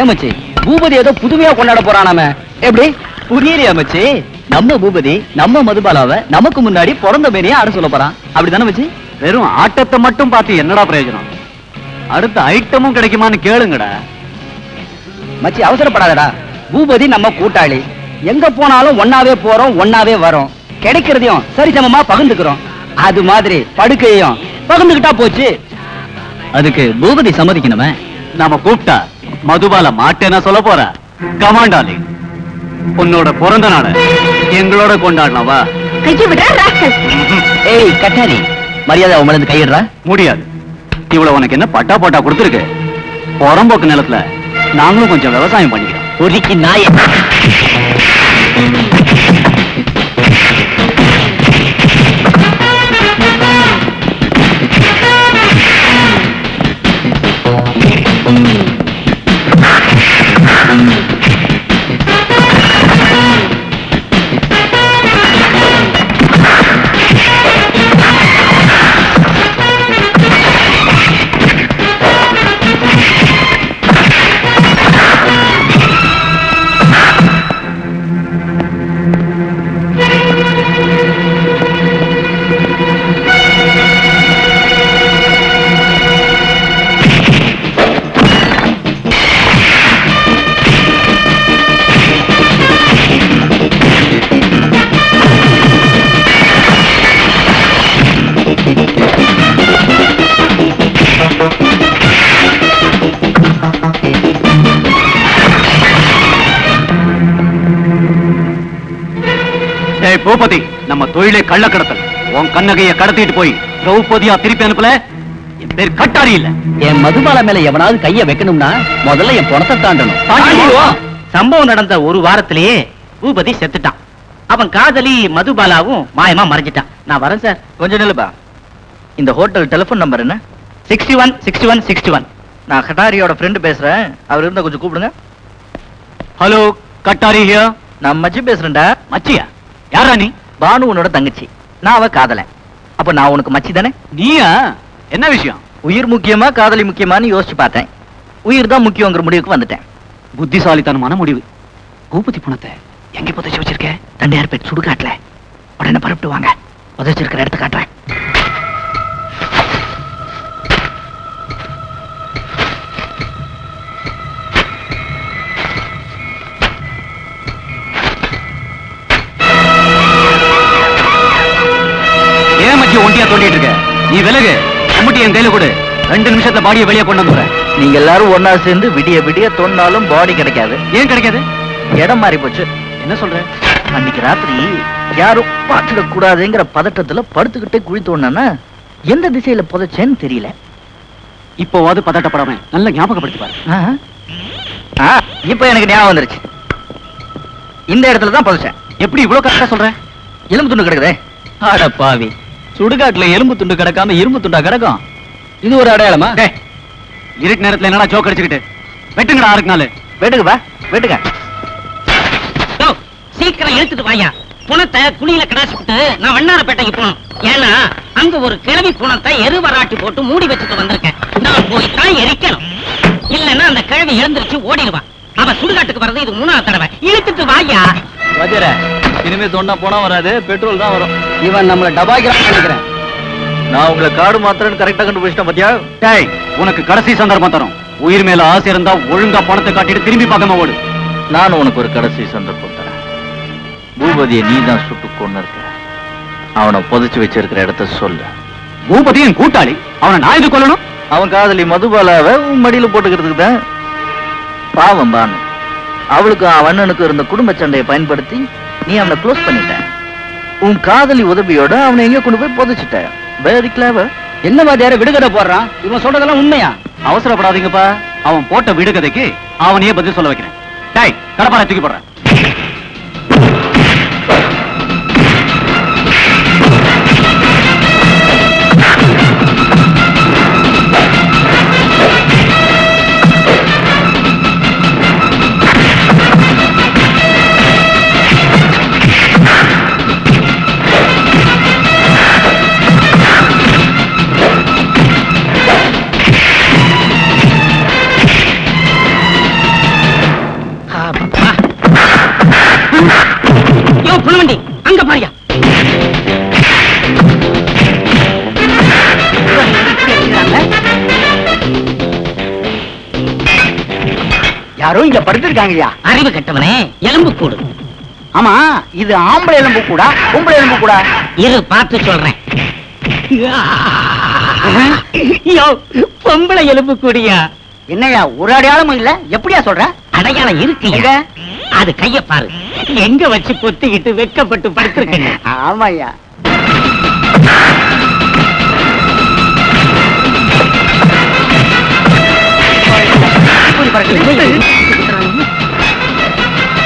ஏமச்சி பூபதி ஏதோ புதுமையா கொண்டாட போறானாம. எப்படி? புரியலையா மச்சி? நம்ம பூபதி நம்ம மதுபாலாவை நமக்கு முன்னாடி பிறந்த மேனியா ஆட சொல்ல போறான். அப்படிதானே மச்சி? வெறும் ஆட்டத்தை மட்டும் பார்த்து என்னடா பிரயோஜனம்? அடுத்த ஐட்டமும் கிடைக்குமான்னு கேளுங்கடா. மச்சி அவசரப்படாதடா. பூபதி நம்ம கூட்டாளி. எங்க போனாலும் ஒன்னாவே போறோம் ஒன்னாவே வரோம். கிடைக்கிறதையும் சரிசமமா பகிர்ந்துக்கிறோம். அது மாதிரி படுக்கையும் பகிர்ந்துகிட்டா போச்சு. அதுக்கு பூபதி சம்மதிக்கணுமே? நாம கூப்பிட்டா மதுபால மாட்டேனா சொல்ல போற. கமாண்டாலி உன்னோட பிறந்த நாள எங்களோட கொண்டாடலாம் வா. கையை விட ராஸ்கல் ஏய் கட்டாரி மரியாதை அவன் மேல கையிடுறா? முடியாது. இவ்வளவு உனக்கு என்ன பட்டா போட்டா கொடுத்துருக்கு? புறம்போக்கு நிலத்துல நாங்களும் கொஞ்சம் விவசாயம் பண்ணிக்கிறோம். ஒதுக்கி நாய. நம்ம தொழிலே கள்ளக்கடத்தல். உன் கண்ணகைய கடத்திட்டு போய் திரௌபதியா திருப்பி அனுப்பல? பேர் கட்டாரி இல்ல. என் மதுபால மேல எவனாவது கைய வைக்கணும்னா முதல்ல என் பணத்தை தாண்டணும். சம்பவம் நடந்த ஒரு வாரத்திலேயே பூபதி செத்துட்டான். அவன் காதலி மதுபாலாவும் மாயமா மறைஞ்சிட்டான். நான் வரேன் சார். கொஞ்சம் நில்லுப்பா. இந்த ஹோட்டல் டெலிபோன் நம்பர் என்ன? Sixty one sixty one sixty one நான் கட்டாரியோட ஃப்ரெண்டு பேசுறேன். அவர் இருந்தா கொஞ்சம் கூப்பிடுங்க. ஹலோ கட்டாரி ஹியர் நான் மச்சி பேசுறேன்டா. மச்சியா? யாரா நீ? பானு உன்னோட தங்கச்சி. நான் அவ காதலன். அப்ப நான் உனக்கு மச்சி தானே? நீயா? என்ன விஷயம்? உயிர் முக்கியமா காதலி முக்கியமான்னு யோசிச்சு பார்த்தேன். உயிர் தான் முக்கியங்கிற முடிவுக்கு வந்துட்டேன். புத்திசாலித்தனமான முடிவு. பூபதி பணத்தை எங்க புதைச்சு வச்சிருக்க? தண்டையார்பேட் சுடுகாட்டுல. உடனே பரப்பிட்டு வாங்க. புதைச்சிருக்கிற இடத்த காட்டுறேன். ஒண்டியா தோண்டிட்டு இருக்க. நீ விலகு. கும்பிட்டு என் கையில கொடு. ரெண்டு நிமிஷத்துல பாடியை வெளியே கொண்டு வந்துடுறேன். நீங்க எல்லாரும் ஒன்னா சேர்ந்து விடிய விடிய தோண்டாலும் பாடி கிடைக்காது. ஏன் கிடைக்காது? இடம் மாறி போச்சு. என்ன சொல்ற? அன்னைக்கு ராத்திரி யாரும் பார்த்துடக் கூடாதுங்கிற பதட்டத்துல படுத்துக்கிட்டே குழி தோணுனா எந்த திசையில புதைச்சேன்னு தெரியல. இப்போவாது பதட்டப்படாம நல்ல ஞாபகப்படுத்தி பாரு இப்ப எனக்கு ஞாபகம் வந்துருச்சு. இந்த இடத்துல தான் புதைச்சேன். எப்படி இவ்வளவு கரெக்டா சொல்ற? எலும்பு துண்டு கிடக்குதே. அட பாவி. சுடுகாட்டுல எலும்பு துண்டு கிடக்காம இரும்பு துண்டா கிடக்கும். இது ஒரு அடையாளமா? டேய், இருட்டு நேரத்துல என்னடா ஜோக் அடிச்சுக்கிட்டு? வெட்டுங்கடா ஆறுக்கு நாலு. வெட்டுங்க பா வெட்டுங்க சீக்கிரம் இழுத்துட்டு வாயா. புணத்தை குழியில கடாசிட்டு நான் வண்ணாரப்பேட்டைக்கு போகணும். ஏன்னா அங்க ஒரு கிழவி புணத்தை எருவராட்டி போட்டு மூடி வச்சுட்டு வந்திருக்கேன். நான் போய் தான் எரிக்கணும். இல்லன்னா அந்த கிழவி எழுந்திருச்சு ஓடிடுவா. அவ சுடுகாட்டுக்கு வர்றது இது மூணாவது தடவை. இழுத்துட்டு வாயா. வஜர இனிமே தொண்டா போனா வராது பெட்ரோல் தான் வரும். இவன் நம்மள டபாய்க்கிறான் நினைக்கிறேன். நான் உங்களை காடு மாத்திரம் கரெக்டா கண்டுபிடிச்சிட்டேன் பாத்தியா? டேய் உனக்கு கடைசி சந்தர்ப்பம் தரும். உயிர் மேல ஆசை இருந்தா ஒழுங்கா பணத்தை காட்டிட்டு திரும்பி பார்க்காம ஓடு. நான் உனக்கு ஒரு கடைசி சந்தர்ப்பம் தரேன். பூபதியை நீ தான் சுட்டு கொண்டு இருக்க. அவனை புதைச்சு வச்சிருக்கிற இடத்த சொல்லு. பூபதியின் கூட்டாளி. அவனை நான் இது கொல்லணும்? அவன் காதலி மதுபாலாவை மடியில போட்டுக்கிறதுக்கு தான் பாவம் பானு. அவளுக்கு அவன் அண்ணனுக்கு இருந்த குடும்ப சண்டையை பயன்படுத்தி நீ அவனை க்ளோஸ் பண்ணிட்ட. உன் காதலி உதவியோட அவனை எங்க கொண்டு போய் புதைச்சிட்ட. வெரி கிளவர் என்ன மாதிரியார விடுகதை போடுறான்? இவன் சொல்றதெல்லாம் உண்மையா? அவசரப்படாதீங்கப்பா. அவன் போட்ட விடுகதைக்கு அவனையே பதில் சொல்ல வைக்கிறேன். டேய் கடப்பாரை தூக்கி போடுறேன். யாரோ இங்க படுத்திருக்காங்கய்யா. அறிவு கெட்டவனே எலும்பு கூடு. ஆமா இது ஆம்பளை எலும்பு கூடா பொம்பளை எலும்பு கூடா? இரு பார்த்து சொல்றேன். பொம்பளை எலும்பு கூடியா? என்னய்யா ஒரு அடையாளமும் இல்ல? எப்படியா சொல்ற? அடையாளம் இருக்கு அது கைய பாரு. எங்க வச்சு பொத்திக்கிட்டு வெக்கப்பட்டு படுத்திருக்கேன் ஆமாய்யா.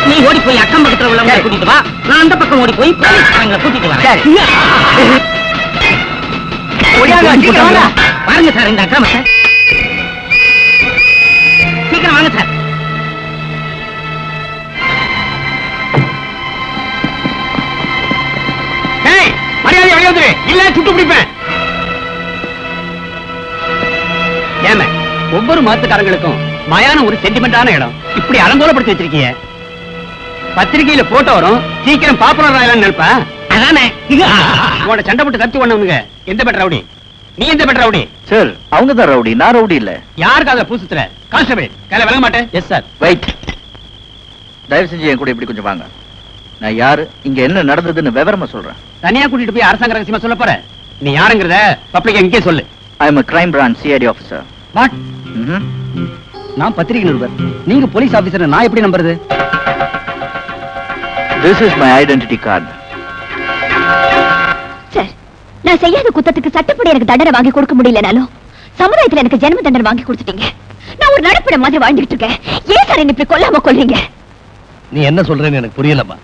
நீ ஓடி போய் அக்கம் பக்கத்துல உள்ளவங்களை கூட்டிட்டு வா. நான் அந்த பக்கம் ஓடி போய் போலீஸ்காரங்களை கூட்டிட்டு வரேன். பாருங்க சார் இந்த அக்கிரமத்தை. சீக்கிரம் வாங்க சார். மரியாதை வெளியே இல்ல சுட்டு பிடிப்பேன். ஏமே ஒவ்வொரு மதத்துக்காரங்களுக்கும் மயானம் ஒரு சென்டிமெண்டான இடம். இப்படி அலங்கோலப்படுத்தி வச்சிருக்கீங்க பத்திரிகையில போட்டோ வரும். சீக்கிரம் பாப்புலர் ஆகலாம் நினைப்பா? அதானே. உன்னோட சண்டை போட்டு தப்பி ஒண்ணவனுங்க. எந்த பெட்ட ரவுடி? நீ எந்த பெட்ட ரவுடி? சார் அவங்க தான் ரவுடி நான் ரவுடி இல்ல. யாருக்கு அதுல பூசுத்துற? கான்ஸ்டபிள் கையில விளங்க மாட்டேன். எஸ் சார் வெயிட் தயவு செஞ்சு என் கூட இப்படி கொஞ்சம் வாங்க. நான் யாரு இங்க என்ன நடந்ததுன்னு விவரமா சொல்றேன். தனியா கூட்டிட்டு போய் அரசாங்க ரகசியமா சொல்ல போற? நீ யாருங்கிறத பப்ளிக் எங்கே சொல்லு. I am crime branch CID officer what நான் பத்திரிகை நிருபர் நீங்க போலீஸ் ஆபீசர் நான் எப்படி நம்புறது? This is my identity card sir நான் செய்யாத குத்தத்துக்கு சட்டப்படி எனக்கு தண்டனை வாங்கி கொடுக்க முடியலனாலும் சமுதாயத்துல எனக்கு ஜென்ம தண்டனை வாங்கி கொடுத்துட்டீங்க. நான் ஒரு நடப்பிட மாதிரி வாழ்ந்துகிட்டு இருக்கேன். ஏன் சார் என்ன இப்படி கொல்லாம கொல்றீங்க? நீ என்ன சொல்றேன்னு எனக்கு புரியலம்மா.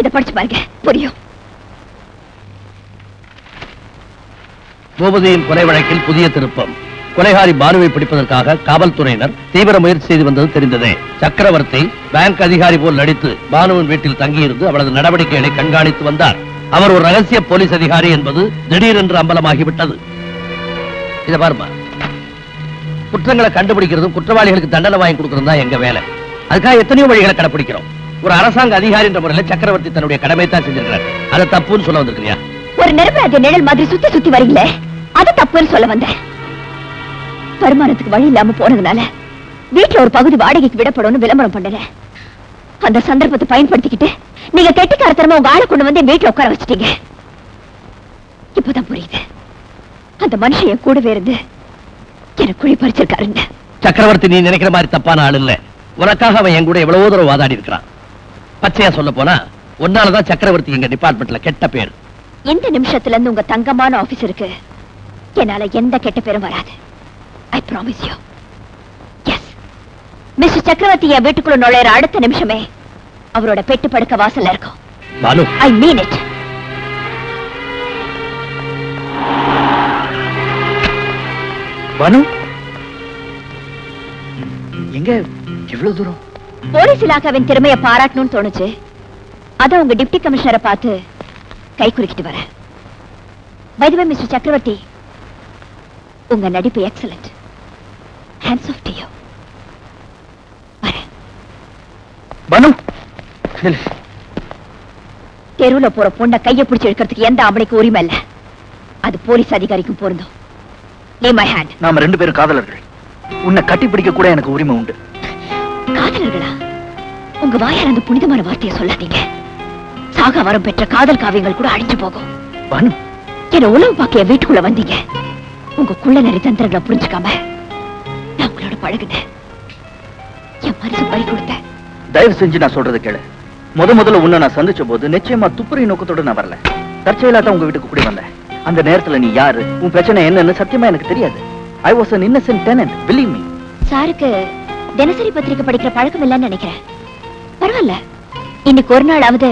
இத படிச்சு பாருங்க. புரியும். பூபதியின் கொலை வழக்கில் புதிய திருப்பம். கொலைகாரி பானுவை பிடிப்பதற்காக காவல்துறையினர் தீவிர முயற்சி செய்து வந்தது தெரிந்ததே. சக்கரவர்த்தி பேங்க் அதிகாரி போல் நடித்து பானுவின் வீட்டில் தங்கியிருந்து அவளது நடவடிக்கைகளை கண்காணித்து வந்தார். அவர் ஒரு ரகசிய போலீஸ் அதிகாரி என்பது திடீரென்று அம்பலமாகிவிட்டது. இதை பாருமா குற்றங்களை கண்டுபிடிக்கிறதும் குற்றவாளிகளுக்கு தண்டனை வாங்கி கொடுக்கறதும் தான் எங்க வேலை. அதுக்காக எத்தனையோ வழிகளை கடைபிடிக்கிறோம் ஒரு அரசாங்க அதிகாரி என்ற முறையில் சக்கரவர்த்தி தன்னுடைய கடமை தான் செஞ்சிருக்கிறார். அதை தப்புன்னு சொல்ல வந்திருக்கிறியா? ஒரு நிரபராஜ நிழல் மாதிரி சுத்தி சுத்தி வரீங்களே. அது தப்புன்னு சொல்ல வந்தேன். வருமானத்துக்கு வழி இல்லாம போனதுனால வீட்டுல ஒரு பகுதி வாடகைக்கு விடப்படும்னு விளம்பரம் பண்ணல. அந்த சந்தர்ப்பத்தை பயன்படுத்திக்கிட்டு நீங்க கெட்டிக்காரத்தனமா உங்க ஆளை கொண்டு வந்து வீட்டுல உட்கார வச்சிட்டீங்க. இப்பதான் புரியுது. அந்த மனுஷன் என் கூடவே இருந்து எனக்கு குழி பறிச்சிருக்காருங்க சக்கரவர்த்தி நீ நினைக்கிற மாதிரி தப்பான ஆள் இல்ல. உனக்காக அவன் என் கூட எவ்வளவோ தூரம் வாதாடி இருக்கிறான். பச்சையா சொல்ல போனா உன்னாலதான் சக்கரவர்த்தி எங்க டிபார்ட்மெண்ட்ல கெட்ட பேர். இந்த நிமிஷத்துல இருந்து உங்க தங்கமான ஆபீசருக்கு என்னால எந்த கெட்ட பேரும் வராது. I promise you yes mister Chakravarthy என் வீட்டுக்குள்ள நுழையிற அடுத்த நிமிஷமே அவரோட பெட்டு படுக்க வாசல்ல இருக்கும். Banu. I mean it Banu. எங்க? எவ்வளவு தூரம்? போலீஸ் இலாக்காவின் திறமையை பாராட்டணும்னு தோணுச்சு. அத உங்க டிப்டி கமிஷனரை பார்த்து கை குலுக்கிட்டு வரேன். வைதவே மிஸ்டர் சக்கரவர்த்தி உங்க நடிப்பு excellent hands off to you Banu தெருவுல போற பொண்ண கைய பிடிச்சு எடுக்கிறதுக்கு எந்த ஆம்பளைக்கு உரிமை இல்ல. அது போலீஸ் அதிகாரிக்கும் பொருந்தும். லே மை ஹேண்ட் நாம ரெண்டு பேரும் காதலர்கள். உன்னை கட்டி பிடிக்க கூட எனக்கு உரிமை உண்டு. காதலர்களா? உங்க வாயால் அந்த புனிதமான வார்த்தையை சொல்லாதீங்க. சாகா வரம் பெற்ற காதல் காவியங்கள் கூட அழிஞ்சு போகும். பானு என்ன உணவு பார்க்க வீட்டுக்குள்ள வந்தீங்க? உங்க குள்ள நிறைய தந்திரங்களை புரிஞ்சுக்காம நான் உங்களோட பழகுனேன் என் மனசு பறி கொடுத்தேன் தயவு செஞ்சு நான் சொல்றதை கேளு. முத முதல்ல உன்னை நான் சந்திச்ச போது நிச்சயமா துப்புரை நோக்கத்தோட நான் வரல. தற்செயலா தான் உங்க வீட்டுக்கு கூடி வந்தேன். அந்த நேரத்துல நீ யாரு உன் பிரச்சனை என்னன்னு சத்தியமா எனக்கு தெரியாது. ஐ வாஸ் சாருக்கு தினசரி பத்திரிக்கை படிக்கிற பழக்கம் இல்லைன்னு நினைக்கிறேன். பரவாயில்ல. இன்னைக்கு ஒரு நாளாவது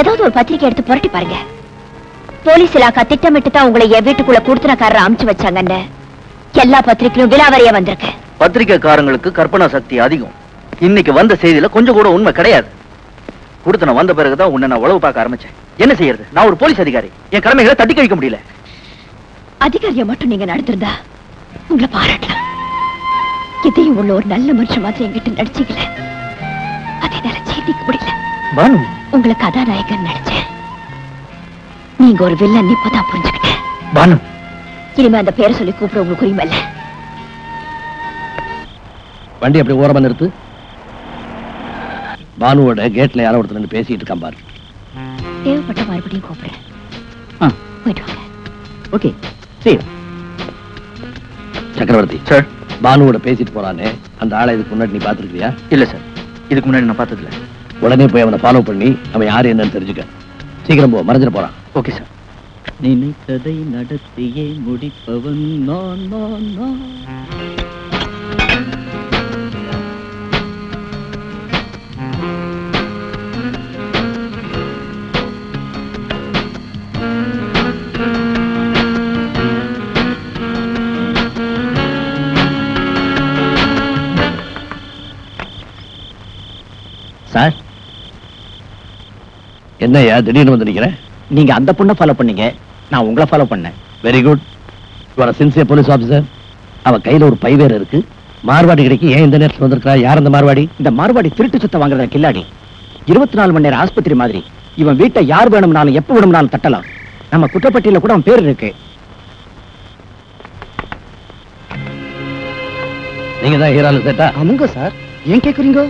ஏதாவது ஒரு பத்திரிக்கை எடுத்து புரட்டி பாருங்க. போலீஸ் இலாக்கா திட்டமிட்டு தான் உங்களை என் வீட்டுக்குள்ள குடுத்தனக்காரர் அமுச்சு வச்சாங்கன்னு. எல்லா பத்திரிக்கையும் விலாவரியா வந்திருக்கு. பத்திரிக்கைக்காரங்களுக்கு கற்பனா சக்தி அதிகம். இன்னைக்கு வந்த செய்தியில கொஞ்சம் கூட உண்மை கிடையாது. கொடுத்தன வந்த பிறகுதான் உன்னை நான் உழவு பார்க்க ஆரம்பிச்சேன். என்ன செய்யறது? நான் ஒரு போலீஸ் அதிகாரி. என் கடமைகளை தட்டி கழிக்க முடியல. அதிகாரியா மட்டும் நீங்க நடத்திருந்தா உங்களை பாராட்டலாம். இதையும் உள்ள ஒரு நல்ல மனுஷன் மாதிரி என்கிட்ட நடிச்சீங்களே அதை என்னால செய்திக்க முடியல பானு. உங்களை கதாநாயகன் நினைச்சேன் நீங்க ஒரு வில்லன் இப்பதான் புரிஞ்சுக்கிட்டேன் பானு. இனிமே அந்த பேரை சொல்லி கூப்பிட உங்களுக்கு உரிமை இல்ல. வண்டி அப்படி ஓரமா நிறுத்து. பானுவோட கேட்ல யாரோ ஒருத்தர் நின்னு பேசிட்டு இருக்கான் பாரு. தேவைப்பட்ட மறுபடியும் கூப்பிடுறேன். ஆ. போயிட்டு வாங்க. ஓகே. சரி சக்கரவர்த்தி சார் பானுவோட பேசிட்டு போறானே அந்த ஆளை இதுக்கு முன்னாடி நீ பாத்துருக்கியா இல்ல சார் இதுக்கு முன்னாடி நான் பார்த்ததில்ல. உடனே போய் அவனை ஃபாலோ பண்ணி அவன் யாரு என்னன்னு தெரிஞ்சுக்க. சீக்கிரம் போ மறைஞ்சிட போறான். ஓகே சார் நினைத்ததை நடத்தியே முடிப்பவன் நான் நான் நான். என்னய்யா திடீர்னு வந்து நிக்கிறேன்? நீங்க அந்த பொண்ணை ஃபாலோ பண்ணீங்க. நான் உங்களை ஃபாலோ பண்ணேன். Very good your sincere police officer அவ கையில ஒரு பை வேற இருக்கு. மார்வாடி கடைக்கு ஏன் இந்த நேரத்தில் வந்திருக்கா யார் அந்த மார்வாடி? இந்த மார்வாடி திருட்டு சுத்த வாங்குறத கில்லாடி? இருபத்தி நாலு மணி நேரம் ஆஸ்பத்திரி மாதிரி. இவன் வீட்டை யார் வேணும்னாலும் எப்ப வேணும்னாலும் தட்டலாம். நம்ம குற்றப்பட்டியல கூட அவன் பேர் இருக்கு. நீங்க தான் ஹீரால சேட்டா? ஆமாங்க சார். ஏன் கேக்குறீங்க?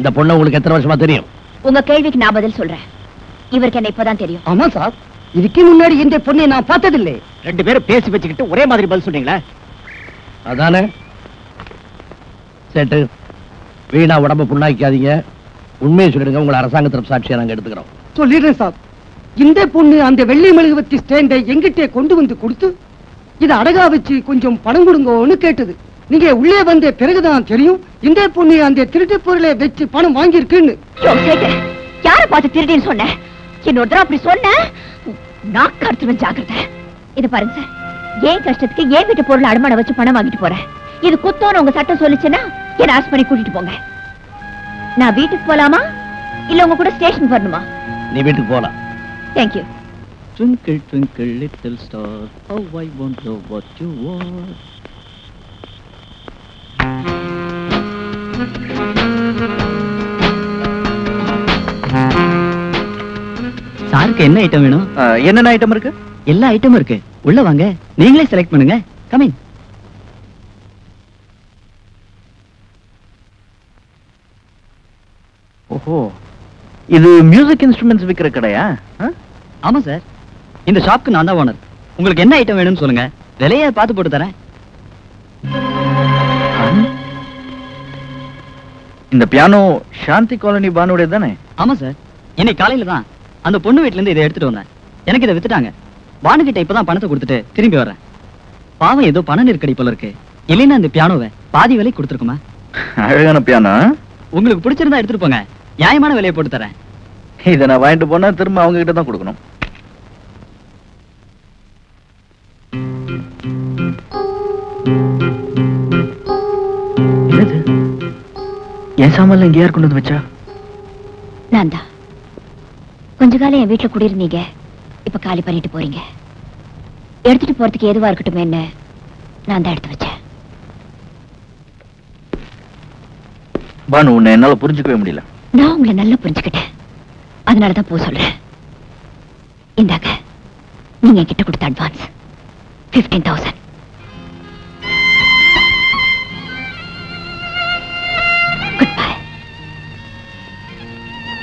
இந்த பொண்ணு உங்களுக்கு எத்தனை வருஷமா தெரியும்? உங்க கேள்விக்கு நான் பதில் சொல்றேன். இவருக்கு என்ன இப்பதான் தெரியும். ஆமா சார். இதுக்கு முன்னாடி இந்த பொண்ணை நான் பார்த்ததில்லை. ரெண்டு பேரும் பேசி வச்சுக்கிட்டு ஒரே மாதிரி பதில் சொன்னீங்களா? அதானே? சேட்டு வீணா உடம்ப புண்ணாக்காதீங்க உண்மையை சொல்லிடுங்க உங்களை அரசாங்க தரப்பு சாட்சியா நாங்க எடுத்துக்கிறோம். சொல்லிடுறேன் சார். இந்த பொண்ணு அந்த வெள்ளை மெழுகுவத்தி ஸ்டேண்டை எங்கிட்டே கொண்டு வந்து கொடுத்து இத அடகா வச்சு கொஞ்சம் பணம் கொடுங்கோன்னு கேட்டது. நீங்க உள்ளே வந்த பிறகுதான் தெரியும். இந்த பொண்ணு அந்த திருட்டு பொருளை வச்சு பணம் வாங்கியிருக்குன்னு. யார பார்த்து திருடின்னு சொன்ன? இன்னொரு தடவை அப்படி சொன்ன? நாக்கு அறுத்துவேன் ஜாக்கிரதை. இது பாருங்க சார். ஏன் கஷ்டத்துக்கு ஏன் வீட்டு பொருள் அடமானம் வச்சு பணம் வாங்கிட்டு போறேன் இது குத்தோன்னு உங்க சட்டம் சொல்லுச்சுன்னா என்ன ஆஸ் பண்ணி கூட்டிட்டு போங்க. நான் வீட்டுக்கு போலாமா? இல்ல உங்க கூட ஸ்டேஷன் வரணுமா? நீ வீட்டுக்கு போலாம். Thank you Twinkle, twinkle, little star, how I wonder what you are. சாருக்கு என்ன ஐட்டம் வேணும்? என்னென்ன ஐட்டம் இருக்கு? எல்லா ஐட்டமும் இருக்கு. உள்ள வாங்க. நீங்களே செலக்ட் பண்ணுங்க. கமிங் ஓஹோ. இது மியூசிக் இன்ஸ்ட்ருமெண்ட்ஸ் விக்கிற கடையா? ஆமா சார் இந்த ஷாப்க்கு நான் தான் ஓனர் உங்களுக்கு என்ன ஐட்டம் வேணும்னு சொல்லுங்க. விலையை பார்த்து போட்டு தரேன். இந்த பியானோ சாந்தி காலனி பானுடைய தானே? ஆமா சார் இன்னைக்கு காலையில தான் அந்த பொண்ணு வீட்ல இருந்து இதை எடுத்துட்டு வந்தேன். எனக்கு இதை வித்துட்டாங்க. பானுகிட்ட இப்பதான் பணத்தை கொடுத்துட்டு திரும்பி வர்றேன். பாவம் ஏதோ பண நெருக்கடி போல இருக்கு. இல்லைன்னா இந்த பியானோவை பாதி விலை கொடுத்துருக்குமா? அழகான பியானோ உங்களுக்கு பிடிச்சிருந்தா எடுத்துட்டு போங்க. நியாயமான விலையை போட்டு தரேன். இதை நான் வாங்கிட்டு போனா திரும்ப அவங்க கிட்ட தான் கொடுக்கணும். என்னது என் சாமான்ல இங்க யார் கொண்டு வந்து வச்சா? நான் தான் கொஞ்ச காலம் என் வீட்டுல குடியிருந்தீங்க. இப்ப காலி பண்ணிட்டு போறீங்க. எடுத்துட்டு போறதுக்கு எதுவா இருக்கட்டுமேன்னு நான் தான் எடுத்து வச்சேன். பானு உன்னை என்னால புரிஞ்சுக்கவே முடியல. நான் உங்களை நல்லா புரிஞ்சுக்கிட்டேன். அதனாலதான் போ சொல்றேன். இந்தாங்க நீங்க என்கிட்ட கொடுத்த advance fifteen thousand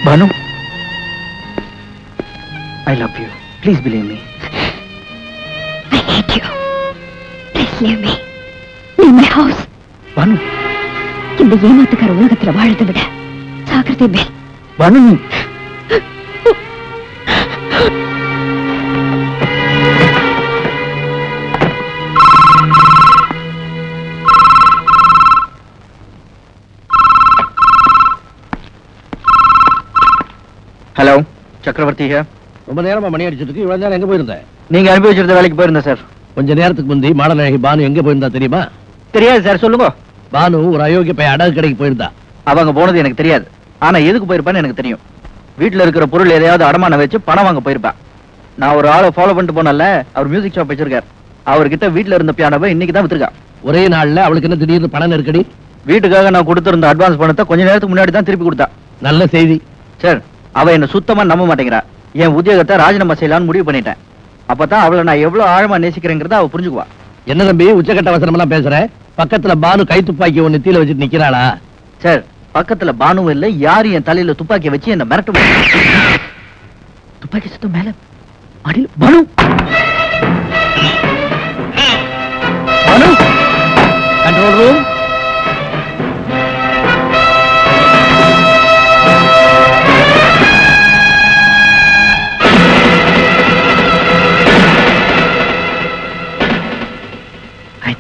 Banu I love you please believe me I hate you. Please leave me. Leave my house. Banu இந்த ஏமாத்துக்கார உலகத்துல வாழதை விட ஜாக்கிரதை மேல் பானு ஹலோ சக்கரவர்த்தி. ரொம்ப நேரமா மணி அடிச்சிட்டு இருக்கு இவ்வளவு நேரம் எங்க போயிருந்த? நீங்க அனுப்பி வச்சிருந்த வேலைக்கு போயிருந்தேன் சார் கொஞ்ச நேரத்துக்கு முந்தி மாடலழகி பானு எங்க போயிருந்தா தெரியுமா? தெரியாது சார் சொல்லுங்க. பானு ஒரு அயோக்கிய பையன் அடகு கடைக்கு போயிருந்தா. அவங்க போனது எனக்கு தெரியாது. ஆனா எதுக்கு போயிருப்பான்னு எனக்கு தெரியும். வீட்டுல இருக்கிற பொருள் எதையாவது அடமானம் வச்சு பணம் வாங்க போயிருப்பா. நான் ஒரு ஆளை ஃபாலோ பண்ணிட்டு போனல அவர் மியூசிக் ஷாப் வச்சிருக்காரு. அவர்கிட்ட வீட்டுல இருந்த பியானோவை இன்னைக்கு தான் வித்துருக்கா ஒரே நாள்ல அவளுக்கு என்ன திடீர்னு பண நெருக்கடி? வீட்டுக்காக நான் கொடுத்திருந்த அட்வான்ஸ் பணத்தை கொஞ்ச நேரத்துக்கு முன்னாடி தான் திருப்பி கொடுத்தா. நல்ல செய்தி. சார் அவ என்ன சுத்தமா நம்ப மாட்டேங்கிறா. என் உத்தியோகத்தை ராஜினாமா செய்யலாம்னு முடிவு பண்ணிட்டேன். அப்பதான் அவளை நான் எவ்வளவு ஆழமா நேசிக்கிறேங்கிறத அவ புரிஞ்சுக்குவா. என்ன தம்பி உச்சக்கட்ட அவசரம் எல்லாம் பேசுற? பக்கத்துல பானு கை துப்பாக்கி ஒண்ணு தீல வச்சுட்டு நிக்கிறாளா? சார் பக்கத்துல பானுவும் இல்ல யாரு என் தலையில துப்பாக்கியை வச்சு என்ன மிரட்ட துப்பாக்கி சுத்தம் மேல அடியில் Banu! Banu! Control room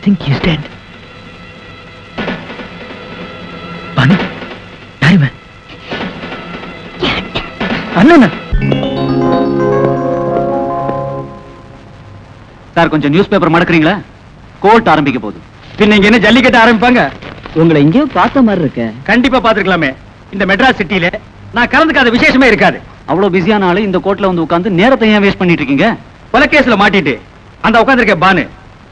think he's dead. Banu யார் இவன் அண்ணா சார் கொஞ்சம் நியூஸ் பேப்பர் மடக்குறீங்களா? கோர்ட் ஆரம்பிக்க போகுது. பின்ன இங்க என்ன ஜல்லிக்கட்டு ஆரம்பிப்பாங்க? உங்களை எங்கேயோ பார்த்த மாதிரி இருக்க. கண்டிப்பா பாத்துருக்கலாமே இந்த மெட்ராஸ் சிட்டில நான் கலந்துக்காத விசேஷமே இருக்காது. அவ்வளவு பிஸியான ஆளு இந்த கோர்ட்ல வந்து உட்கார்ந்து நேரத்தை ஏன் வேஸ்ட் பண்ணிட்டு இருக்கீங்க? கொலைகேஸ்ல மாட்டிட்டு அந்த உட்கார்ந்திருக்க பானு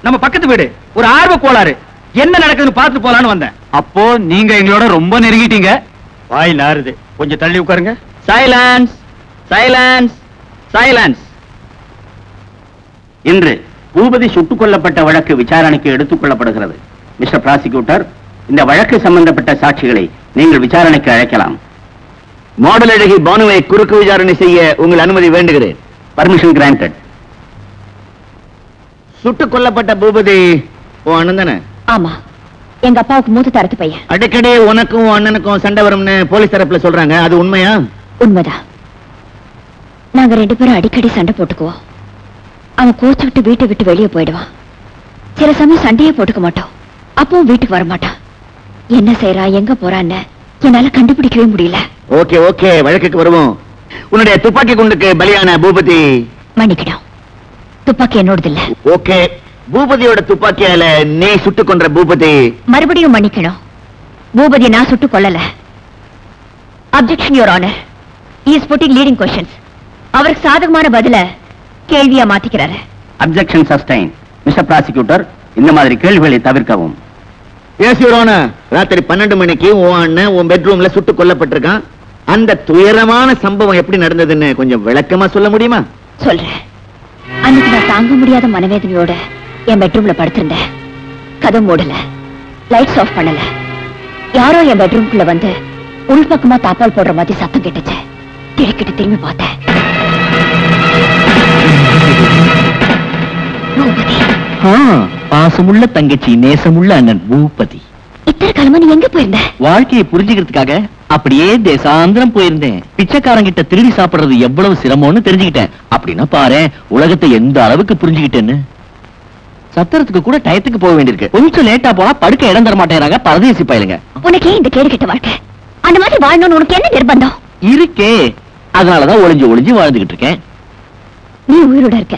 நம்ம பக்கத்து வீடு. ஒரு ஆர்வ கோளாறு. என்ன நடக்குதுன்னு பார்த்துட்டு போலான்னு வந்தேன். அப்போ நீங்க எங்களோட ரொம்ப நெருங்கிட்டீங்க. வாய் நாறுது. கொஞ்சம் தள்ளி உட்காருங்க. சைலன்ஸ் சைலன்ஸ் சைலன்ஸ் இன்று பூபதி சுட்டுக் கொல்லப்பட்ட வழக்கு விசாரணைக்கு எடுத்துக் கொள்ளப்படுகிறது. மிஸ்டர் பிராசிக்யூட்டர் இந்த வழக்கு சம்பந்தப்பட்ட சாட்சிகளை நீங்கள் விசாரணைக்கு அழைக்கலாம். மாடல் அழகி பானுவை குறுக்கு விசாரணை செய்ய உங்கள் அனுமதி வேண்டுகிறேன். பர்மிஷன் கிராண்டட் சுட்டுக் கொல்லப்பட்ட பூபதி உன் அண்ணன் தானே? ஆமா. எங்க அப்பாவுக்கு மூத்த தரத்து பையன். அடிக்கடி உனக்கும் உன் அண்ணனுக்கும் சண்டை வரும்னு போலீஸ் தரப்புல சொல்றாங்க. அது உண்மையா? உண்மைதான். நாங்க ரெண்டு பேரும் அடிக்கடி சண்டை போட்டுக்குவோம். அவன் கோச்சுக்கிட்டு வீட்டை விட்டு வெளியே போயிடுவான். சில சமயம் சண்டையே போட்டுக்க மாட்டோம் அப்பவும் வீட்டுக்கு வர மாட்டான். என்ன செய்யறா எங்க போறான்னு என்னால கண்டுபிடிக்கவே முடியல. ஓகே ஓகே வழக்குக்கு வருவோம். உன்னுடைய துப்பாக்கி குண்டுக்கு பலியான பூபதி. மன்னிக்கணும். துப்பாக்கி என்னோடது இல்ல ஓகே. பூபதியோட துப்பாக்கியால நீ சுட்டுக் கொன்ற பூபதி. மறுபடியும் மன்னிக்கணும். பூபதி நான் சுட்டு கொல்லல. Objection your honour is putting leading questions அவருக்கு சாதகமான பதில கேள்வியா மாத்திக்கிறாரு. அப்செக்ஷன் சஸ்டைன் மிஸ்டர் ப்ராசிக்யூட்டர் இந்த மாதிரி கேள்விகளை தவிர்க்கவும். எஸ் யுரோன ராத்திரி பன்னெண்டு மணிக்கு உன் அண்ணன் உன் பெட்ரூம்ல சுட்டு கொல்லப்பட்டிருக்கான். அந்த துயரமான சம்பவம் எப்படி நடந்ததுன்னு கொஞ்சம் விளக்கமா சொல்ல முடியுமா? சொல்றேன். அன்னைக்கு நான் தாங்க முடியாத மனவேதனையோட என் பெட்ரூம்ல படுத்திருந்தேன். கதவு மூடல. லைட்ஸ் ஆஃப் பண்ணல. யாரோ என் பெட்ரூம்குள்ள வந்து உள்பக்கமா தாப்பால் போடுற மாதிரி சத்தம் கேட்டுச்சு. திடுக்கிட்டு திரும்பி பார்த்தேன். பாசமுள்ள தங்கச்சி நேசமுள்ள அண்ணன் பூபதி. இத்தனை காலமா நீ எங்க போயிருந்த? வாழ்க்கையை புரிஞ்சுக்கிறதுக்காக அப்படியே தேசாந்திரம் போயிருந்தேன். பிச்சைக்காரங்கிட்ட திருடி சாப்பிடுறது எவ்வளவு சிரமம்னு தெரிஞ்சுக்கிட்டேன். அப்படின்னா பாரு உலகத்தை எந்த அளவுக்கு புரிஞ்சுக்கிட்டேன்னு? சத்திரத்துக்கு கூட டயத்துக்கு போக வேண்டியிருக்கு. கொஞ்சம் லேட்டா போனா படுக்க இடம் தர மாட்டேங்கிறாங்க பரதேசி பயலுங்க. உனக்கே இந்த கேடு கெட்ட வாழ்க்கை. அந்த மாதிரி வாழணும்னு உனக்கு என்ன நிர்பந்தம்? இருக்கே. அதனாலதான் ஒளிஞ்சு ஒளிஞ்சு வாழ்ந்துகிட்டு இருக்கேன். நீ உயிரோட இருக்க.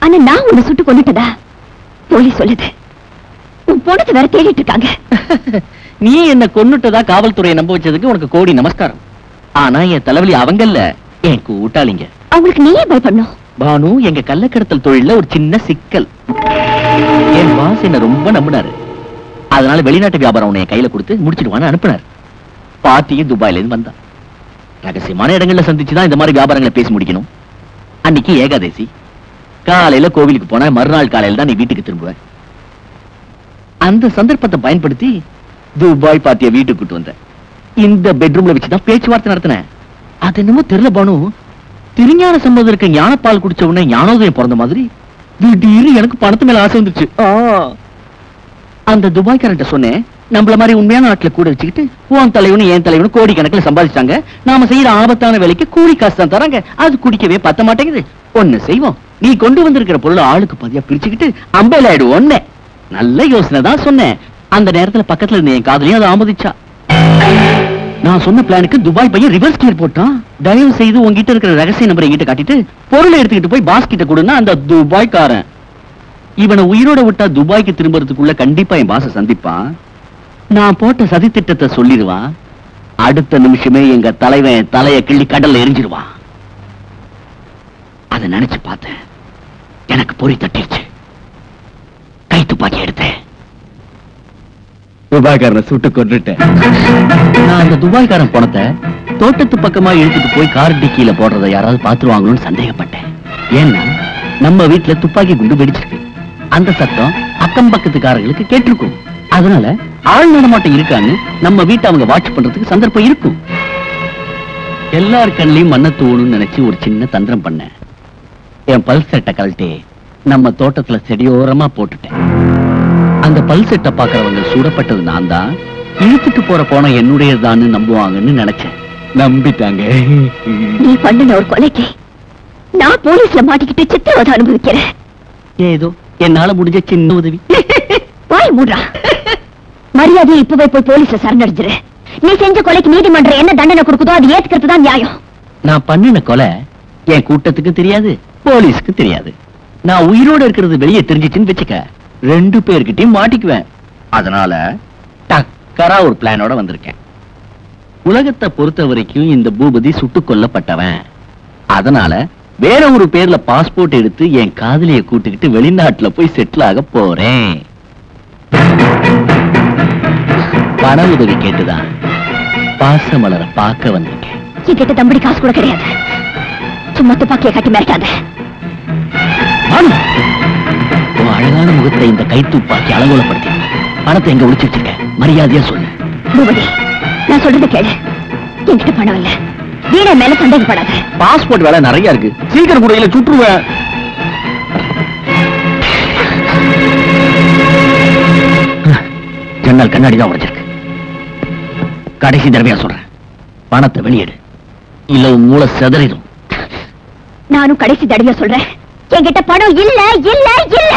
ஆனா நான் உன்னை சுட்டு கொண்டுட்டதா போலீஸ் சொல்லுது. உன் பொண்ணத்தை வேற தேடிட்டு இருக்காங்க. <laughs> நீ என்ன கொன்னுட்டதா காவல்துறையை நம்ப வச்சதுக்கு உனக்கு கோடி நமஸ்காரம். ஆனா என் தலைவலி அவங்கல்ல என் கூட்டாளிங்க. அவங்களுக்கு நீயே பயப்படணும்? பானு எங்க கள்ளக்கடத்தல் தொழில்ல ஒரு சின்ன சிக்கல். என் பாஸ் என்ன ரொம்ப நம்பினாரு. அதனால வெளிநாட்டு வியாபாரம் உன்னை கையில கொடுத்து முடிச்சிடுவான்னு அனுப்புனார். பாட்டியும் துபாயில இருந்து வந்தா ரகசியமான இடங்கள்ல சந்திச்சுதான் இந்த மாதிரி வியாபாரங்களை பேசி முடிக்கணும். அன்னைக்கு ஏகாதசி. காலையில கோவிலுக்கு போனா மறுநாள் காலையில தான் நீ வீட்டுக்கு திரும்புவ. அந்த சந்தர்ப்பத்தை பயன்படுத்தி துபாய் பாத்திய வீட்டுக்கு கூட்டு வந்தேன். இந்த பெட்ரூம்ல வச்சுதான் பேச்சுவார்த்தை நடத்தினேன். அது என்னமோ தெரியல பானு. திருஞான சம்பந்தருக்கு ஞானப்பால் குடிச்ச உடனே ஞானோதயம் பிறந்த மாதிரி திடீர்னு எனக்கு பணத்து மேல ஆசை வந்துருச்சு. அந்த துபாய்க்காரன்ட்ட சொன்னேன் நம்மள மாதிரி உண்மையான நாட்டுல கூட வச்சுக்கிட்டு உன் தலைவனு என் தலைவனு கோடி கணக்குல சம்பாதிச்சாங்க நாம செய்யற ஆபத்தான வேலைக்கு கூலி காசு தான் தராங்க. அது குடிக்கவே பத்த மாட்டேங்குது. ஒண்ணு செய்வோம். நீ கொண்டு வந்திருக்கிற பொருள் ஆளுக்கு பதியா பிரிச்சுக்கிட்டு அம்பையில ஆயிடுவோம் நல்ல யோசனை தான் சொன்னேன். அந்த நேரத்துல பக்கத்துல இருந்த என் காதலையும் அதை ஆமதிச்சா. நான் சொன்ன பிளானுக்கு துபாய் பையன் ரிவர்ஸ் கியர் போட்டான். தயவு செய்து உங்ககிட்ட இருக்கிற ரகசிய நம்பரை என்கிட்ட காட்டிட்டு பொருளை எடுத்துக்கிட்டு போய் பாஸ் கிட்ட கொடுன்னா அந்த துபாய்க்காரன். இவனை உயிரோட விட்டா துபாய்க்கு திரும்புறதுக்குள்ள கண்டிப்பா என் பாச சந்திப்பான். நான் போட்ட சதி திட்டத்தை சொல்லிடுவான். அடுத்த நிமிஷமே எங்க தலைவன் தலைய கிள்ளி கடல்ல எரிஞ்சிருவான் அதை நினைச்சு பார்த்தேன். எனக்கு பொறி தட்டிடுச்சு கை துப்பாக்கி எடுத்தேன். துபாய்க்காரனை சுட்டு கொண்டுட்டேன் நான் அந்த துபாய்க்காரன் பணத்தை தோட்டத்து பக்கமா இழுத்துட்டு போய் கார் டிக்கியில போடுறத யாராவது பாத்துருவாங்களோன்னு சந்தேகப்பட்டேன். ஏன்னா நம்ம வீட்டுல துப்பாக்கி குண்டு வெடிச்சிருக்கு. அந்த சத்தம் அக்கம் பக்கத்துக்காரங்களுக்கு கேட்டிருக்கும். அதனால ஆள் நடமாட்டம் இருக்கான்னு நம்ம வீட்டை அவங்க வாட்ச் பண்றதுக்கு சந்தர்ப்பம் இருக்கும். எல்லார் கண்ணையும் மண்ண தூணும்னு நினைச்சு ஒரு சின்ன தந்திரம் பண்ணேன். என் பல் செட்டை கழட்டி நம்ம தோட்டத்துல செடியோரமா போட்டுட்டேன். அந்த பல் செட்டை பாக்குறவங்க சுடப்பட்டது நான் தான் இழுத்துட்டு போற போன என்னுடையதான்னு நம்புவாங்கன்னு நினைச்சேன். நம்பிட்டாங்க. நீ பண்ணின ஒரு கொலைக்கு நான் போலீஸ்ல மாட்டிக்கிட்டு சித்திரவதை அனுபவிக்கிறேன். ஏதோ? என்னால முடிஞ்ச சின்ன உதவி. <laughs> வாய் மூடுறா. மரியாதையை இப்பவே போய் போலீஸ்ல சரணடைஞ்சிரு. நீ செஞ்ச கொலைக்கு நீதிமன்றம் என்ன தண்டனை கொடுக்குதோ அது ஏத்துக்கிறது தான் நியாயம். நான் பண்ணின கொலை என் கூட்டத்துக்கு தெரியாது போலீஸ்க்கு தெரியாது. நான் உயிரோட இருக்கிறது வெளியே தெரிஞ்சிச்சுன்னு வச்சுக்க. ரெண்டு பேர்கிட்டயும் மாட்டிக்குவேன். அதனால டக்கரா ஒரு பிளானோட வந்திருக்கேன். உலகத்தை பொறுத்த வரைக்கும் இந்த பூபதி சுட்டுக் கொல்லப்பட்டவன். அதனால வேற ஒரு பேர்ல பாஸ்போர்ட் எடுத்து என் காதலியை கூட்டிக்கிட்டு வெளிநாட்டுல போய் செட்டில் ஆக போறேன். பண உதவி கேட்டுதான் பாசமலரை பார்க்க வந்திருக்கேன். என்கிட்ட தம்படி காசு கூட கிடையாது. சும்மா துப்பாக்கியை கட்டி மிரட்டாத. உன் அழகான முகத்தை இந்த கைத்துப்பாக்கி அலங்கோலப்படுத்தி. பணத்தை எங்க ஒளிச்சு வச்சிருக்க மரியாதையா சொல்லு. பூபதி நான் சொல்றது கேளு. என்கிட்ட பணம் இல்ல. வீண மேல சந்தேகப்படாத. பாஸ்போர்ட் வேலை நிறைய இருக்கு. சீக்கிரம் கூட இல்ல சுற்றுவேன். ஜன்னல் கண்ணாடி தான் உடைச்சிருக்கு. கடைசி தடவையா சொல்றேன். பணத்தை வெளியேடு. இல்ல உன் மூளை செதறிடும். நானும் கடைசி தடவையா சொல்றேன். என்கிட்ட பணம் இல்ல இல்ல இல்ல.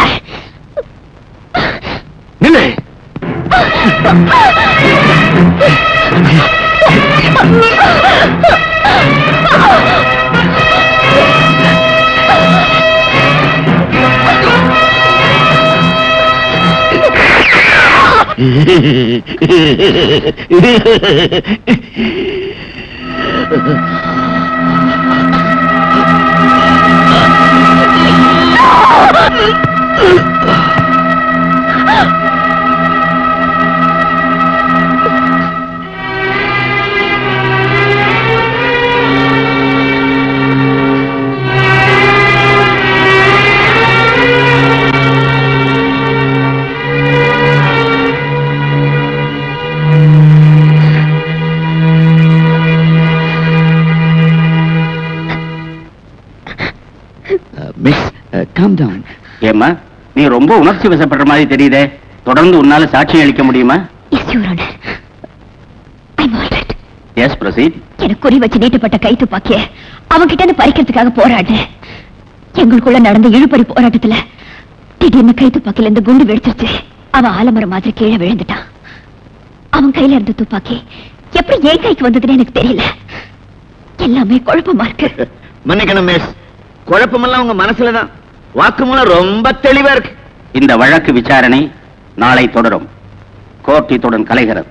நில்லு. Ha <laughs> Ah! கம் டவுன் ஏம்மா நீ ரொம்ப உணர்ச்சி வசப்படுற மாதிரி தெரியுதே. தொடர்ந்து உன்னால சாட்சி அளிக்க முடியுமா? எஸ் பிரசீத் எனக்கு குறி வச்சு நீட்டப்பட்ட கை துப்பாக்கிய அவன்கிட்ட இருந்து பறிக்கிறதுக்காக போராடினேன் எங்களுக்குள்ள நடந்த இழுபறி போராட்டத்துல திடீர்னு கை துப்பாக்கில இருந்து குண்டு வெடிச்சிருச்சு. அவன் ஆலமரம் மாதிரி கீழே விழுந்துட்டான். அவன் கையில இருந்த துப்பாக்கி எப்படி என் கைக்கு வந்ததுன்னு எனக்கு தெரியல. எல்லாமே குழப்பமா இருக்கு. மன்னிக்கணும் மிஸ் குழப்பமெல்லாம் உங்க மனசுல தான் வாக்குமூலம் ரொம்ப தெளிவா இருக்கு. இந்த வழக்கு விசாரணை நாளை தொடரும். கோர்ட் இத்துடன் கலைகிறது.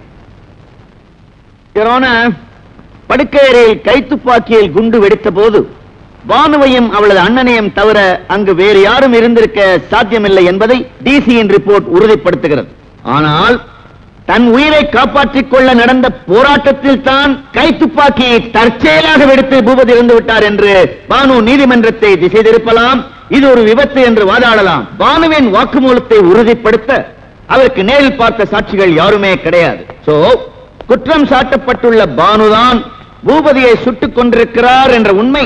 படுக்கையறையில் கைத்துப்பாக்கியில் குண்டு வெடித்த போது பானுவையும் அவளது அண்ணனையும் தவிர அங்கு வேறு யாரும் இருந்திருக்க சாத்தியமில்லை என்பதை டிசியின் ரிப்போர்ட் உறுதிப்படுத்துகிறது. ஆனால் தன் உயிரை காப்பாற்றிக் கொள்ள நடந்த போராட்டத்தில் தான் கைத்துப்பாக்கியை தற்செயலாக வெடித்து பூபதி இருந்து விட்டார் என்று பானு நீதிமன்றத்தை திசை திருப்பலாம். இது ஒரு விபத்து என்று வாதாடலாம். பானுவின் வாக்குமூலத்தை உறுதிப்படுத்த அவருக்கு நேரில் பார்த்த சாட்சிகள் யாருமே கிடையாது. சோ குற்றம் சாட்டப்பட்டுள்ள பானுதான் பூபதியை சுட்டுக் கொண்டிருக்கிறார் என்ற உண்மை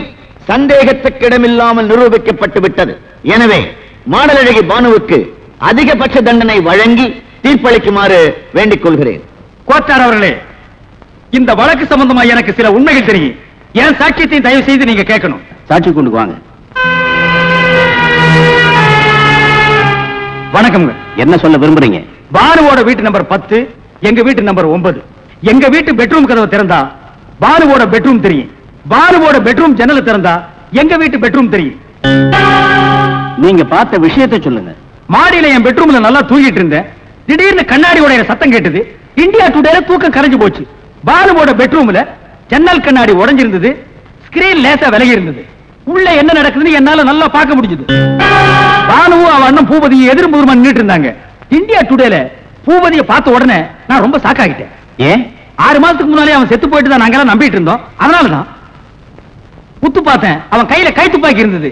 சந்தேகத்துக்கிடமில்லாமல் நிரூபிக்கப்பட்டு விட்டது. எனவே மாடலழகி பானுவுக்கு அதிகபட்ச தண்டனை வழங்கி தீர்ப்பளிக்குமாறு வேண்டிக் கொள்கிறேன். கோச்சார் அவர்களே இந்த வழக்கு சம்பந்தமா எனக்கு சில உண்மைகள் தெரியும். என் சாட்சியத்தையும் தயவு செய்து நீங்க கேட்கணும். சாட்சி கொண்டு வாங்க. வணக்கம்ங்க. என்ன சொல்ல விரும்புறீங்க? பானுவோட வீட்டு நம்பர் பத்து எங்க வீட்டு நம்பர் ஒன்பது. எங்க வீட்டு பெட்ரூம் கதவை திறந்தா பானுவோட பெட்ரூம் தெரியும். பானுவோட பெட்ரூம் ஜன்னலை திறந்தா எங்க வீட்டு பெட்ரூம் தெரியும். நீங்க பார்த்த விஷயத்தை சொல்லுங்க. மாடியில என் பெட்ரூம்ல நல்லா தூங்கிட்டு இருந்தேன். திடீர்னு கண்ணாடி உடையிற சத்தம் கேட்டது. இந்தியா டுடேல தூக்கம் கரைஞ்சு போச்சு. பானுவோட பெட்ரூம்ல ஜன்னல் கண்ணாடி உடைஞ்சிருந்தது. ஸ்கிரீன் லேசா விலகி இருந்தது. உள்ள என்ன நடக்குதுன்னு என்னால நல்லா பார்க்க முடிஞ்சது. பானுவும் அவன் அண்ணன் பூபதியும் எதிர்முதுமா நின்னுட்டு இருந்தாங்க. இந்தியா டுடேல பூபதியை பார்த்த உடனே நான் ரொம்ப சாக்காகிட்டேன் ஏன்? ஆறு மாசத்துக்கு முன்னாலே அவன் செத்து போயிட்டு தான் நாங்கெல்லாம் நம்பிட்டு இருந்தோம். அதனாலதான் உத்து பார்த்தேன். அவன் கையில கை துப்பாக்கி இருந்தது.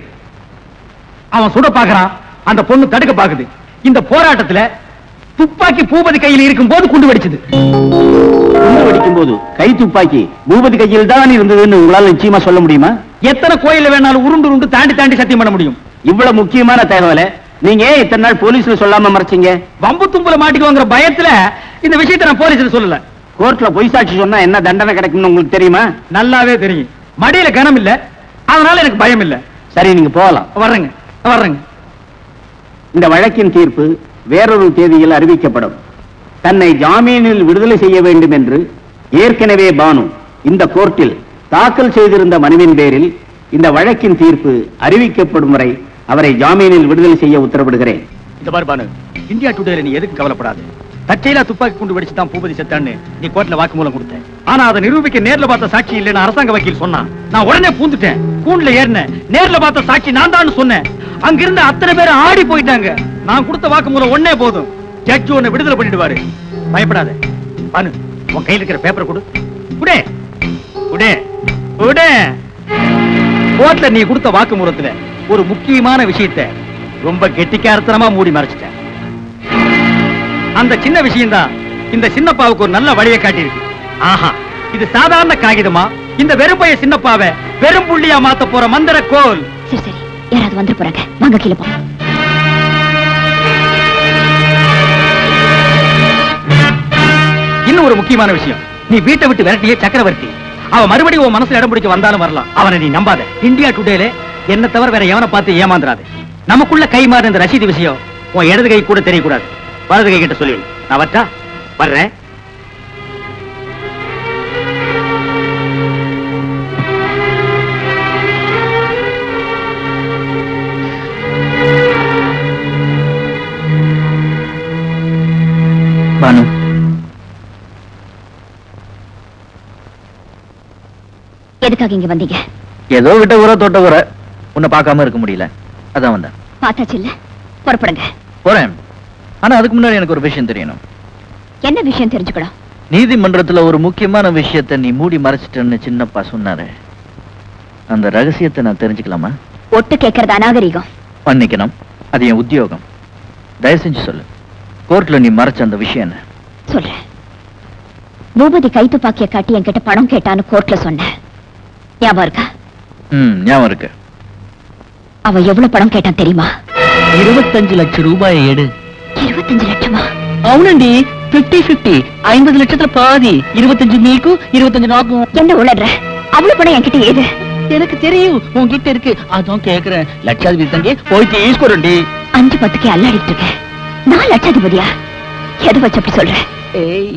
அவன் சுட பாக்குறான் அந்த பொண்ணு தடுக்க பாக்குது இந்த போராட்டத்துல துப்பாக்கி பூபதி கையில் இருக்கும் போது குண்டு வெடிச்சது. குண்டு வெடிக்கும் போது கை துப்பாக்கி பூபதி கையில் தான் இருந்ததுன்னு உங்களால நிச்சயமா சொல்ல முடியுமா? எத்தனை கோயில்ல வேணாலும் உருண்டு உருண்டு தாண்டி தாண்டி சத்தியம் பண்ண முடியும். இவ்வளவு முக்கியமான தகவலை நீங்க ஏன் இத்தனை நாள் போலீஸ்ல சொல்லாம மறைச்சீங்க? வம்பு தும்புல மாட்டிக்குவாங்கிற பயத்துல இந்த விஷயத்தை நான் போலீஸ்ல சொல்லல. கோர்ட்ல பொய் சாட்சி சொன்னா என்ன தண்டனை கிடைக்கும்னு உங்களுக்கு தெரியுமா? நல்லாவே தெரியும். மடியில கனம் இல்ல. அதனால எனக்கு பயம் இல்ல. சரி நீங்க போகலாம். வர்றேங்க. வர்றேங்க. இந்த வழக்கின் தீர்ப்பு வேறொரு தேதியில் அறிவிக்கப்படும். தன்னை ஜாமீனில் விடுதலை செய்ய வேண்டும் என்று ஏற்கனவே பானு இந்த கோர்ட்டில் தாக்கல் செய்திருந்த மனுவின் பேரில் இந்த வழக்கின் தீர்ப்பு அறிவிக்கப்படும் வரை அவரை ஜாமீனில் விடுதலை செய்ய உத்தரவிடுகிறேன். இந்த மாதிரி பானு இந்தியா டுடேல நீ எதுக்கு கவலைப்படாது? தற்செயலா துப்பாக்கி குண்டு வெடிச்சு தான் பூபதி செத்தான்னு நீ கோர்ட்ல வாக்குமூலம் கொடுத்த ஆனா அதை நிரூபிக்க நேர்ல பார்த்த சாட்சி இல்லைன்னு அரசாங்க வக்கீல் சொன்னான். நான் உடனே பூந்துட்டேன். கூண்டுல ஏறினேன். நேர்ல பார்த்த சாட்சி நான் தான் சொன்னேன். அங்கிருந்த அத்தனை பேர் ஆடி போயிட்டாங்க. நான் கொடுத்த வாக்குமூலம் ஒன்னே போதும். ஜட்ஜ் உன்னை விடுதலை பண்ணிடுவாரு. பயப்படாத. பானு உன் கையில் இருக்கிற பேப்பர் கொடு. குடே. குடே. குடே கோர்ட்ல நீ கொடுத்த வாக்குமூலத்துல ஒரு முக்கியமான விஷயத்தை ரொம்ப கெட்டிக்காரத்தனமா மூடி மறைச்சிட்ட. அந்த சின்ன விஷயம்தான் இந்த சின்னப்பாவுக்கு ஒரு நல்ல வழியை காட்டியிருக்கு. ஆஹா இது சாதாரண காகிதமா? இந்த வெறுப்பைய சின்னப்பாவை வெறும் புள்ளியா மாத்த போற மந்திர கோல். சரி சரி. யாராவது வந்துட்டு போறாங்க. வாங்க கீழே போ இன்னும் ஒரு முக்கியமான விஷயம். நீ வீட்டை விட்டு விரட்டியே சக்கரவர்த்தி. அவன் மறுபடியும் உன் மனசுல இடம் பிடிக்க வந்தாலும் வரலாம். அவனை நீ நம்பாத. இந்தியா டுடேல என்ன தவிர வேற எவனை பார்த்து ஏமாந்துறாது? நமக்குள்ள கை மாறு இந்த ரசீது விஷயம் உன் இடது கை கூட தெரியக்கூடாது. வலது கை கிட்ட சொல்லி நான் வச்சா வர்றேன். பானு. எதுக்காக இங்க வந்தீங்க? ஏதோ விட்ட ஊர தொட்ட ஊர உன்னை பார்க்காம இருக்க முடியல. அதான் வந்தேன். பார்த்தாச்சு இல்ல? புறப்படுங்க. போறேன். ஆனா அதுக்கு முன்னாடி எனக்கு ஒரு விஷயம் தெரியணும். என்ன விஷயம் தெரிஞ்சுக்கணும்? நீதிமன்றத்துல ஒரு முக்கியமான விஷயத்தை நீ மூடி மறைச்சிட்டேன்னு சின்னப்பா சொன்னாரு. அந்த ரகசியத்தை நான் தெரிஞ்சுக்கலாமா? ஒட்டு கேட்கறது அநாகரிகம். பண்ணிக்கணும். அது என் உத்தியோகம். தயவு செஞ்சு சொல்லு. கோர்ட்ல நீ மறைச்ச அந்த விஷயம் என்ன? சொல்றேன். பூபதி கைத்துப்பாக்கிய காட்டி என்கிட்ட பணம் கேட்டான்னு கோர்ட்ல சொன்னேன். ஞாபகம் இருக்கா ம் ஞாபகம் இருக்கு அவ எவ்வளவு பணம் கேட்டான் தெரியுமா இருபத்தஞ்சு லட்சம் ரூபாயை எடு இருபத்தஞ்சு லட்சமா అవునండి ఫిఫ్టీ ఫిఫ్టీ ஐம்பது லட்சத்துல பாதி இருபத்தஞ்சு நீக்கு இருபத்தஞ்சு நாக்கும் என்ன உளற அவ்வளவு பணம் என்கிட்ட ஏது எனக்கு தெரியும் உன்கிட்ட இருக்கு அதான் கேக்குறேன் லட்சாதிபதி தங்கி போய் தீஸ்கொரண்டி அஞ்சு பத்துக்கு அல்லாடிட்டு இருக்கேன் நான் லட்சாதிபதியா எதை வச்சு அப்படி சொல்றேன் ஏய்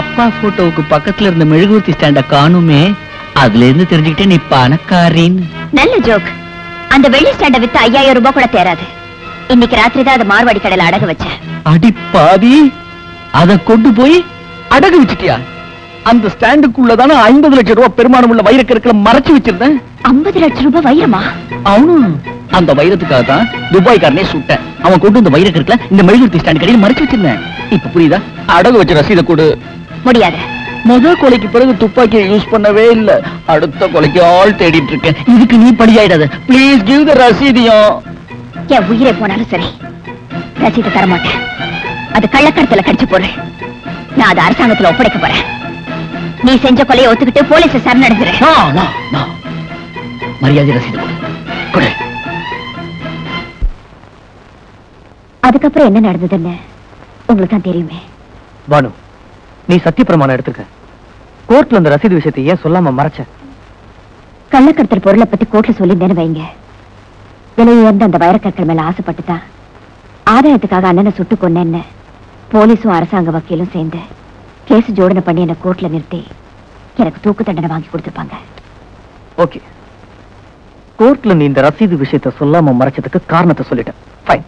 அப்பா போட்டோவுக்கு பக்கத்துல இருந்த மெழுகுவர்த்தி ஸ்டாண்ட காணுமே அதுல இருந்து தெரிஞ்சுக்கிட்டே நீ பணக்காரின்னு நல்ல ஜோக் அந்த வெள்ளி ஸ்டாண்ட வித்து ஐயாயிரம் ரூபாய் கூட தேராது இன்னைக்கு ராத்திரி தான் அதை மார்வாடி கடையில அடகு வச்சேன் அடி பாவி. அத கொண்டு போய் அடகு வச்சிட்டியா? அந்த ஸ்டாண்டுக்குள்ளதான ஐம்பது லட்சம் ரூபாய் பெருமானம் உள்ள வைரக்கற்களை மறைச்சு வச்சிருந்தேன். ஐம்பது லட்சம் ரூபாய் வைரமா? அவனு. அந்த வைரத்துக்காக தான் துபாய்க்காரனே சுட்டேன். அவன் கொண்டு வந்த வைரக்கற்களை இந்த மெழுகுவர்த்தி ஸ்டாண்ட் கடையில் மறைச்சு வச்சிருந்தேன். இப்ப புரியுதா? அடகு வச்ச ரசீதை கொடு. முடியாது. முத கொலைக்கு பிறகு துப்பாக்கியை யூஸ் பண்ணவே இல்ல. அடுத்த கொலைக்கு ஆள் தேடிட்டு இருக்கேன். இதுக்கு நீ படியாயிடாத. ப்ளீஸ் கிவ் த ரசீதியம் என் உயிரே போனாலும் சரி ரசீதை தர மாட்டேன் அது கள்ளக்கடத்துல கடிச்சு போடுறேன். நான் அதை அரசாங்கத்துல ஒப்படைக்க போறேன். நீ செஞ்ச கொலையை ஒத்துக்கிட்டு போலீஸ் சரணடைஞ்சிரு. மரியாதை ரசீது. கொடு. அதுக்கப்புறம் என்ன நடந்ததுன்னு உங்களுக்கு தான் தெரியுமே. பானு நீ சத்தியப்பிரமாணம் எடுத்துக்க. கோர்ட்ல அந்த ரசீது விஷயத்தை ஏன் சொல்லாம மறைச்ச? கள்ளக்கடத்தல் பொருளை பத்தி கோர்ட்ல சொல்லியிருந்தேன்னு வைங்க. விலையுயர்ந்த அந்த வைரக்கற்கள் மேல ஆசைப்பட்டுதான் ஆதாயத்துக்காக அண்ணனை சுட்டு கொன்னேன்னு போலீஸும் அரசாங்க வக்கீலும் சேர்ந்து கேஸ் ஜோடனை பண்ணி என்ன கோர்ட்ல நிறுத்தி எனக்கு தூக்கு தண்டனை வாங்கி கொடுத்துருப்பாங்க. ஓகே. கோர்ட்ல நீ இந்த ரசீது விஷயத்தை சொல்லாம மறைச்சதுக்கு காரணத்தை சொல்லிட்டேன். ஃபைன்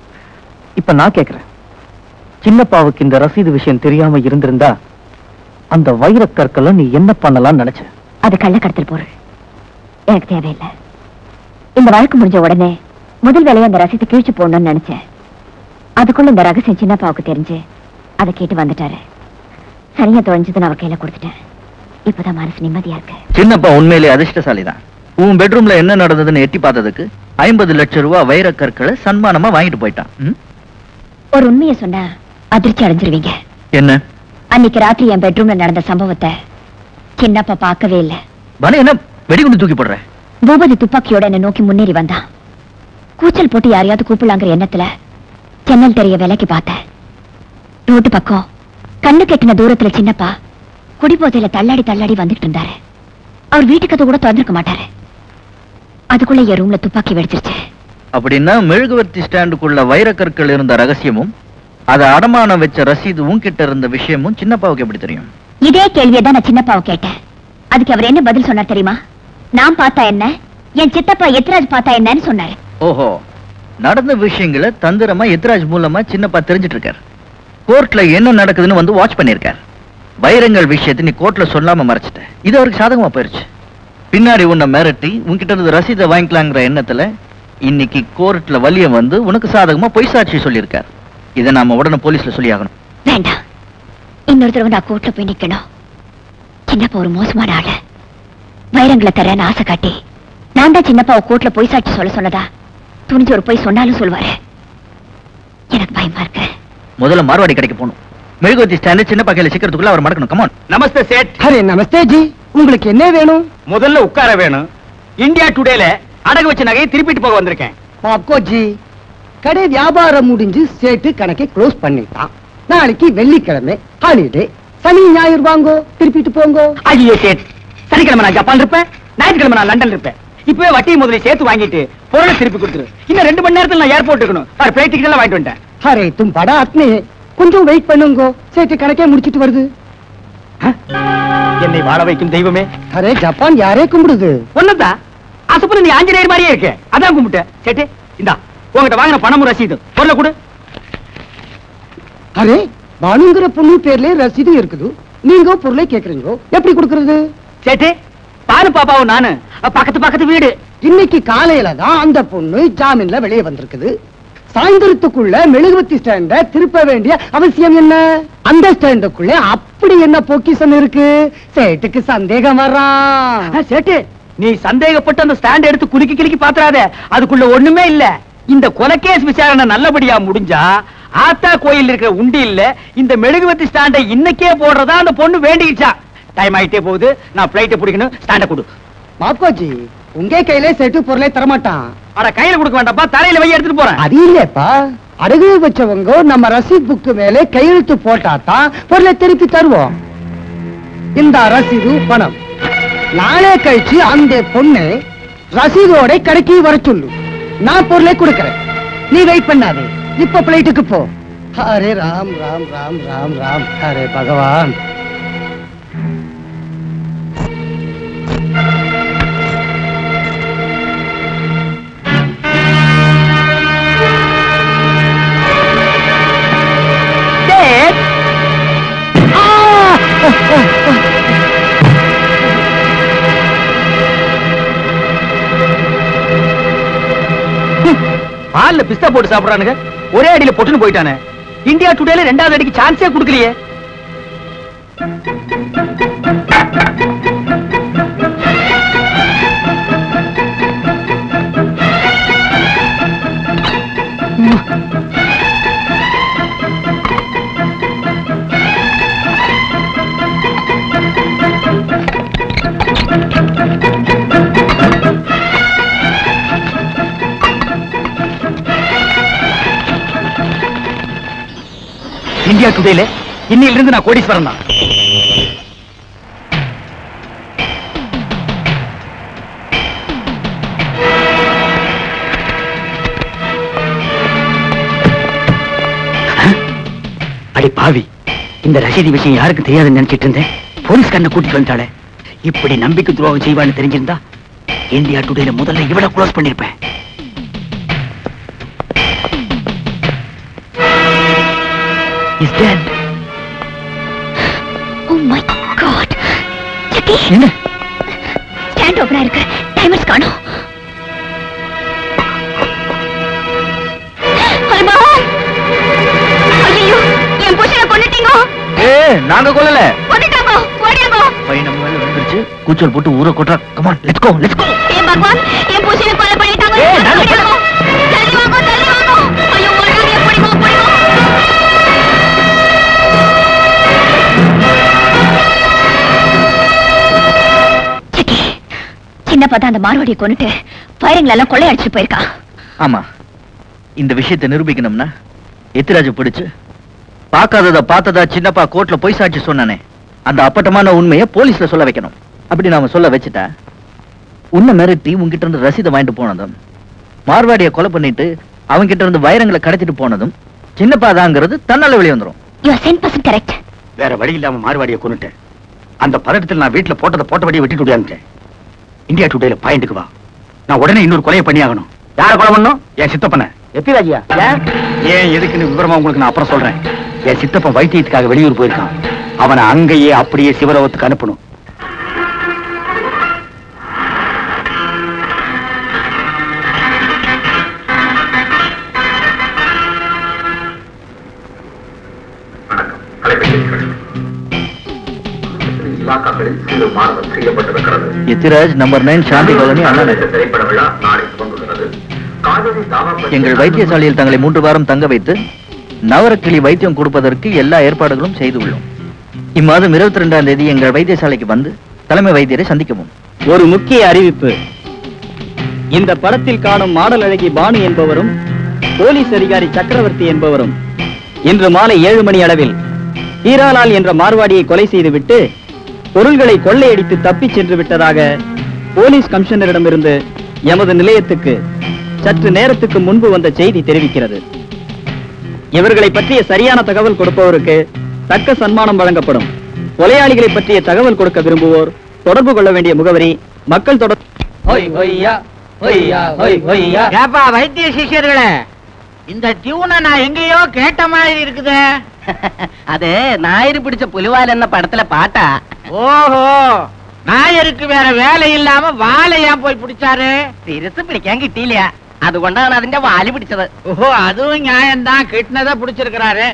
இப்ப நான் கேக்குறேன். சின்னப்பாவுக்கு இந்த ரசீது விஷயம் தெரியாம இருந்திருந்தா அந்த வைரக்கற்களை நீ என்ன பண்ணலாம்னு நினைச்ச? அது கள்ளக்கடத்தல் பொருள் எனக்கு தேவையில்லை. இந்த வழக்கு முடிஞ்ச உடனே முதல் வேலையை அந்த ரசீதை கிழிச்சு போடணும்னு நினைச்சேன் அதுக்குள்ள இந்த ரகசியம் சின்னப்பாவுக்கு தெரிஞ்சு அதை கேட்டு வந்துட்டாரு. சரியா தொலைஞ்சது நான் அவர் கையில கொடுத்துட்டேன். இப்பதான் மனசு நிம்மதியா இருக்கு. சின்னப்பா உண்மையிலே அதிர்ஷ்டசாலி தான் உன் பெட்ரூம்ல என்ன நடந்ததுன்னு எட்டி பார்த்ததுக்கு ஐம்பது லட்சம் ரூபாய் வைர கற்களை சன்மானமா வாங்கிட்டு போயிட்டான். ம்? ஒரு உண்மையை சொன்னா அதிர்ச்சி அடைஞ்சிருவீங்க. என்ன? அன்னைக்கு ராத்திரி என் பெட்ரூம்ல நடந்த சம்பவத்தை சின்னப்பா பார்க்கவே இல்லை. பானு என்ன? வெடிகுண்டு தூக்கி போடுற? பூபதி துப்பாக்கியோட என்ன நோக்கி முன்னேறி வந்தான் கூச்சல் போட்டு யாரையாவது கூப்பிடலாங்கிற எண்ணத்துல ஜன்னல் தெரிய விலைக்கு பார்த்தேன் ரோட்டு பக்கம் கண்ணு கெட்டின தூரத்துல சின்னப்பா குடிபோதையில தள்ளாடி தள்ளாடி வந்துட்டு இருந்தாரு. அவர் வீட்டுக்கு கூட திறந்திருக்க மாட்டாரு. அதுக்குள்ள என் ரூம்ல துப்பாக்கி வெடிச்சிருச்சு. அப்படின்னா மெழுகுவர்த்தி ஸ்டாண்டுக்குள்ள வைரக்கற்கள் இருந்த ரகசியமும் அதை அடமானம் வச்ச ரசீது உன்கிட்ட இருந்த விஷயமும் சின்னப்பாவுக்கு எப்படி தெரியும்? இதே கேள்வியை தான் நான் சின்னப்பாவை கேட்டேன். அதுக்கு அவர் என்ன பதில் சொன்னார் தெரியுமா? நான் பார்த்தா என்ன? என் சித்தப்பா எத்ராஜ் பார்த்தா என்னன்னு சொன்னாரு. ஓஹோ நடந்த விஷயங்களை தந்திரமா எத்ராஜ் மூலமா சின்னப்பா தெரிஞ்சிட்டு இருக்கார் கோர்ட்ல என்ன நடக்குதுன்னு வந்து வாட்ச் பண்ணிருக்கார் வைரங்கள் விஷயத்தை நீ கோர்ட்ல சொல்லாம மறைச்சிட்ட. இது அவருக்கு சாதகமா போயிருச்சு. பின்னாடி உன்னை மிரட்டி உன்கிட்ட இருந்து ரசீதை வாங்கிக்கலாங்கிற எண்ணத்துல இன்னைக்கு கோர்ட்ல வலிய வந்து உனக்கு சாதகமா பொய் சாட்சி சொல்லியிருக்கார். இதை நாம உடனே போலீஸ்ல சொல்லி ஆகணும் வேண்டாம் இன்னொரு தடவை நான் கோர்ட்ல போய் நிக்கணும். சின்னப்பா ஒரு மோசமான ஆளு. வைரங்களை தரேன்னு ஆசை காட்டி நான் தான் சின்னப்பாவை கோர்ட்ல பொய் சாட்சி சொல்ல சொன்னதா? துணிஞ்சு ஒரு பொய் சொன்னாலும் சொல்லுவாரு எனக்கு பயமா இருக்கு. முதல்ல மார்வாடி கடைக்கு போகணும். மெழுகுவர்த்தி ஸ்டாண்டு சின்ன பக்கையில சிக்கிறதுக்குள்ள அவர் மடக்கணும். கமான் நமஸ்தே சேட். அரே நமஸ்தே ஜி. உங்களுக்கு என்ன வேணும்? முதல்ல உட்கார வேணும். இந்தியா டுடேல அடகு வச்ச நகையை திருப்பிட்டு போக வந்திருக்கேன். பாப்கோ ஜி. கடை வியாபாரம் முடிஞ்சு சேட்டு கணக்கை க்ளோஸ் பண்ணிட்டான். நாளைக்கு வெள்ளிக்கிழமை ஹாலிடே சனி ஞாயிறு வாங்கோ திருப்பிட்டு போங்கோ. ஐயோ சேட் சனிக்கிழமை நான் ஜப்பான் இருப்பேன் ஞாயிற்றுக்கிழமை நான் லண்டன் இருப்பேன். இப்பவே வட்டி முதல்ல சேர்த்து வாங்கிட்டு பொருளை திருப்பி கொடுத்துரு. இன்னும் ரெண்டு மணி நேரத்துல நான் ஏர்போர்ட் இருக்கணும். ஃபிளைட் டிக்கெட் எல்லாம் வாங்கிட்டு வந்துட்டேன். அரே தும் படா ஆத்மே கொஞ்சம் வெயிட் பண்ணுங்க. சேட்டு கணக்கே முடிச்சிட்டு வருது. என்னை வாழ வைக்கும் தெய்வமே. அரே ஜப்பான் யாரே கும்பிடுது? ஒண்ணுதான் அசப்புல நீ ஆஞ்சநேயர் மாதிரியே இருக்க. அதான் கும்பிட்டேன். சேட்டு இந்தா. உங்ககிட்ட வாங்கின பணமும் ரசீது பொருளை கொடு. அரே பானுங்கிற பொண்ணு பேர்ல ரசீது இருக்குது. நீங்க பொருளை கேக்குறீங்க எப்படி கொடுக்கறது? சேட்டு பாரு பாப்பாவும் நானு. பக்கத்து பக்கத்து வீடு. இன்னைக்கு காலையில தான் அந்த பொண்ணு ஜாமீன்ல வெளியே வந்திருக்குது. சாயந்தரத்துக்குள்ள மெழுகுவத்தி ஸ்டாண்ட திருப்ப வேண்டிய அவசியம் என்ன? அந்த ஸ்டாண்டுக்குள்ள அப்படி என்ன பொக்கிஷன் இருக்கு? சேட்டுக்கு சந்தேகம் வர்றான் சேட்டு நீ சந்தேகப்பட்டு அந்த ஸ்டாண்ட் எடுத்து குலுக்கி கிலுக்கி பாத்துறாத. அதுக்குள்ள ஒண்ணுமே இல்ல. இந்த கொலைகேஸ் விசாரணை நல்லபடியா முடிஞ்சா ஆத்தா கோயில் இருக்கிற உண்டி இல்ல இந்த மெழுகுவத்தி ஸ்டாண்டை இன்னைக்கே போடுறதா அந்த பொண்ணு வேண்டிக்கிச்சா? டைம் ஆயிட்டே போகுது. நான் பிளைட்டை பிடிக்கணும். ஸ்டாண்ட கொடு. மாப்கோஜி உங்க கையில சேட்டு பொருளை தரமாட்டான். அட கையில கொடுக்க வேண்டாம்ப்பா. தரையில வை எடுத்துட்டு போறேன். அது இல்லப்பா அடகு வச்சவங்க நம்ம ரசீத் புக்கு மேலே கையெழுத்து போட்டா தான் பொருளை திருப்பி தருவோம். இந்த ரசீது பணம். நாளே கழிச்சு அந்த பொண்ணு ரசீதோட கடைக்கு வர சொல்லு. நான் பொருளை கொடுக்கறேன். நீ வெயிட் பண்ணாதே. இப்ப பிளைட்டுக்கு போ. ஹரே ராம் ராம் ராம் ராம் ராம். ஹரே பகவான். பால்ல பிஸ்தா போட்டு சாப்பிடுறானுங்க. ஒரே அடியில பொட்டுன்னு போயிட்டானே. இந்தியா டுடேல ரெண்டாவது அடிக்கு சான்ஸே கொடுக்கலையே. இந்தியா டுடேல இன்னையில இருந்து நான் கோடீஸ்வரன் தான். அடி பாவி இந்த ரசீதி விஷயம் யாருக்கு தெரியாதுன்னு நினைச்சிட்டு இருந்தேன். போலீஸ்காரனை கூட்டிட்டு வந்துட்டாளே. இப்படி நம்பிக்கை துரோகம் செய்வான்னு தெரிஞ்சிருந்தா இந்தியா டுடேல முதல்ல இவ்வளவு க்ளோஸ் பண்ணிருப்பேன். Is dead oh my god சக்கி என்ன? ஸ்டாண்ட் ஓபனா இருக்கு டைமர்ஸ் காணோம் நாங்க கொல்லல. கொன்னுட்டாங்க ஓடிடுங்க பையன் நம்ம மேல விழுந்துருச்சு. கூச்சல் போட்டு ஊரை கொட்டுறா. Come on let's go let's go ஏ பகவான் என் புருஷனை சின்னப்பா தான் அந்த மார்வாடியை கொண்டுட்டு பயிரங்களை எல்லாம் கொள்ளையடிச்சு போயிருக்கா. ஆமா. இந்த விஷயத்தை நிரூபிக்கணும்னா எத்திராஜ பிடிச்சு பார்க்காதத பார்த்ததா சின்னப்பா கோர்ட்ல போய் சாட்சி சொன்னானே. அந்த அப்பட்டமான உண்மையை போலீஸ்ல சொல்ல வைக்கணும். அப்படி நாம சொல்ல வச்சுட்டா உன்னை மிரட்டி உன்கிட்ட இருந்து ரசீதை வாங்கிட்டு போனதும் மார்வாடிய கொலை பண்ணிட்டு அவன்கிட்ட இருந்து வைரங்களை கடத்திட்டு போனதும் சின்னப்பா தாங்கிறது தன்னால வெளியே கரெக்ட் வேற வழி இல்லாம மார்வாடியை கொண்டுட்டேன் அந்த பதட்டத்தில் நான் வீட்டுல போட்டதை போட்டபடியே வெட்டிட்டு ஓடியாந்துட்டேன் இந்தியா டுடேல பாயிண்ட்டுக்கு வா. நான் உடனே இன்னொரு கொலையை பண்ணியாகணும். யார கொலை பண்ணும் என் சித்தப்பனை. எத்திராஜியா ஏன் எதுக்குன்னு விவரமா உங்களுக்கு நான் அப்புறம் சொல்றேன். என் சித்தப்பன் வைத்தியத்துக்காக வெளியூர் போயிருக்கான். அவனை அங்கேயே அப்படியே சிவலோகத்துக்கு அனுப்பணும். இலாக்காக்களில் சிறு மாறுதல் செய்யப்பட்டிருக்கிறது. Ethiraj number nine Shanthi colony Anna Nagar திரைப்பட விழா நாளை துவங்குகிறது. காவிரி தாவா எங்கள் வைத்தியசாலையில் தங்களை மூன்று வாரம் தங்க வைத்து நவரக்கிளி வைத்தியம் கொடுப்பதற்கு எல்லா ஏற்பாடுகளும் செய்துள்ளோம். இம்மாதம் இருபத்தி ரெண்டாம் தேதி எங்கள் வைத்தியசாலைக்கு வந்து தலைமை வைத்தியரை சந்திக்கவும். ஒரு முக்கிய அறிவிப்பு. இந்த படத்தில் காணும் மாடல் அழகி பானு என்பவரும் போலீஸ் அதிகாரி சக்கரவர்த்தி என்பவரும் இன்று மாலை ஏழு மணி அளவில் ஹீராலால் என்ற மார்வாடியை கொலை செய்துவிட்டு பொருள்களை கொள்ளையடித்து தப்பிச் சென்று விட்டதாக போலீஸ் கமிஷனரிடமிருந்து எமது நிலையத்துக்கு சற்று நேரத்துக்கு முன்பு வந்த செய்தி தெரிவிக்கிறது. இவர்களை பற்றிய சரியான தகவல் கொடுப்பவருக்கு தக்க சன்மானம் வழங்கப்படும். கொலையாளிகளை பற்றிய தகவல் கொடுக்க விரும்புவோர் தொடர்பு கொள்ள வேண்டிய முகவரி மக்கள் தொடர் ஏப்பா வைத்திய சிஷ்யர்களே இந்த டியூனை நான் எங்கேயோ கேட்ட மாதிரி இருக்குதே. அது ஞாயிறு பிடிச்ச புலிவால் என்ன படத்துல பாட்டா ஓஹோ நாயருக்கு வேற வேலை இல்லாம வாழை ஏன் போய் பிடிச்சாரு തിരിച്ച് പിടിക്കാൻ കിട്ടിയില്ല അതുകൊണ്ടാണ് അതിന്റെ വാല് പിടിച്ചത് ஓஹோ அதுவும் நியாயம்தான் கிட்னதை பிடிச்சிருக்கிறாரு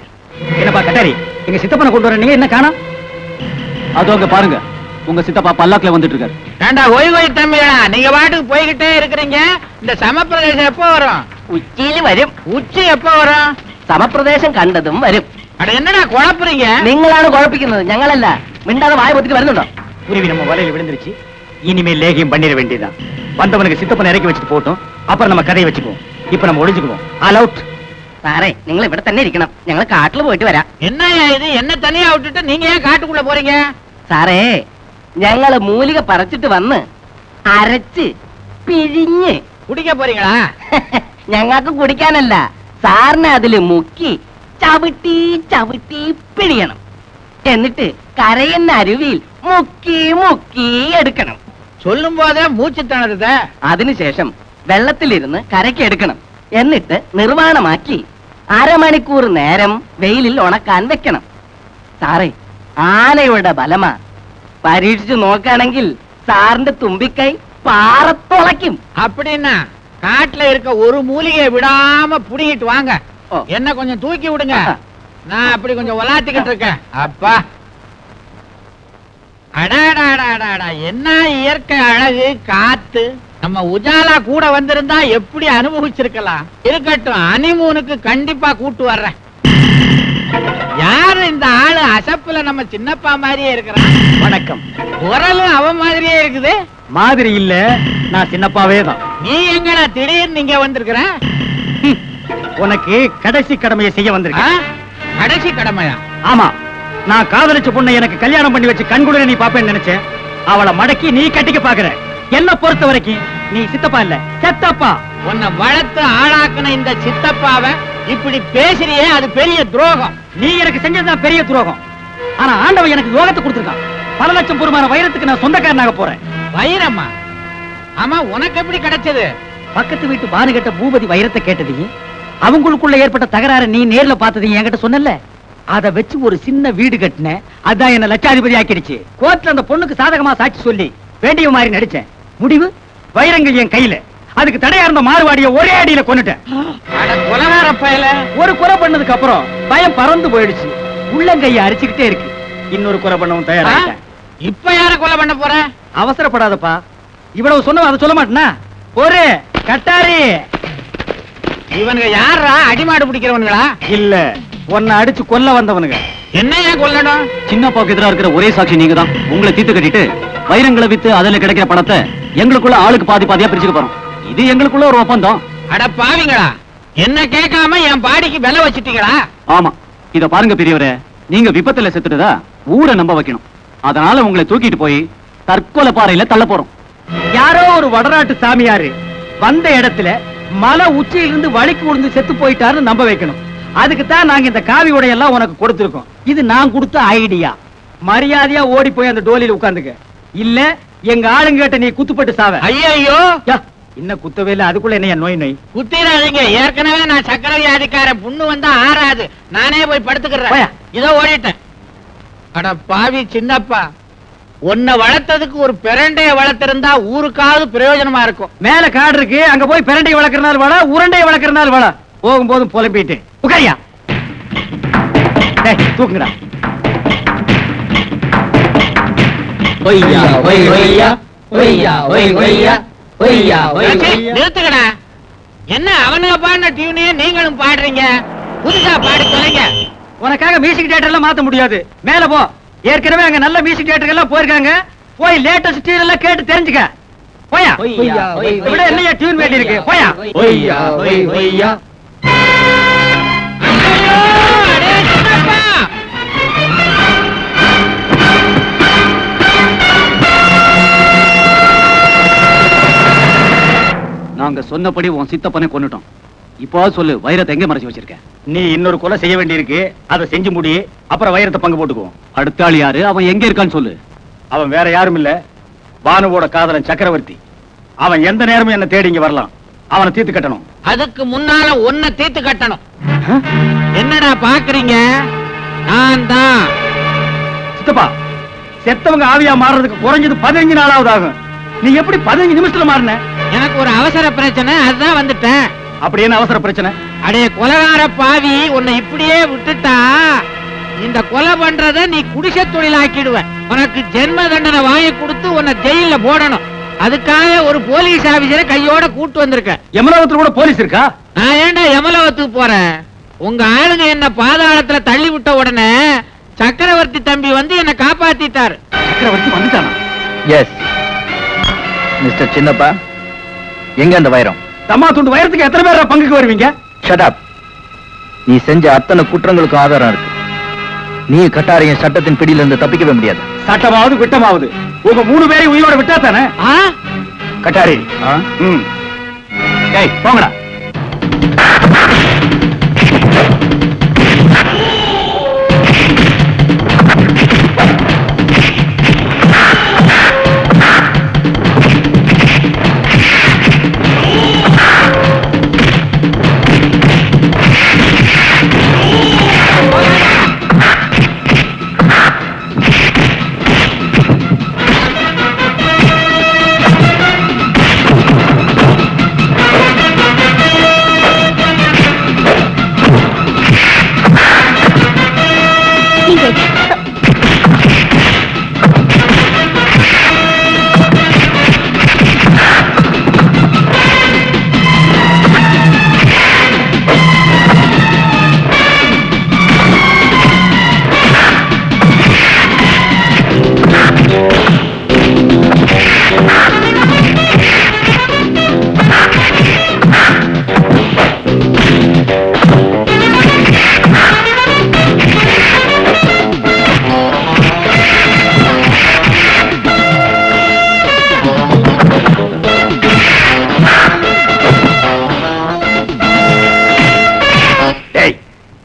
என்னப்பா கட்டாரி எங்க சித்தப்பனை கொண்டு வர நீங்க என்ன காணோம் அது அங்க பாருங்க உங்க சித்தப்பா பல்லாக்குல வந்துட்டு இருக்காரு ஏண்டா ஒய் ஒய் தம்பியா நீங்க பாட்டுக்கு போய்கிட்டே இருக்கிறீங்க இந்த சமப்பிரதேசம் எப்போ வரும் ഉച്ചയിൽ വരും உச்சி எப்போ வரும் സമപ്രദേശം കണ്ടതും വരും അട എന്നടാ കുഴപ്പറീങ്ക നിങ്ങളാണ് കുഴപ്പിക്കുന്നത് ഞങ്ങളല്ല. മിണ്ടാതെ വായ പൊത്തിട്ട് വരുന്നുണ്ടോ? குருவி நம்ம வலையில விழுந்துருச்சு இனிமேல் லேகியம் பண்ணிட வேண்டியதுதான் வந்தவனுக்கு சித்தப்பனை വെച്ചിട്ട് வச்சுட்டு போட்டோம் നമ്മ நம்ம கதையை வச்சுக்குவோம் இப்ப நம்ம ஒழிஞ்சுக்குவோம் ஆல் അലൗട്ട് സാറേ നിങ്ങൾ ഇവിടെ തന്നെ ഇരിക്കണം. ഞങ്ങൾ കാട്ടിൽ പോയിട്ട് വരാം. എന്നായാ ഇത്? എന്നെ തനിയാ വിട്ടിട്ട് നീங்க കാട്ടുകൂടെ காட்டுக்குள்ள போறீங்க സാറേ ഞങ്ങൾ മൂലിക പറിച്ചിട്ട് വന്ന് അരച്ച് പിഴിഞ്ഞ്. കുടിക്കാൻ പോறீங்களா <laughs> ഞങ്ങൾക്ക് കുടിക്കാനല്ല. സാറിനെ അതിൽ മുക്കി ചവിട്ടി ചവിട്ടി പിഴിയണം എന്നിട്ട് കരയുന്ന അരുവിയിൽ മുക്കി മുക്കി എടുക്കണം சொல்லும் போதே மூச்சு திணறுதே അതിനുശേഷം വെള്ളത്തിലിരുന്ന് കരയ്ക്ക് എടുക്കണം എന്നിട്ട് നിർമ്മാണമാക്കി അരമണിക്കൂർ നേരം വെയിലിൽ ഉണക്കാൻ വെക്കണം സാറേ ആനയുടെ ബലമാ പരീക്ഷിച്ചു നോക്കുകയാണെങ്കിൽ സാറിന്റെ തുമ്പിക്കൈ പാറത്തുളയ്ക്കും அப்படின்னா காட்டுல இருக்க ஒரு மூலிகையை விடாம புடிங்கிட்டு வாங்க ஓ. என்ன கொஞ்சம் தூக்கி விடுங்க. நான் அப்படி கொஞ்சம் உலாத்திக்கிட்டு இருக்கேன். அப்பா. அடாடாடாடாடா என்ன இயற்கை அழகு காத்து. நம்ம உஜாலா கூட வந்திருந்தா எப்படி அனுபவிச்சிருக்கலாம்? இருக்கட்டும் அனிமூனுக்கு கண்டிப்பா கூட்டு வர்றேன். யாரு இந்த ஆளு? அசப்புல நம்ம சின்னப்பா மாதிரியே இருக்கிறான். வணக்கம். குரலும் அவன் மாதிரியே இருக்குது. மாதிரி இல்ல. நான் சின்னப்பாவே தான். நீ எங்கடா திடீர்னு இங்க வந்திருக்கிற? உனக்கு கடைசி கடமையை செய்ய? வந்திருக்கேன். கடைசி கடமையா? ஆமா. நான் காதலிச்ச பொண்ணை எனக்கு கல்யாணம் பண்ணி வச்சு கண்குளிர நீ பாப்பேன்னு நினைச்சேன். அவளை மடக்கி நீ கட்டிக்க பாக்குற. என்ன பொறுத்த வரைக்கும் நீ சித்தப்பா இல்ல செத்தப்பா. உன்னை வளர்த்து ஆளாக்குன இந்த சித்தப்பாவை இப்படி பேசுறியே அது பெரிய துரோகம். நீ எனக்கு செஞ்சதுதான் பெரிய துரோகம். ஆனா ஆண்டவன் எனக்கு யோகத்தை கொடுத்திருக்கான். பல லட்சம் பொறுமான வைரத்துக்கு நான் சொந்தக்காரனாக போறேன். வைரம்மா ஆமா உனக்கு எப்படி கிடைச்சது? பக்கத்து வீட்டு பானுகிட்ட பூபதி வைரத்தை கேட்டதையும் அவங்களுக்குள்ள ஏற்பட்ட தகராறு நீ நேர்ல பார்த்ததையும் என்கிட்ட சொன்னல அத வச்சு ஒரு சின்ன வீடு கட்டினேன் அதான் என்ன லட்சாதிபதி ஆக்கிடுச்சு. கோர்ட்ல அந்த பொண்ணுக்கு சாதகமா சாட்சி சொல்லி வேண்டிய மாதிரி நடிச்சேன். முடிவு? வைரங்கள் என் கையில. அதுக்கு தடையா இருந்த மாறுவாடிய ஒரே அடியில பயல. ஒரு கொலை பண்ணதுக்கு அப்புறம் பயம் பறந்து போயிடுச்சு. உள்ளங்கைய அரிச்சுக்கிட்டே இருக்கு. இன்னொரு கொலை பண்ணவும் தயாராகிட்டேன் இப்ப யார கொலை பண்ண போற? அவசரப்படாதப்பா. இவ்வளவு சொன்னவன் அதை சொல்ல மாட்டேனா? ஒரு கட்டாரி. இவனுங்க யாரா அடிமாடு பிடிக்கிறவனுங்களா? இல்ல உன்னை அடிச்சு கொல்ல வந்தவனுங்க. என்ன ஏன் கொல்லணும்? சின்னப்பாவுக்கு எதிரா இருக்கிற ஒரே சாட்சி நீங்க தான் உங்களை தீர்த்து கட்டிட்டு வைரங்களை வித்து அதுல கிடைக்கிற பணத்தை எங்களுக்குள்ள ஆளுக்கு பாதி பாதியா பிரிச்சுக்க போறோம். இது எங்களுக்குள்ள ஒரு ஒப்பந்தம். அட பாவிங்களா என்ன கேட்காம என் பாடிக்கு விலை வச்சிட்டீங்களா? ஆமா இத பாருங்க பெரியவரே. நீங்க விபத்துல செத்துட்டதா? ஊரை நம்ப வைக்கணும். அதனால உங்களை தூக்கிட்டு போய் தற்கொலை பாறையில தள்ள போறோம். யாரோ ஒரு வடநாட்டு சாமியாரு வந்த இடத்துல மலை உச்சியிலிருந்து வலிக்கு விழுந்து செத்து போயிட்டாருன்னு நம்ப வைக்கணும். அதுக்கு தான் நாங்க இந்த காவி உடையெல்லாம் உனக்கு கொடுத்திருக்கோம். இது நான் கொடுத்த ஐடியா. மரியாதையா ஓடி போய் அந்த டோலியில உட்கார்ந்துக்க இல்ல எங்க ஆளுங்கிட்ட நீ குத்துப்பட்டு சாவ. ஐயோ இன்னும் குத்தவே இல்ல அதுக்குள்ள என்ன நோய் நோய்? குத்திராதீங்க ஏற்கனவே நான் சக்கரை வியாதிக்கார புண்ணு வந்தா ஆறாது. நானே போய் படுத்துக்கிறேன். இதோ ஓடிட்டேன். அட பாவி சின்னப்பா. உன்னை வளர்த்ததுக்கு ஒரு பிரண்டைய வளர்த்திருந்தா ஊருக்காவது பிரயோஜனமா இருக்கும். மேல காடு இருக்கு அங்க போய் பிரண்டை வளர்க்கறனால வாழ உருண்டை வளர்க்கறனால வாழ போகும்போதும் புலம்பிட்டு உட்காரியா? டேய் தூக்குங்கடா. ஒய்யா ஒய் ஒய்யா. ஒய்யா ஒய் ஒய்யா. ஒய்யா ஒய் சீ, ஒய்யா. நிறுத்துக்கடா என்ன அவனுங்க பாடின டியூனையே நீங்களும் பாடுறீங்க? புதுசா பாடி தொலைங்க உனக்காக மியூசிக் தியேட்டர் எல்லாம் மாத்த முடியாது. மேல போ. ஏற்கனவே அங்க நல்ல மியூசிக் தியேட்டர் எல்லாம் போயிருக்காங்க. போய் லேட்டஸ்ட் டியூன் எல்லாம் கேட்டு தெரிஞ்சுக்க. போயா? ஒய்யா ஒய் இதை விட என்னையா டியூன் வேண்டி இருக்கு? போயா? ஒய்யா ஒய்! நாங்க சொன்னபடி உன் சித்தப்பனை கொன்னுட்டோம். இப்போ சொல்லு வைரத்தை எங்க மறைச்சு வச்சிருக்க? நீ இன்னொரு கொலை செய்ய வேண்டியிருக்கு. அதை செஞ்சு முடி. அப்புறம் வைரத்தை பங்கு போட்டுக்குவோம். அடுத்த ஆள் யாரு? அவன் எங்க இருக்கான்னு சொல்லு. அவன் வேற யாரும் இல்ல. பானுவோட காதலன் சக்கரவர்த்தி. அவன் எந்த நேரமும் என்ன தேடி இங்க வரலாம். அவனை தீர்த்து கட்டணும். அதுக்கு முன்னால ஒன்ன தீர்த்து கட்டணும். என்னடா பாக்குறீங்க? நான் தான். சித்தப்பா செத்தவங்க ஆவியா மாறுறதுக்கு குறைஞ்சது பதினஞ்சு நாளாவது ஆகும். நீ எப்படி பதினஞ்சு நிமிஷத்துல மாறின? எனக்கு ஒரு அவசர பிரச்சனை அதுதான் வந்துட்டேன். அப்படி என்ன அவசர பிரச்சனை? அடைய கொலகார பாவி உன்னை இப்படியே விட்டுட்டா இந்த கொலை பண்றத நீ குடிசை தொழிலாக்கிடுவ. உனக்கு ஜென்ம தண்டனை வாங்கி கொடுத்து உன்னை ஜெயில போடணும். அதுக்காக ஒரு போலீஸ் ஆபீசரை கையோட கூட்டு வந்திருக்க. யமலோகத்துல கூட போலீஸ் இருக்கா? நான் ஏன்டா யமலோகத்துக்கு போறேன் உங்க ஆளுங்க என்ன பாதாளத்துல தள்ளி விட்ட உடனே சக்கரவர்த்தி தம்பி வந்து என்ன காப்பாத்திட்டாரு. சக்கரவர்த்தி வந்துட்டானா? எஸ் மிஸ்டர் சின்னப்பா எங்க அந்த வைரம்? தம்மா துண்டு வைரத்துக்கு எத்தனை பேர் பங்குக்கு வருவீங்க? ஷட் அப் நீ செஞ்ச அத்தனை குற்றங்களுக்கும் ஆதாரம் இருக்கு. நீ கட்டாரியின் சட்டத்தின் பிடியில இருந்து தப்பிக்கவே முடியாது. சட்டமாவது விட்டமாவது உங்க மூணு பேரையும் உயிரோட விட்டா தானே? கட்டாரி. போங்கடா.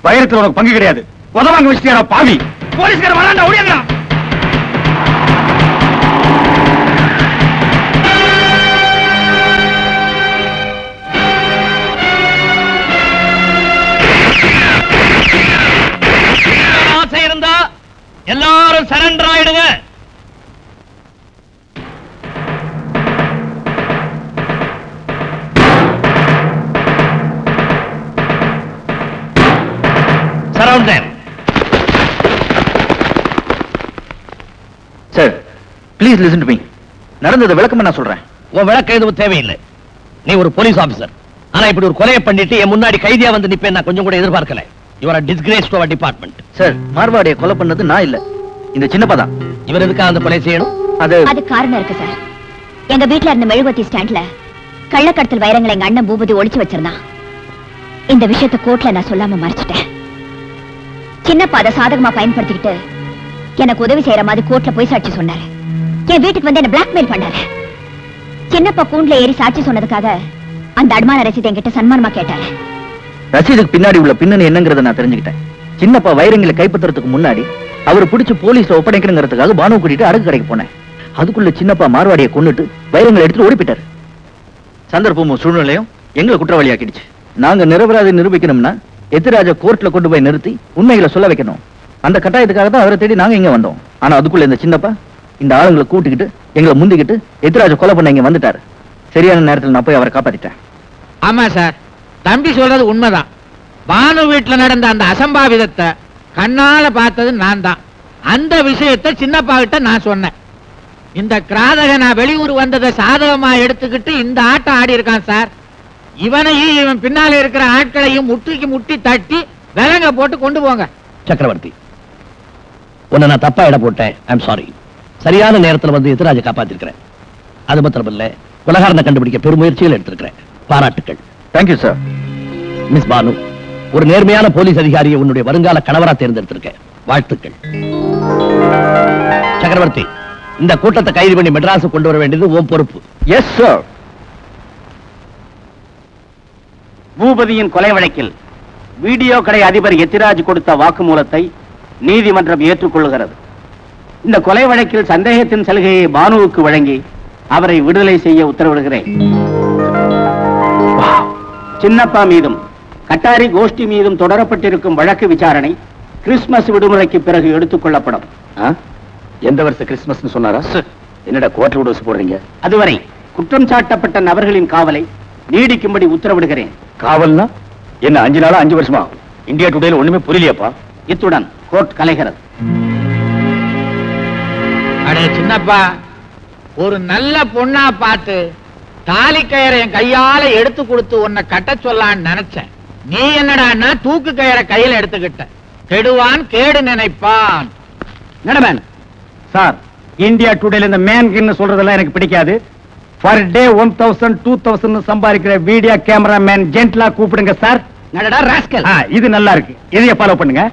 வைரத்தில் உனக்கு பங்கு கிடையாது. உதவாங்க விஷயம் பாவி? போலீஸ்கார வராண்டா ஓடியாங்களா ஆசை இருந்தா எல்லாரும் சரண்டர் ஆயிடுங்க. Surround them sir please listen to me நடந்தது விளக்கமா நான் சொல்றேன். உன் விளக்கம் எதுவும் தேவையில்லை. நீ ஒரு போலீஸ் ஆபீசர் ஆனா இப்படி ஒரு கொலையை பண்ணிட்டு என் முன்னாடி கைதியா வந்து நிப்பேன் நான் கொஞ்சம் கூட எதிர்பார்க்கல. இவர disgrace to our department sir மார்வாடியை கொலை பண்ணது நான் இல்ல. இந்த சின்னப்பா தான் இவர் எதுக்காக அந்த கொலை செய்யணும்? அது அது காரணம் இருக்கு சார் எங்க வீட்ல இருந்த மெழுகுவத்தி ஸ்டாண்ட்ல கள்ளக்கடத்தல் வைரங்களை எங்க அண்ணன் பூபதி ஒளிச்சு வச்சிருந்தான். இந்த விஷயத்தை கோர்ட்ல நான் சொல்லாம மறைச்சிட்டேன். சின்னப்பா அதை சாதகமா பயன்படுத்திக்கிட்டு எனக்கு உதவி செய்யற மாதிரி கோர்ட்ல போய் சாட்சி சொன்னாரு. என் வீட்டுக்கு வந்து என்ன பிளாக்மெயில் பண்ணாரு. சின்னப்பா கூண்டுல ஏறி சாட்சி சொன்னதுக்காக அந்த அடமான ரசீது என்கிட்ட சன்மானமா கேட்டாரு. ரசீதுக்கு பின்னாடி உள்ள பின்னணி என்னங்கறத நான் தெரிஞ்சுக்கிட்டேன். சின்னப்பா வைரங்களை கைப்பற்றுறதுக்கு முன்னாடி அவர் பிடிச்சு போலீஸ்ல ஒப்படைக்கணுங்கிறதுக்காக பானு கூட்டிட்டு அடகு கடைக்கு போனேன். அதுக்குள்ள சின்னப்பா மார்வாடியை கொன்னுட்டு வைரங்களை எடுத்துட்டு ஓடிப்பிட்டாரு சந்தர்ப்பமும் சூழ்நிலையும் எங்களை குற்றவாளியாக்கிடுச்சு. நாங்க நிரபராதி நிரூபிக்கணும்னா எதிராஜ கோர்ட்ல கொண்டு போய் நிறுத்தி உண்மைகளை சொல்ல வைக்கணும். அந்த கட்டாயத்துக்காக தான் அவரை தேடி நாங்க இங்க வந்தோம். ஆனா அதுக்குள்ள இந்த சின்னப்பா இந்த ஆளுங்களை கூட்டிக்கிட்டு எங்களை முந்திக்கிட்டு எதிராஜ கொலை பண்ண இங்க வந்துட்டாரு. சரியான நேரத்தில் நான் போய் அவரை காப்பாத்திட்டேன். ஆமா சார். தம்பி சொல்றது உண்மைதான். பானு வீட்டுல நடந்த அந்த அசம்பாவிதத்தை கண்ணால பார்த்தது நான் தான் அந்த விஷயத்தை சின்னப்பா கிட்ட நான் சொன்னேன். இந்த கிராதக நான் வெளியூர் வந்ததை சாதகமா எடுத்துக்கிட்டு இந்த ஆட்டம் ஆடி இருக்கான் சார். இவனையும் இவன் பின்னால இருக்கிற ஆட்களையும் முட்டிக்கு முட்டி தட்டி விலங்க போட்டு கொண்டு போங்க. சக்கரவர்த்தி உன்னை நான் தப்பா இட போட்டேன். ஐம் சாரி சரியான நேரத்துல வந்து எதிராஜ காப்பாத்திருக்கிறேன். அது மாத்திரம் இல்ல உலகாரனை கண்டுபிடிக்க பெருமுயற்சிகள் எடுத்திருக்கிறேன். பாராட்டுக்கள். தேங்க்யூ சார் மிஸ் பானு ஒரு நேர்மையான போலீஸ் அதிகாரியை உன்னுடைய வருங்கால கணவரா தேர்ந்தெடுத்திருக்கேன். வாழ்த்துக்கள். சக்கரவர்த்தி இந்த கூட்டத்தை கைது பண்ணி மெட்ராஸ் கொண்டு வர வேண்டியது உன் பொறுப்பு. எஸ் சார் பூபதியின் கொலை வழக்கில் வீடியோ கடை அதிபர் எத்திராஜ் கொடுத்த வாக்குமூலத்தை நீதிமன்றம் ஏற்றுக்கொள்கிறது. இந்த கொலை வழக்கில் சந்தேகத்தின் சலுகையை பானுவுக்கு வழங்கி அவரை விடுதலை செய்ய உத்தரவிடுகிறேன். சின்னப்பா மீதும் கட்டாரி கோஷ்டி மீதும் தொடரப்பட்டிருக்கும் வழக்கு விசாரணை கிறிஸ்துமஸ் விடுமுறைக்கு பிறகு எடுத்துக் கொள்ளப்படும். எந்த வருஷம் கிறிஸ்துமஸ் சொன்னாரா? என்னடா கோட்டை விட போடுறீங்க? அதுவரை குற்றம் சாட்டப்பட்ட நபர்களின் காவலை நீடிக்கும்படி உத்தரவிடுகிறேன். காவல்னா? என்ன அஞ்சு நாளா அஞ்சு வருஷமா? இந்தியா டுடேல ஒண்ணுமே புரியலையாப்பா. இத்துடன் கோர்ட் கலைகிறது. அடே சின்னப்பா ஒரு நல்ல பொண்ணா பார்த்து தாலி கயிறை என் கையால எடுத்து கொடுத்து உன்னை கட்ட சொல்லான்னு நினைச்சேன். நீ என்னடான்னா தூக்கு கயிறை கையில எடுத்துக்கிட்ட? கெடுவான் கேடு நினைப்பான். நடமேன். சார் இந்தியா டுடேல இந்த மேன்கின்னு சொல்றதெல்லாம் எனக்கு பிடிக்காது. Per day one thousand two thousand சம்பாதிக்கிற வீடியோ கேமரா மேன் ஜென்ட்லா கூப்பிடுங்க சார் நடடா ராஸ்கல் இது நல்லா இருக்கு. இதைய ஃபாலோ பண்ணுங்க.